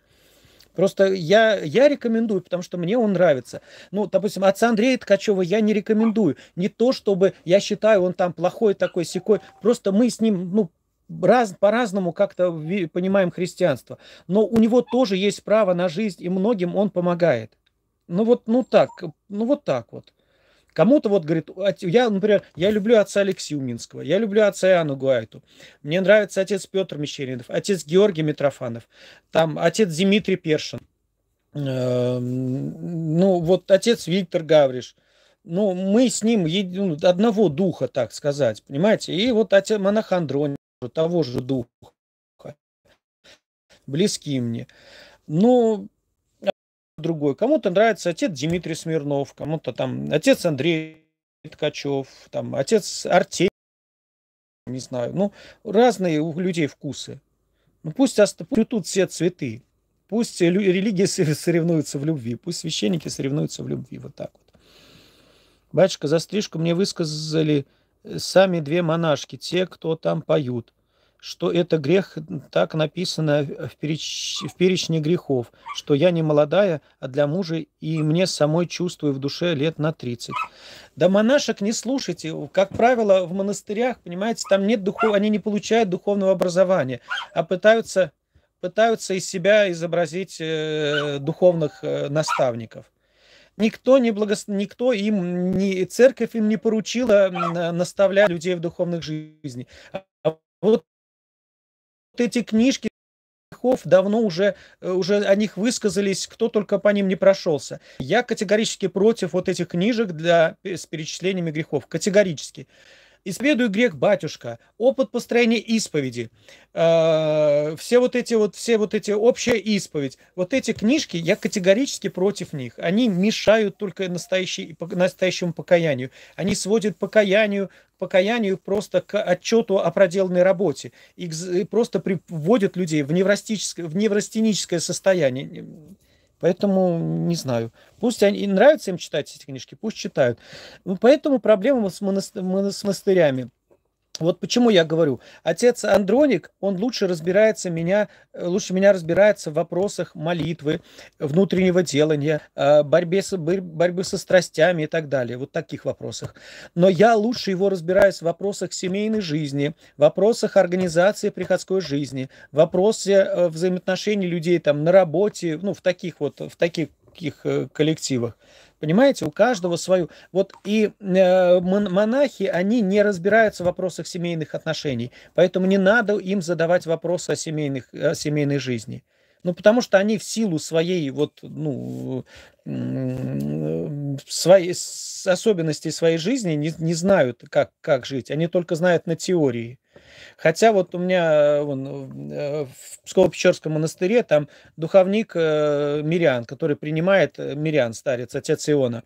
Просто я, я рекомендую, потому что мне он нравится. Ну, допустим, отца Андрея Ткачева я не рекомендую. Не то, чтобы я считаю, он там плохой такой, секой. Просто мы с ним, ну, раз, по-разному как-то понимаем христианство. Но у него тоже есть право на жизнь, и многим он помогает. Ну вот, ну так, ну вот так вот. Кому-то вот говорит, я, например, я люблю отца Алексея Минского, я люблю отца Иоанна Гуайту, мне нравится отец Петр Мещеринов, отец Георгий Митрофанов, там отец Дмитрий Першин, эм, ну вот отец Виктор Гавриш, ну мы с ним ну, одного духа, так сказать, понимаете, и вот отец монах Андроний, того же духа, близки мне. Ну, другой. Кому-то нравится отец Дмитрий Смирнов, кому-то там отец Андрей Ткачев, там отец Артемий, не знаю. Ну, разные у людей вкусы. Ну, пусть, пусть тут все цветы. Пусть религии соревнуются в любви, пусть священники соревнуются в любви. Вот так вот. Батюшка, за стрижку мне высказали э, сами две монашки, те, кто там поют что это грех, так написано в, переч... в перечне грехов, что я не молодая, а для мужа, и мне самой чувствую в душе лет на 30. Да монашек не слушайте. Как правило, в монастырях, понимаете, там нет духов... они не получают духовного образования, а пытаются, пытаются из себя изобразить э, духовных э, наставников. Никто, не благос... Никто им, не... церковь им не поручила наставлять людей в духовных жизни. А вот эти книжки грехов давно уже, э, уже о них высказались, кто только по ним не прошелся. Я категорически против вот этих книжек для, с перечислениями грехов. Категорически. Исповедуй грех, батюшка, опыт построения исповеди, э, все вот эти вот, все вот эти общая исповедь, вот эти книжки, я категорически против них. Они мешают только настоящей, настоящему покаянию. Они сводят покаянию, покаянию просто к отчету о проделанной работе и просто приводят людей в в неврастеническое состояние. Поэтому не знаю. Пусть они нравится им читать эти книжки, пусть читают. Ну, поэтому проблема с, монастырями. Вот почему я говорю, отец Андроник, он лучше разбирается меня, э, лучше меня разбирается в вопросах молитвы, внутреннего делания, э, борьбе с, борьбы со страстями и так далее, вот таких вопросах. Но я лучше его разбираюсь в вопросах семейной жизни, вопросах организации приходской жизни, в вопросе э, взаимоотношений людей там на работе, ну, в таких вот, в таких коллективах. Понимаете, у каждого свою. Вот и э, монахи, они не разбираются в вопросах семейных отношений, поэтому не надо им задавать вопросы о, семейных, о семейной жизни. Ну, потому что они в силу своей вот, ну, своей, особенностей своей жизни не, не знают, как, как жить. Они только знают на теории. Хотя вот у меня вон, э, в Псково-Печорском монастыре там духовник э, Мирян, который принимает э, Мирян, старец, отец Иона.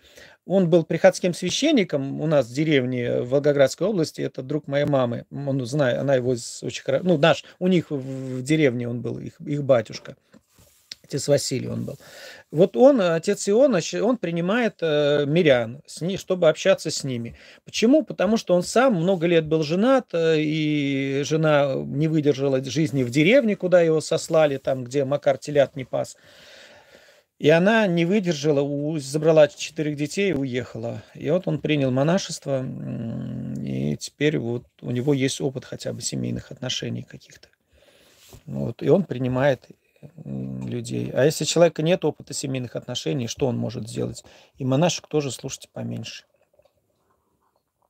Он был приходским священником у нас в деревне в Волгоградской области. Это друг моей мамы. Он знает, она его очень хорошо... Ну, наш, у них в деревне он был, их, их батюшка. Отец Василий он был. Вот он, отец Ион, он принимает э, мирян, с ней, чтобы общаться с ними. Почему? Потому что он сам много лет был женат, э, и жена не выдержала жизни в деревне, куда его сослали, там, где Макар телят не пас. И она не выдержала, забрала четырех детей и уехала. И вот он принял монашество, и теперь вот у него есть опыт хотя бы семейных отношений каких-то. Вот, и он принимает людей. А если у человека нет опыта семейных отношений, что он может сделать? И монашек тоже слушайте поменьше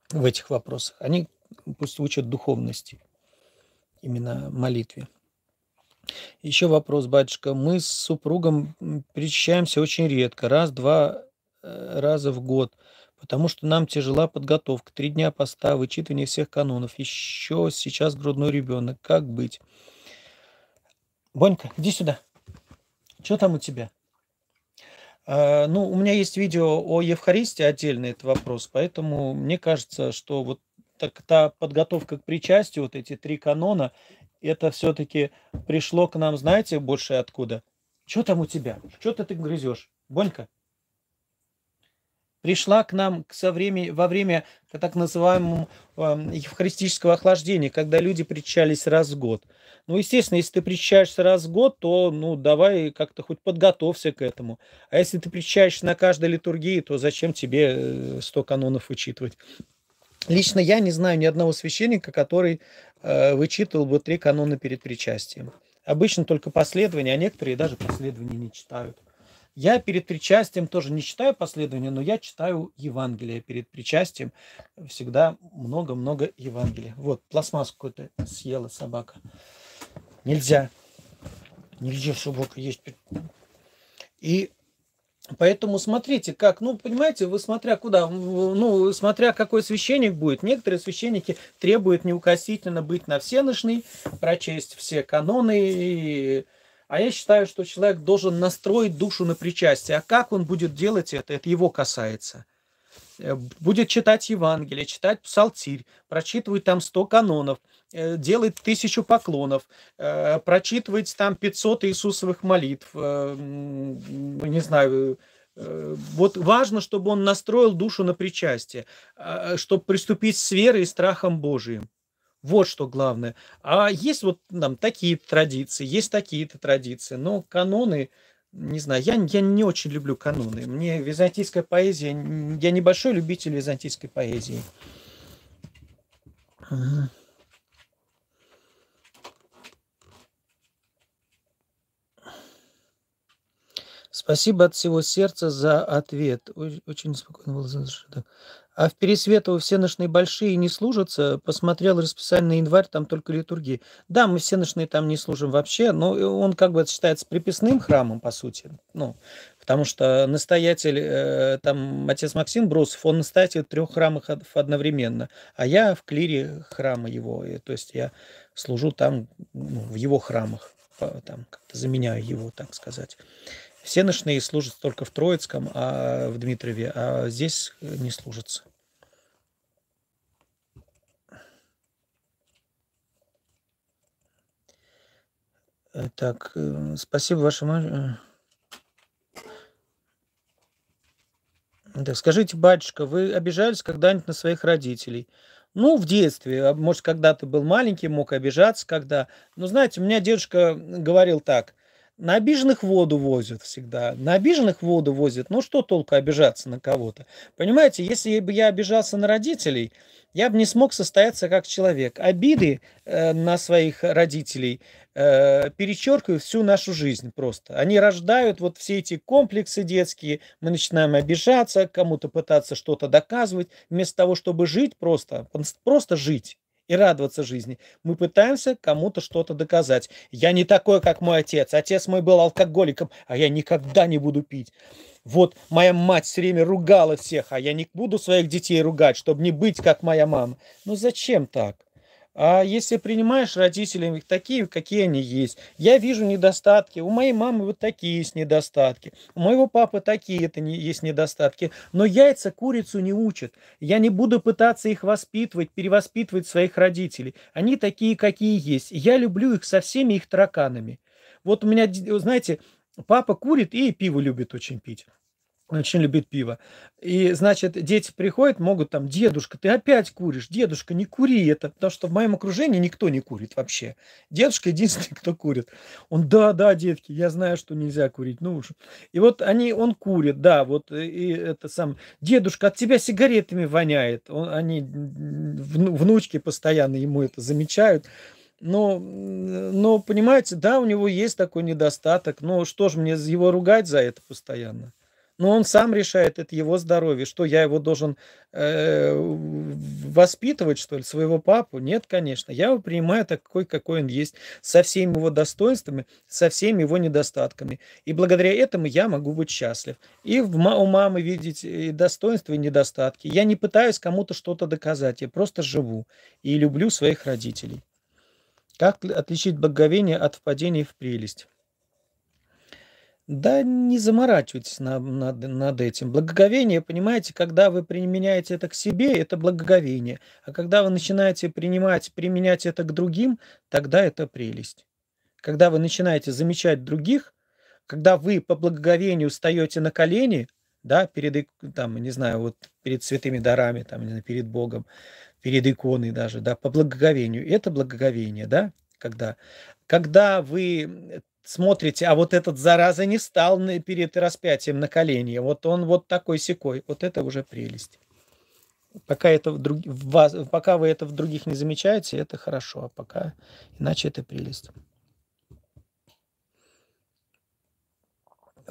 в этих вопросах. Они пусть учат духовности, именно молитве. Еще вопрос, батюшка. Мы с супругом причащаемся очень редко, раз-два э, раза в год, потому что нам тяжела подготовка. Три дня поста, вычитывание всех канонов. Еще сейчас грудной ребенок. Как быть? Бонька, иди сюда. Что там у тебя? А, ну, у меня есть видео о Евхаристии, отдельный этот вопрос, поэтому мне кажется, что вот так, та подготовка к причастию, вот эти три канона, это все-таки пришло к нам, знаете, больше откуда? Что там у тебя? Что ты, ты грызешь? Бонька? Пришла к нам со времени, во время так называемого э, евхаристического охлаждения, когда люди причащались раз в год. Ну, естественно, если ты причащаешься раз в год, то, ну, давай как-то хоть подготовься к этому. А если ты причащаешься на каждой литургии, то зачем тебе 100 канонов вычитывать? Лично я не знаю ни одного священника, который э, вычитывал бы три канона перед причастием. Обычно только последования, а некоторые даже последования не читают. Я перед причастием тоже не читаю последования, но я читаю Евангелие перед причастием. Всегда много-много Евангелия. Вот, пластмассу какую-то съела собака. Нельзя. Нельзя собака есть. И Поэтому смотрите, как, ну, понимаете, вы смотря куда, ну, смотря какой священник будет. Некоторые священники требуют неукосительно быть на всеношный, прочесть все каноны. И... А я считаю, что человек должен настроить душу на причастие. А как он будет делать это, это его касается. Э, будет читать Евангелие, читать Псалтирь, прочитывать там 100 канонов, э, делать тысячу поклонов, э, прочитывать там 500 Иисусовых молитв, не знаю, вот важно, чтобы он настроил душу на причастие, чтобы приступить с верой и страхом Божиим. Вот что главное. А есть вот там такие традиции, есть такие-то традиции, но каноны, не знаю, я, я не очень люблю каноны. Мне византийская поэзия, я небольшой любитель византийской поэзии. Спасибо от всего сердца за ответ. Очень спокойно был а в Пересветово все ночные большие не служатся. Посмотрел расписание на январь, там только литургии. Да, мы все ночные там не служим вообще, но он как бы считается приписным храмом, по сути. Ну, потому что настоятель, э, там, отец Максим Брусов, он настоятель трех храмах одновременно, а я в клире храма его, и, то есть я служу там, ну, в его храмах, там, как-то заменяю его, так сказать. Все ночные служат только в Троицком, а в Дмитрове, а здесь не служатся. Так, э, спасибо вашему... Э. Так, скажите, батюшка, вы обижались когда-нибудь на своих родителей? Ну, в детстве, а может, когда ты был маленький, мог обижаться, когда... Ну, знаете, у меня дедушка говорил так, на обиженных воду возят всегда. На обиженных воду возят. Ну, что толку обижаться на кого-то? Понимаете, если бы я обижался на родителей, я бы не смог состояться как человек. Обиды э, на своих родителей э, перечеркивают всю нашу жизнь просто. Они рождают вот все эти комплексы детские. Мы начинаем обижаться, кому-то пытаться что-то доказывать, вместо того, чтобы жить просто, просто жить и радоваться жизни. Мы пытаемся кому-то что-то доказать. Я не такой, как мой отец. Отец мой был алкоголиком, а я никогда не буду пить. Вот моя мать все время ругала всех, а я не буду своих детей ругать, чтобы не быть как моя мама. Ну зачем так? А если принимаешь родителей такие, какие они есть, я вижу недостатки. У моей мамы вот такие есть недостатки. У моего папы такие это не, есть недостатки. Но яйца курицу не учат. Я не буду пытаться их воспитывать, перевоспитывать своих родителей. Они такие, какие есть. Я люблю их со всеми их тараканами. Вот у меня, знаете, папа курит и пиво любит очень пить очень любит пиво. И, значит, дети приходят, могут там, дедушка, ты опять куришь, дедушка, не кури это, потому что в моем окружении никто не курит вообще. Дедушка единственный, кто курит. Он, да, да, детки, я знаю, что нельзя курить, ну уж. И вот они, он курит, да, вот, и это сам, дедушка, от тебя сигаретами воняет. Он, они, внучки постоянно ему это замечают. Но, но, понимаете, да, у него есть такой недостаток, но что же мне его ругать за это постоянно? Но он сам решает, это его здоровье. Что, я его должен э, воспитывать, что ли, своего папу? Нет, конечно. Я его принимаю такой, какой он есть, со всеми его достоинствами, со всеми его недостатками. И благодаря этому я могу быть счастлив. И в, у мамы видеть и достоинства, и недостатки. Я не пытаюсь кому-то что-то доказать, я просто живу и люблю своих родителей. Как отличить благоговение от впадения в прелесть? Да не заморачивайтесь на- над, над этим. Благоговение, понимаете, когда вы применяете это к себе, это благоговение. А когда вы начинаете принимать, применять это к другим, тогда это прелесть. Когда вы начинаете замечать других, когда вы по благоговению встаете на колени, да, перед, там, не знаю, вот перед святыми дарами, там, не знаю, перед Богом, перед иконой даже, да, по благоговению, это благоговение, да, когда, когда вы смотрите, а вот этот зараза не стал перед распятием на колени, вот он вот такой секой, вот это уже прелесть. Пока, это в друг... пока вы это в других не замечаете, это хорошо, а пока иначе это прелесть.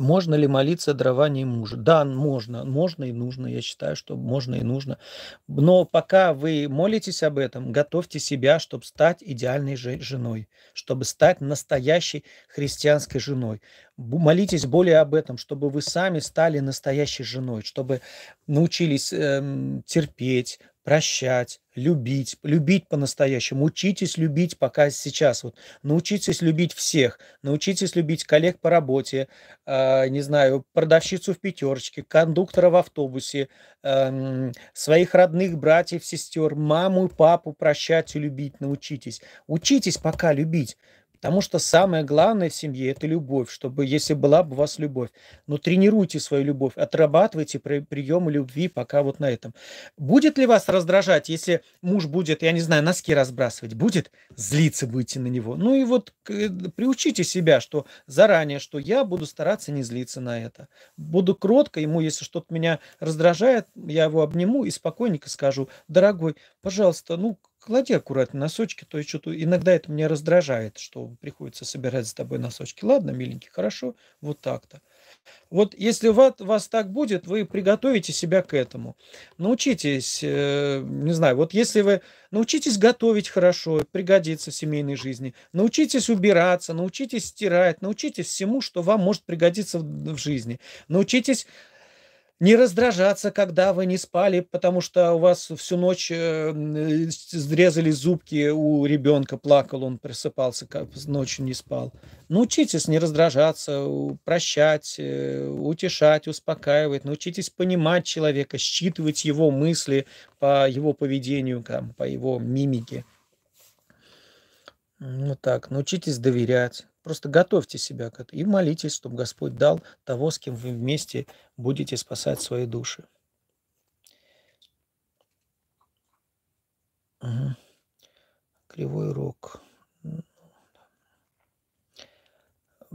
Можно ли молиться дарованием мужа? Да, можно. Можно и нужно. Я считаю, что можно и нужно. Но пока вы молитесь об этом, готовьте себя, чтобы стать идеальной женой, чтобы стать настоящей христианской женой. Молитесь более об этом, чтобы вы сами стали настоящей женой, чтобы научились эм, терпеть, прощать, любить, любить по-настоящему. Учитесь любить пока сейчас. Вот, научитесь любить всех. Научитесь любить коллег по работе, э, не знаю, продавщицу в пятерочке, кондуктора в автобусе, э, своих родных братьев, сестер, маму и папу прощать и любить. Научитесь. Учитесь пока любить. Потому что самое главное в семье – это любовь, чтобы, если была бы у вас любовь. Но тренируйте свою любовь, отрабатывайте приемы любви пока вот на этом. Будет ли вас раздражать, если муж будет, я не знаю, носки разбрасывать? Будет? Злиться будете на него. Ну и вот приучите себя, что заранее, что я буду стараться не злиться на это. Буду кротко ему, если что-то меня раздражает, я его обниму и спокойненько скажу, дорогой, пожалуйста, ну клади аккуратно носочки, то есть что-то иногда это меня раздражает, что приходится собирать за тобой носочки. Ладно, миленький, хорошо, вот так-то. Вот если вас, вас так будет, вы приготовите себя к этому. Научитесь, э, не знаю, вот если вы научитесь готовить хорошо, пригодится в семейной жизни, научитесь убираться, научитесь стирать, научитесь всему, что вам может пригодиться в, в жизни. Научитесь не раздражаться, когда вы не спали, потому что у вас всю ночь э, срезали зубки у ребенка, плакал, он просыпался, как ночью не спал. Научитесь не раздражаться, прощать, э, утешать, успокаивать. Научитесь понимать человека, считывать его мысли по его поведению, по его мимике. Ну так, научитесь доверять. Просто готовьте себя к этому и молитесь, чтобы Господь дал того, с кем вы вместе будете спасать свои души. Угу. Кривой рог.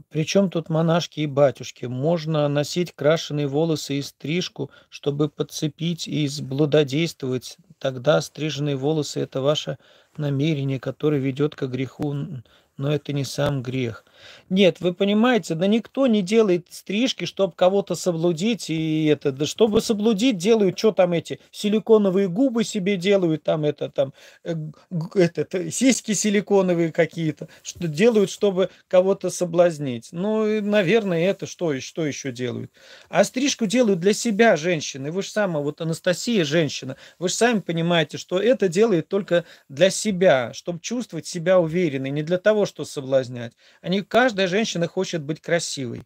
Причем тут монашки и батюшки? Можно носить крашеные волосы и стрижку, чтобы подцепить и блудодействовать. Тогда стриженные волосы – это ваше намерение, которое ведет к греху но это не сам грех. Нет, вы понимаете, да никто не делает стрижки, чтобы кого-то соблудить, и это, да чтобы соблудить, делают, что там эти, силиконовые губы себе делают, там это, там, э, это, это сиськи силиконовые какие-то, что делают, чтобы кого-то соблазнить. Ну, наверное, это что, что еще делают? А стрижку делают для себя женщины. Вы же сама, вот Анастасия женщина, вы же сами понимаете, что это делает только для себя, чтобы чувствовать себя уверенной, не для того, чтобы соблазнять. Они каждая женщина хочет быть красивой.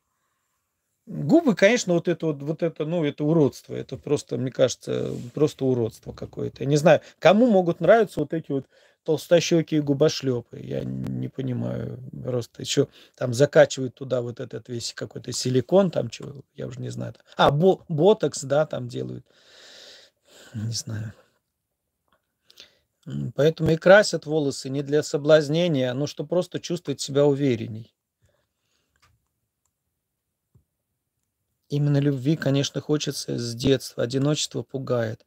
Губы, конечно, вот это вот, вот это, ну, это уродство. Это просто, мне кажется, просто уродство какое-то. Я не знаю, кому могут нравиться вот эти вот толстощекие губошлепы. Я не понимаю. Просто еще там закачивают туда вот этот весь какой-то силикон, там чего, я уже не знаю. А, бо ботокс, да, там делают. Не знаю. Поэтому и красят волосы не для соблазнения, но что просто чувствовать себя уверенней. Именно любви, конечно, хочется с детства. Одиночество пугает.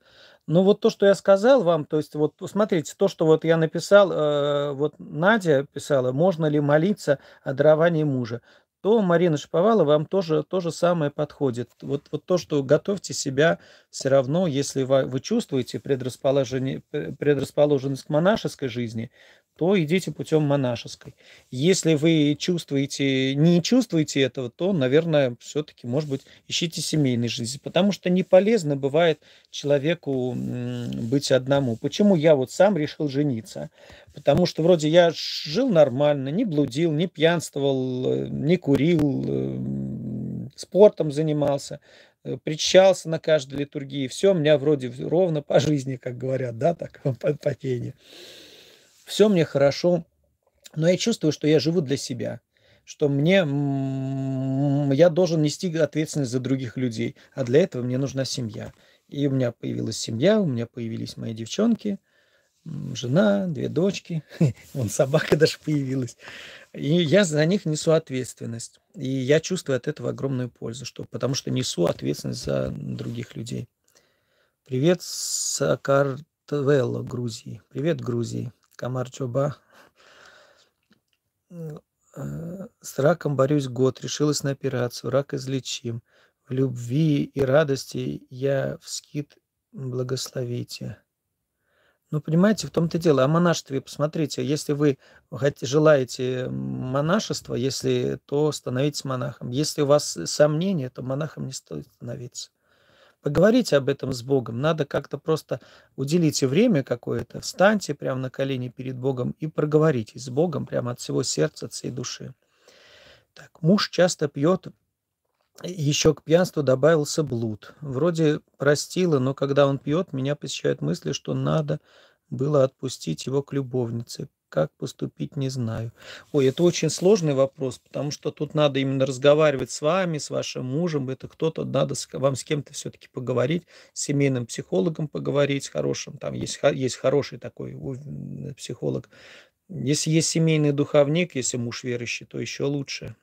Ну, вот то, что я сказал вам, то есть вот смотрите, то, что вот я написал, э, вот Надя писала, можно ли молиться о даровании мужа то Марина Шаповалова вам тоже то же самое подходит. Вот, вот то, что готовьте себя все равно, если вы, вы чувствуете предрасположение, предрасположенность к монашеской жизни, то идите путем монашеской. Если вы чувствуете, не чувствуете этого, то, наверное, все-таки, может быть, ищите семейной жизни, потому что не полезно бывает человеку быть одному. Почему я вот сам решил жениться? Потому что вроде я жил нормально, не блудил, не пьянствовал, не курил, э, спортом занимался, э, причащался на каждой литургии. Все у меня вроде ровно по жизни, как говорят, да, так, по, по пению все мне хорошо, но я чувствую, что я живу для себя, что мне, я должен нести ответственность за других людей, а для этого мне нужна семья. И у меня появилась семья, у меня появились мои девчонки, жена, две дочки, вон собака даже появилась. И я за них несу ответственность. И я чувствую от этого огромную пользу, что, потому что несу ответственность за других людей. Привет, Сакартвелло, Грузии. Привет, Грузии. Камарчоба. Э, с раком борюсь год, решилась на операцию, рак излечим. В любви и радости я в скид благословите. Ну, понимаете, в том-то дело. О монашестве, посмотрите, если вы желаете монашества, если, то становитесь монахом. Если у вас сомнения, то монахом не стоит становиться. Поговорите об этом с Богом. Надо как-то просто уделите время какое-то, встаньте прямо на колени перед Богом и проговорите с Богом прямо от всего сердца, от всей души. Так, муж часто пьет, еще к пьянству добавился блуд. Вроде простила, но когда он пьет, меня посещают мысли, что надо было отпустить его к любовнице. Как поступить, не знаю. Ой, это очень сложный вопрос, потому что тут надо именно разговаривать с вами, с вашим мужем. Это кто-то, надо вам с кем-то все-таки поговорить, с семейным психологом поговорить, с хорошим. Там есть, есть хороший такой психолог. Если есть семейный духовник, если муж верующий, то еще лучше.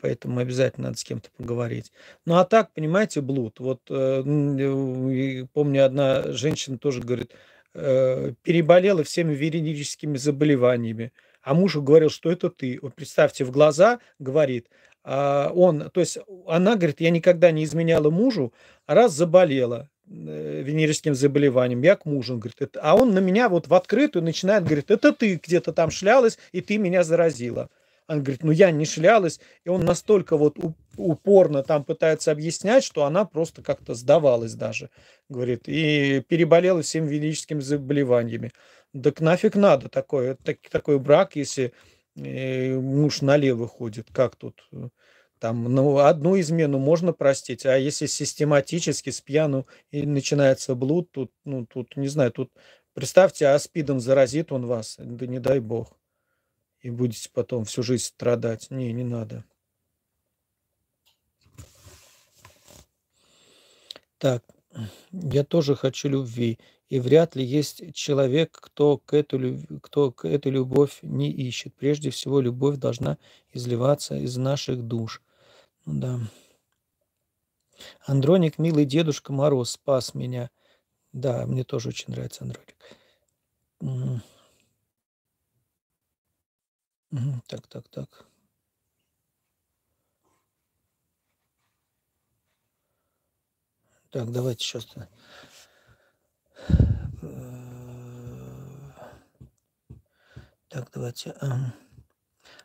Поэтому обязательно надо с кем-то поговорить. Ну а так, понимаете, блуд. Вот э, помню, одна женщина тоже говорит, э, переболела всеми венерическими заболеваниями. А мужу говорил, что это ты. Вот представьте, в глаза говорит, а он, то есть она говорит, я никогда не изменяла мужу, раз заболела э, венерическим заболеванием, я к мужу, говорит, это, а он на меня вот в открытую начинает, говорит, это ты где-то там шлялась, и ты меня заразила. Она говорит, ну я не шлялась. И он настолько вот упорно там пытается объяснять, что она просто как-то сдавалась даже. Говорит, и переболела всеми велическими заболеваниями. Так нафиг надо такое, так, такой брак, если э, муж налево ходит. Как тут? Там, ну, одну измену можно простить, а если систематически с пьяну и начинается блуд, тут, ну, тут, не знаю, тут, представьте, аспидом заразит он вас, да не дай бог и будете потом всю жизнь страдать. Не, не надо. Так, я тоже хочу любви, и вряд ли есть человек, кто, к эту, кто к эту любовь не ищет. Прежде всего, любовь должна изливаться из наших душ. Ну да. Андроник, милый дедушка Мороз, спас меня. Да, мне тоже очень нравится Андроник. Так, так, так. Так, давайте сейчас. Так, давайте.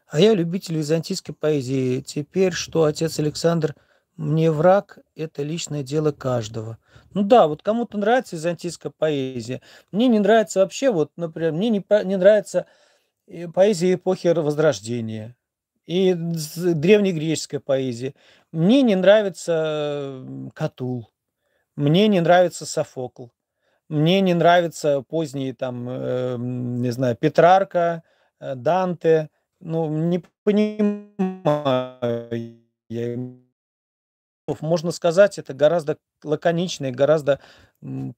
А я любитель византийской поэзии. Теперь, что отец Александр мне враг, это личное дело каждого. Ну да, вот кому-то нравится византийская поэзия. Мне не нравится вообще, вот, например, мне не, не нравится э, поэзия эпохи Возрождения и древнегреческая поэзия. Мне не нравится Катул, мне не нравится Софокл, мне не нравится поздние там, э, не знаю, Петрарка, э, Данте. Ну, не понимаю можно сказать, это гораздо лаконичнее, гораздо,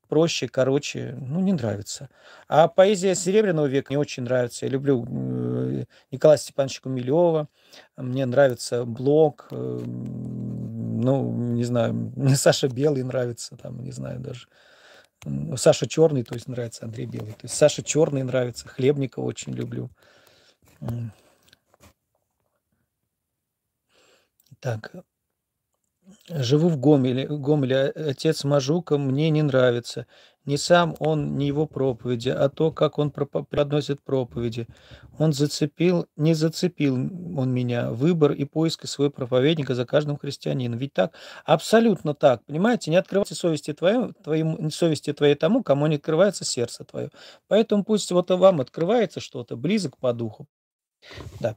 проще, короче. Ну, не нравится. А поэзия Серебряного века мне очень нравится. Я люблю, э, Николая Степановича Гумилева, мне нравится Блок, эм, ну, не знаю, мне Саша Белый нравится, там, не знаю даже. М, Саша Черный, то есть нравится Андрей Белый. То есть Саша Черный нравится, Хлебникова очень люблю. Так. Живу в Гомеле. Гомеле. Э, отец Мажука мне не нравится. Не сам он, не его проповеди, а то, как он преподносит проповеди. Он зацепил, не зацепил он меня. Выбор и поиск своего проповедника за каждым христианином. Ведь так? Абсолютно так. Понимаете? Не открывайте совести твоей, твоему, совести твоей тому, кому не открывается сердце твое. Поэтому пусть вот вам открывается что-то близок по духу. Да.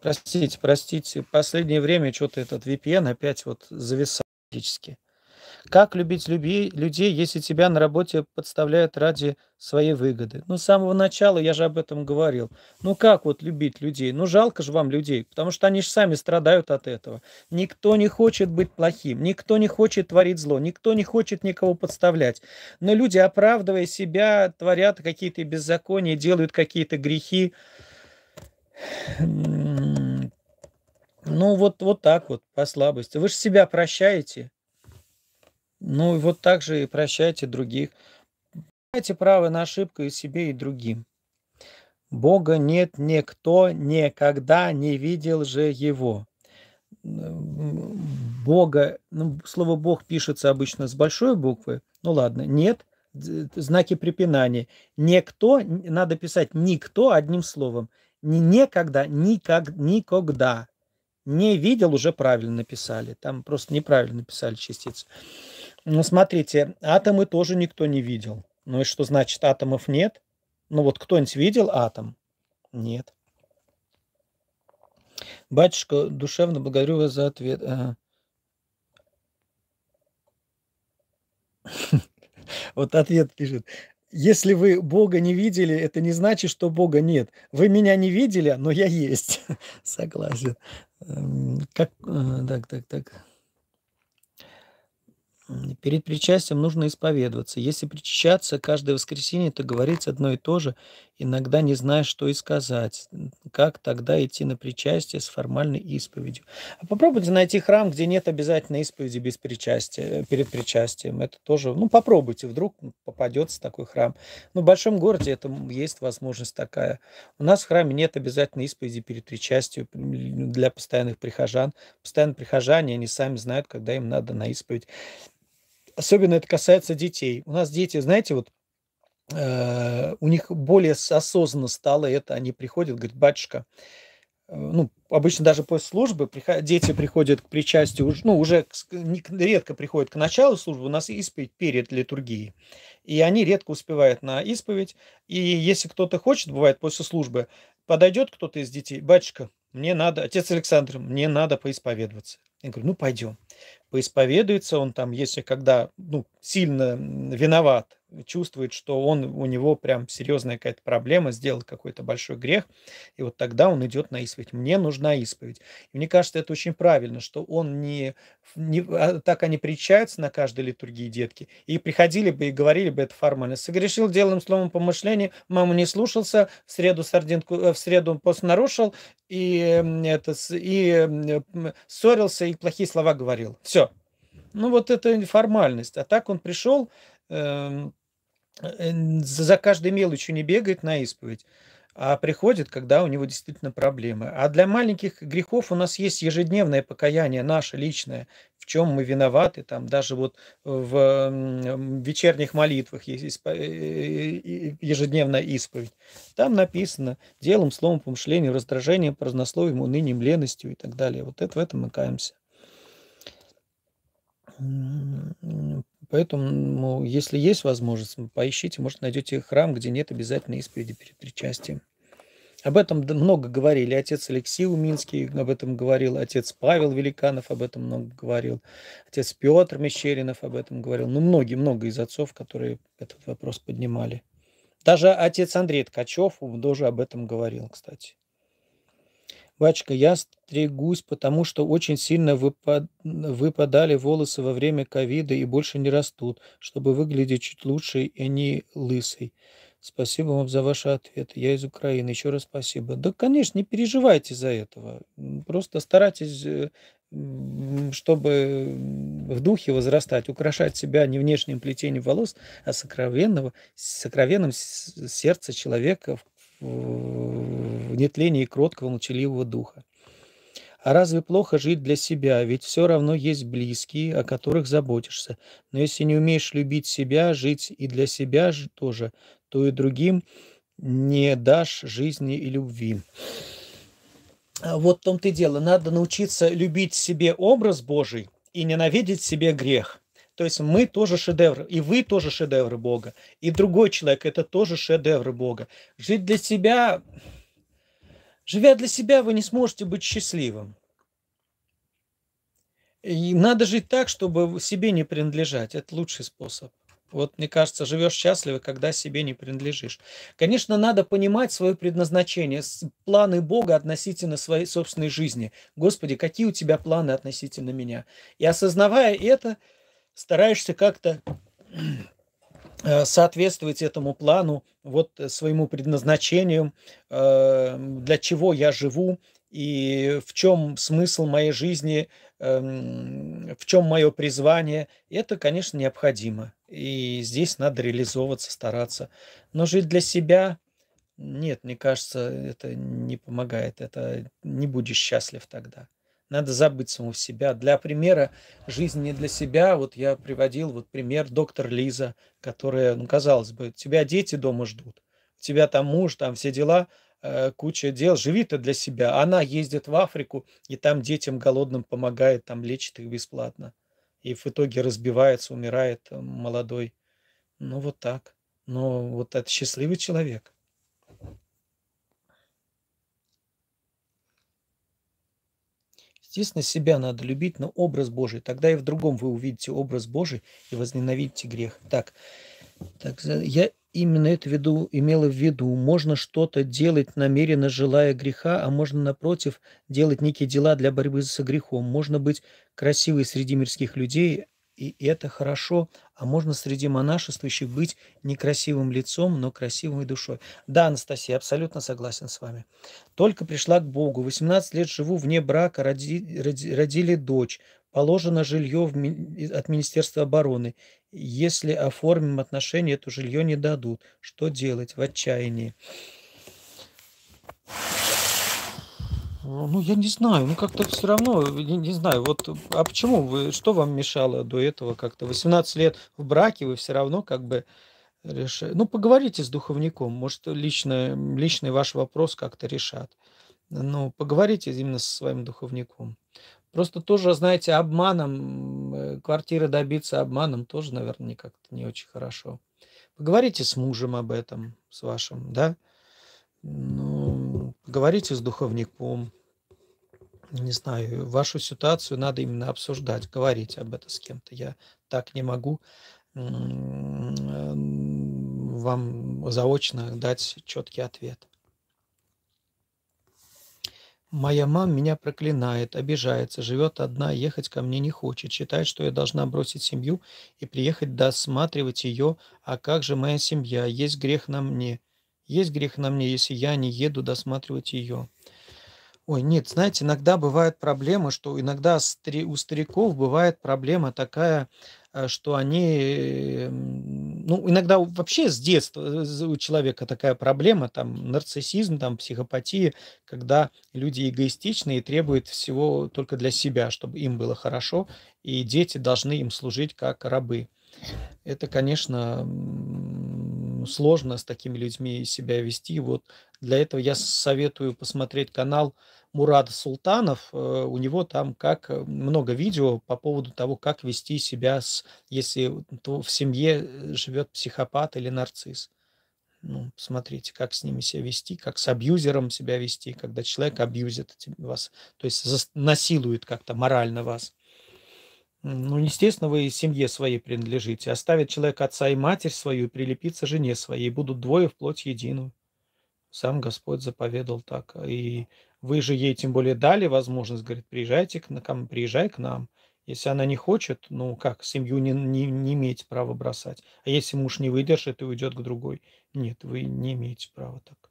Простите, простите, последнее время что-то этот VPN опять вот зависает практически. Как любить люби- людей, если тебя на работе подставляют ради своей выгоды? Ну, с самого начала я же об этом говорил. Ну, как вот любить людей? Ну, жалко же вам людей, потому что они же сами страдают от этого. Никто не хочет быть плохим, никто не хочет творить зло, никто не хочет никого подставлять. Но люди, оправдывая себя, творят какие-то беззакония, делают какие-то грехи. Ну, вот, вот так вот, по слабости. Вы же себя прощаете. Ну, и вот так же и прощайте других. Дайте право на ошибку и себе, и другим. Бога нет никто никогда не видел же его. Бога, ну, слово Бог пишется обычно с большой буквы. Ну ладно, нет, знаки препинания. Никто, надо писать никто одним словом. Не никогда, никак, никогда. Не видел, уже правильно написали. Там просто неправильно написали частицы. Ну, смотрите, атомы тоже никто не видел. Ну и что значит, атомов нет? Ну вот кто-нибудь видел атом? Нет. Батюшка, душевно благодарю вас за ответ. Ага. Вот ответ пишет. Если вы Бога не видели, это не значит, что Бога нет. Вы меня не видели, но я есть. Согласен. Эм, Как, э, так, так, так. Перед причастием нужно исповедоваться. Если причащаться каждое воскресенье, то говорить одно и то же, иногда не знаешь, что и сказать. Как тогда идти на причастие с формальной исповедью? А попробуйте найти храм, где нет обязательной исповеди без причастия, э, перед причастием. Это тоже, ну, попробуйте, вдруг попадется такой храм. Ну, в большом городе это есть возможность такая. У нас в храме нет обязательной исповеди перед причастием для постоянных прихожан. Постоянные прихожане, они сами знают, когда им надо на исповедь. Особенно это касается детей. У нас дети, знаете, вот э, у них более осознанно стало это. Они приходят, говорят, батюшка, э, ну, обычно даже после службы дети приходят к причастию, ну, уже редко приходят к началу службы, у нас исповедь перед литургией. И они редко успевают на исповедь. И если кто-то хочет, бывает, после службы, подойдет кто-то из детей, батюшка, мне надо, отец Александр, мне надо поисповедоваться. Я говорю, ну, пойдем поисповедуется, он там, если когда ну, сильно виноват, чувствует, что он, у него прям серьезная какая-то проблема, сделал какой-то большой грех, и вот тогда он идет на исповедь. Мне нужна исповедь. И мне кажется, это очень правильно, что он не, не а так они причаются на каждой литургии детки, и приходили бы и говорили бы это формально. Согрешил делом, словом, помышлением, маму не слушался, в среду сардинку, э, в среду пост нарушил, и, это, и м, ссорился, и плохие слова говорил. Все. Ну, вот это формальность. А так он пришел, эм, э, за за каждой мелочью не бегает на исповедь. а приходит, когда у него действительно проблемы. А для маленьких грехов у нас есть ежедневное покаяние наше личное, в чем мы виноваты, там даже вот в вечерних молитвах есть э, ежедневная исповедь. Там написано делом, словом, помышлением, раздражением, празднословием, унынием, леностью и так далее. Вот это в этом мы каемся. Поэтому, если есть возможность, поищите, может, найдете храм, где нет обязательной исповеди перед причастием. Об этом много говорили. Отец Алексей Уминский об этом говорил, отец Павел Великанов об этом много говорил, отец Петр Мещеринов об этом говорил. Ну, многие, много из отцов, которые этот вопрос поднимали. Даже отец Андрей Ткачев тоже об этом говорил, кстати. Батюшка, я стригусь, потому что очень сильно выпад... выпадали волосы во время ковида и больше не растут, чтобы выглядеть чуть лучше и не лысый. Спасибо вам за ваши ответы. Я из Украины. Еще раз спасибо. Да, конечно, не переживайте за этого. Просто старайтесь, э, чтобы в духе возрастать, украшать себя не внешним плетением волос, а сокровенного, сокровенным сердца человека нетлении кроткого, молчаливого духа. А разве плохо жить для себя? Ведь все равно есть близкие, о которых заботишься. Но если не умеешь любить себя, жить и для себя тоже, то и другим не дашь жизни и любви. А вот в том-то и дело. Надо научиться любить себе образ Божий и ненавидеть себе грех. То есть мы тоже шедевр, и вы тоже шедевры Бога, и другой человек это тоже шедевры Бога. Жить для себя, живя для себя, вы не сможете быть счастливым. И надо жить так, чтобы себе не принадлежать. Это лучший способ. Вот, мне кажется, живешь счастливо, когда себе не принадлежишь. Конечно, надо понимать свое предназначение, планы Бога относительно своей собственной жизни. Господи, какие у тебя планы относительно меня? И осознавая это, стараешься как-то э, соответствовать этому плану, вот э, своему предназначению, э, для чего я живу и в чем смысл моей жизни, эм, в чем мое призвание. Это, конечно, необходимо. И здесь надо реализовываться, стараться. Но жить для себя, нет, мне кажется, это не помогает. Это не будешь счастлив тогда. Надо забыть самого себя. Для примера жизни не для себя, вот я приводил вот пример доктор Лиза, которая, ну, казалось бы, тебя дети дома ждут, у тебя там муж, там все дела, э, куча дел, живи ты для себя. Она ездит в Африку и там детям голодным помогает, там лечит их бесплатно. И в итоге разбивается, умирает э, молодой. Ну вот так. Но вот это счастливый человек. Естественно, себя надо любить, но образ Божий. Тогда и в другом вы увидите образ Божий и возненавидите грех. Так, так я именно это веду, имела в виду. Можно что-то делать намеренно, желая греха, а можно, напротив, делать некие дела для борьбы с грехом. Можно быть красивой среди мирских людей, и это хорошо, а можно среди монашествующих быть некрасивым лицом, но красивой душой. Да, Анастасия, абсолютно согласен с вами. Только пришла к Богу, 18 лет живу вне брака, роди, роди, родили дочь, положено жилье в, от Министерства обороны. Если оформим отношения, то жилье не дадут. Что делать в отчаянии? Ну, я не знаю, ну как-то все равно, не, не знаю, вот, а почему вы, что вам мешало до этого как-то? 18 лет в браке вы все равно как бы решаете. Ну, поговорите с духовником, может, лично, личный ваш вопрос как-то решат. Ну, поговорите именно со своим духовником. Просто тоже, знаете, обманом, э, квартиры добиться обманом тоже, наверное, как-то не очень хорошо. Поговорите с мужем об этом, с вашим, да? Ну, поговорите с духовником, не знаю, вашу ситуацию надо именно обсуждать, говорить об этом с кем-то. Я так не могу вам заочно дать четкий ответ. Моя мама меня проклинает, обижается, живет одна, ехать ко мне не хочет, считает, что я должна бросить семью и приехать досматривать ее. А как же моя семья? Есть грех на мне. Есть грех на мне, если я не еду досматривать ее. Ой, нет, знаете, иногда бывает проблема, что иногда у стариков бывает проблема такая, э, что они ну, иногда вообще с детства э, у человека такая проблема, там, нарциссизм, там, психопатия, когда люди эгоистичны и требуют всего только для себя, чтобы им было хорошо, и дети должны им служить как рабы. Это, конечно, сложно с такими людьми себя вести. Вот для этого я советую посмотреть канал Мурад Султанов. Э, у него там как э, много видео по поводу того, как вести себя, с, если в семье э, живет психопат или нарцисс. Ну, смотрите, как с ними себя вести, как с абьюзером себя вести, когда человек абьюзит вас, то есть насилует как-то морально вас. Ну, естественно, вы семье своей принадлежите. Оставит человек отца и матерь свою и прилепится жене своей. Будут двое в плоть единую. Сам Господь заповедал так. И вы же ей тем более дали возможность, говорит, приезжайте к нам, приезжай к нам. Если она не хочет, ну как, семью не, не, не имеете права бросать. А если муж не выдержит и уйдет к другой, нет, вы не имеете права так.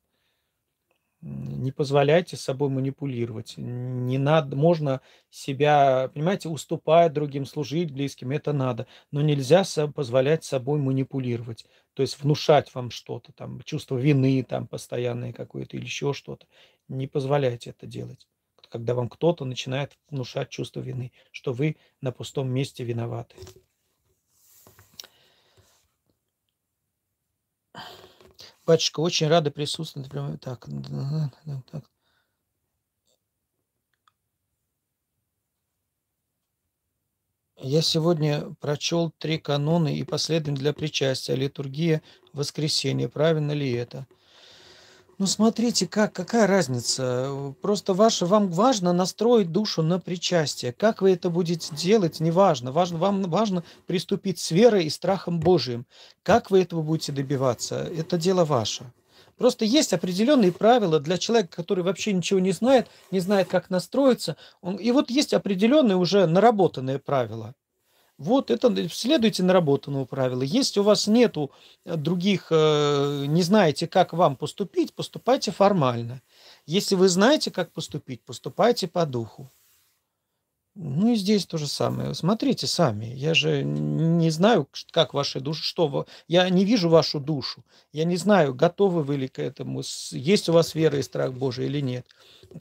Не позволяйте собой манипулировать. Не надо, можно себя, понимаете, уступать другим, служить близким, это надо. Но нельзя позволять собой манипулировать. То есть внушать вам что-то, там, чувство вины там постоянное какое-то или еще что-то. Не позволяйте это делать. Когда вам кто-то начинает внушать чувство вины, что вы на пустом месте виноваты. Батюшка, очень рада присутствовать. Прямо так, так. Я сегодня прочел три каноны и последовательно для причастия, литургия воскресенья. Правильно ли это? Ну, смотрите, как, какая разница. Просто ваше, вам важно настроить душу на причастие. Как вы это будете делать, неважно. Важно, вам важно приступить с верой и страхом Божиим. Как вы этого будете добиваться, это дело ваше. Просто есть определенные правила для человека, который вообще ничего не знает, не знает, как настроиться. Он, и вот есть определенные уже наработанные правила. Вот это следуйте наработанному правилу. Если у вас нету э, других, э, не знаете, как вам поступить, поступайте формально. Если вы знаете, как поступить, поступайте по духу. Ну и здесь то же самое. Смотрите сами. Я же не знаю, как ваша душа, что вы... Я не вижу вашу душу. Я не знаю, готовы вы ли к этому, есть у вас вера и страх Божий или нет.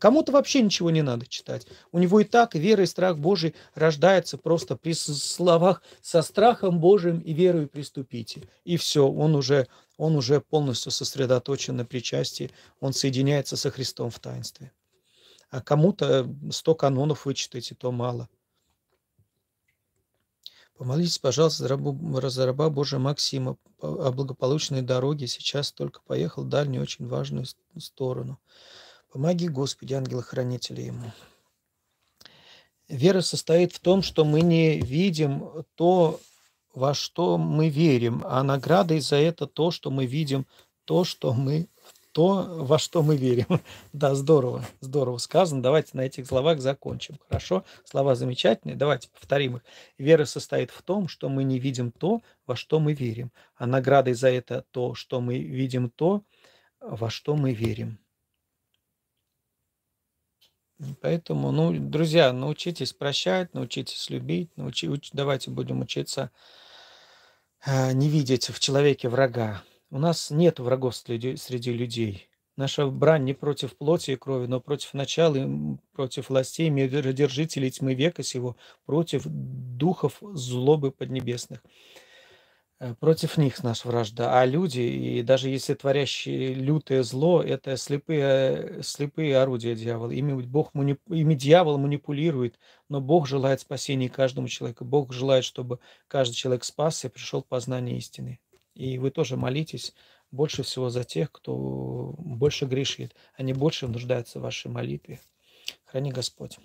Кому-то вообще ничего не надо читать. У него и так вера и страх Божий рождается просто при словах «со страхом Божиим и верою приступите». И все, он уже, он уже полностью сосредоточен на причастии, он соединяется со Христом в таинстве а кому-то 100 канонов вычитать, и то мало. Помолитесь, пожалуйста, за раба, за раба Божия Максима о благополучной дороге. Сейчас только поехал в дальнюю, очень важную сторону. Помоги, Господи, ангела-хранителя ему. Вера состоит в том, что мы не видим то, во что мы верим, а наградой за это то, что мы видим, то, что мы то, во что мы верим. да, здорово, здорово сказано. Давайте на этих словах закончим. Хорошо? Слова замечательные. Давайте повторим их. Вера состоит в том, что мы не видим то, во что мы верим. А наградой за это то, что мы видим то, во что мы верим. Поэтому, ну, друзья, научитесь прощать, научитесь любить, научи, уч, давайте будем учиться э, не видеть в человеке врага. У нас нет врагов среди людей. Наша брань не против плоти и крови, но против начала, против властей, миродержителей тьмы века сего, против духов злобы поднебесных. Э, против них наша вражда. А люди, и даже если творящие лютое зло, это слепые, слепые орудия дьявола. Ими, Бог, ими дьявол манипулирует, но Бог желает спасения каждому человеку. Бог желает, чтобы каждый человек спасся и пришел к познанию истины. И вы тоже молитесь больше всего за тех, кто больше грешит. Они больше нуждаются в вашей молитве. Храни Господь.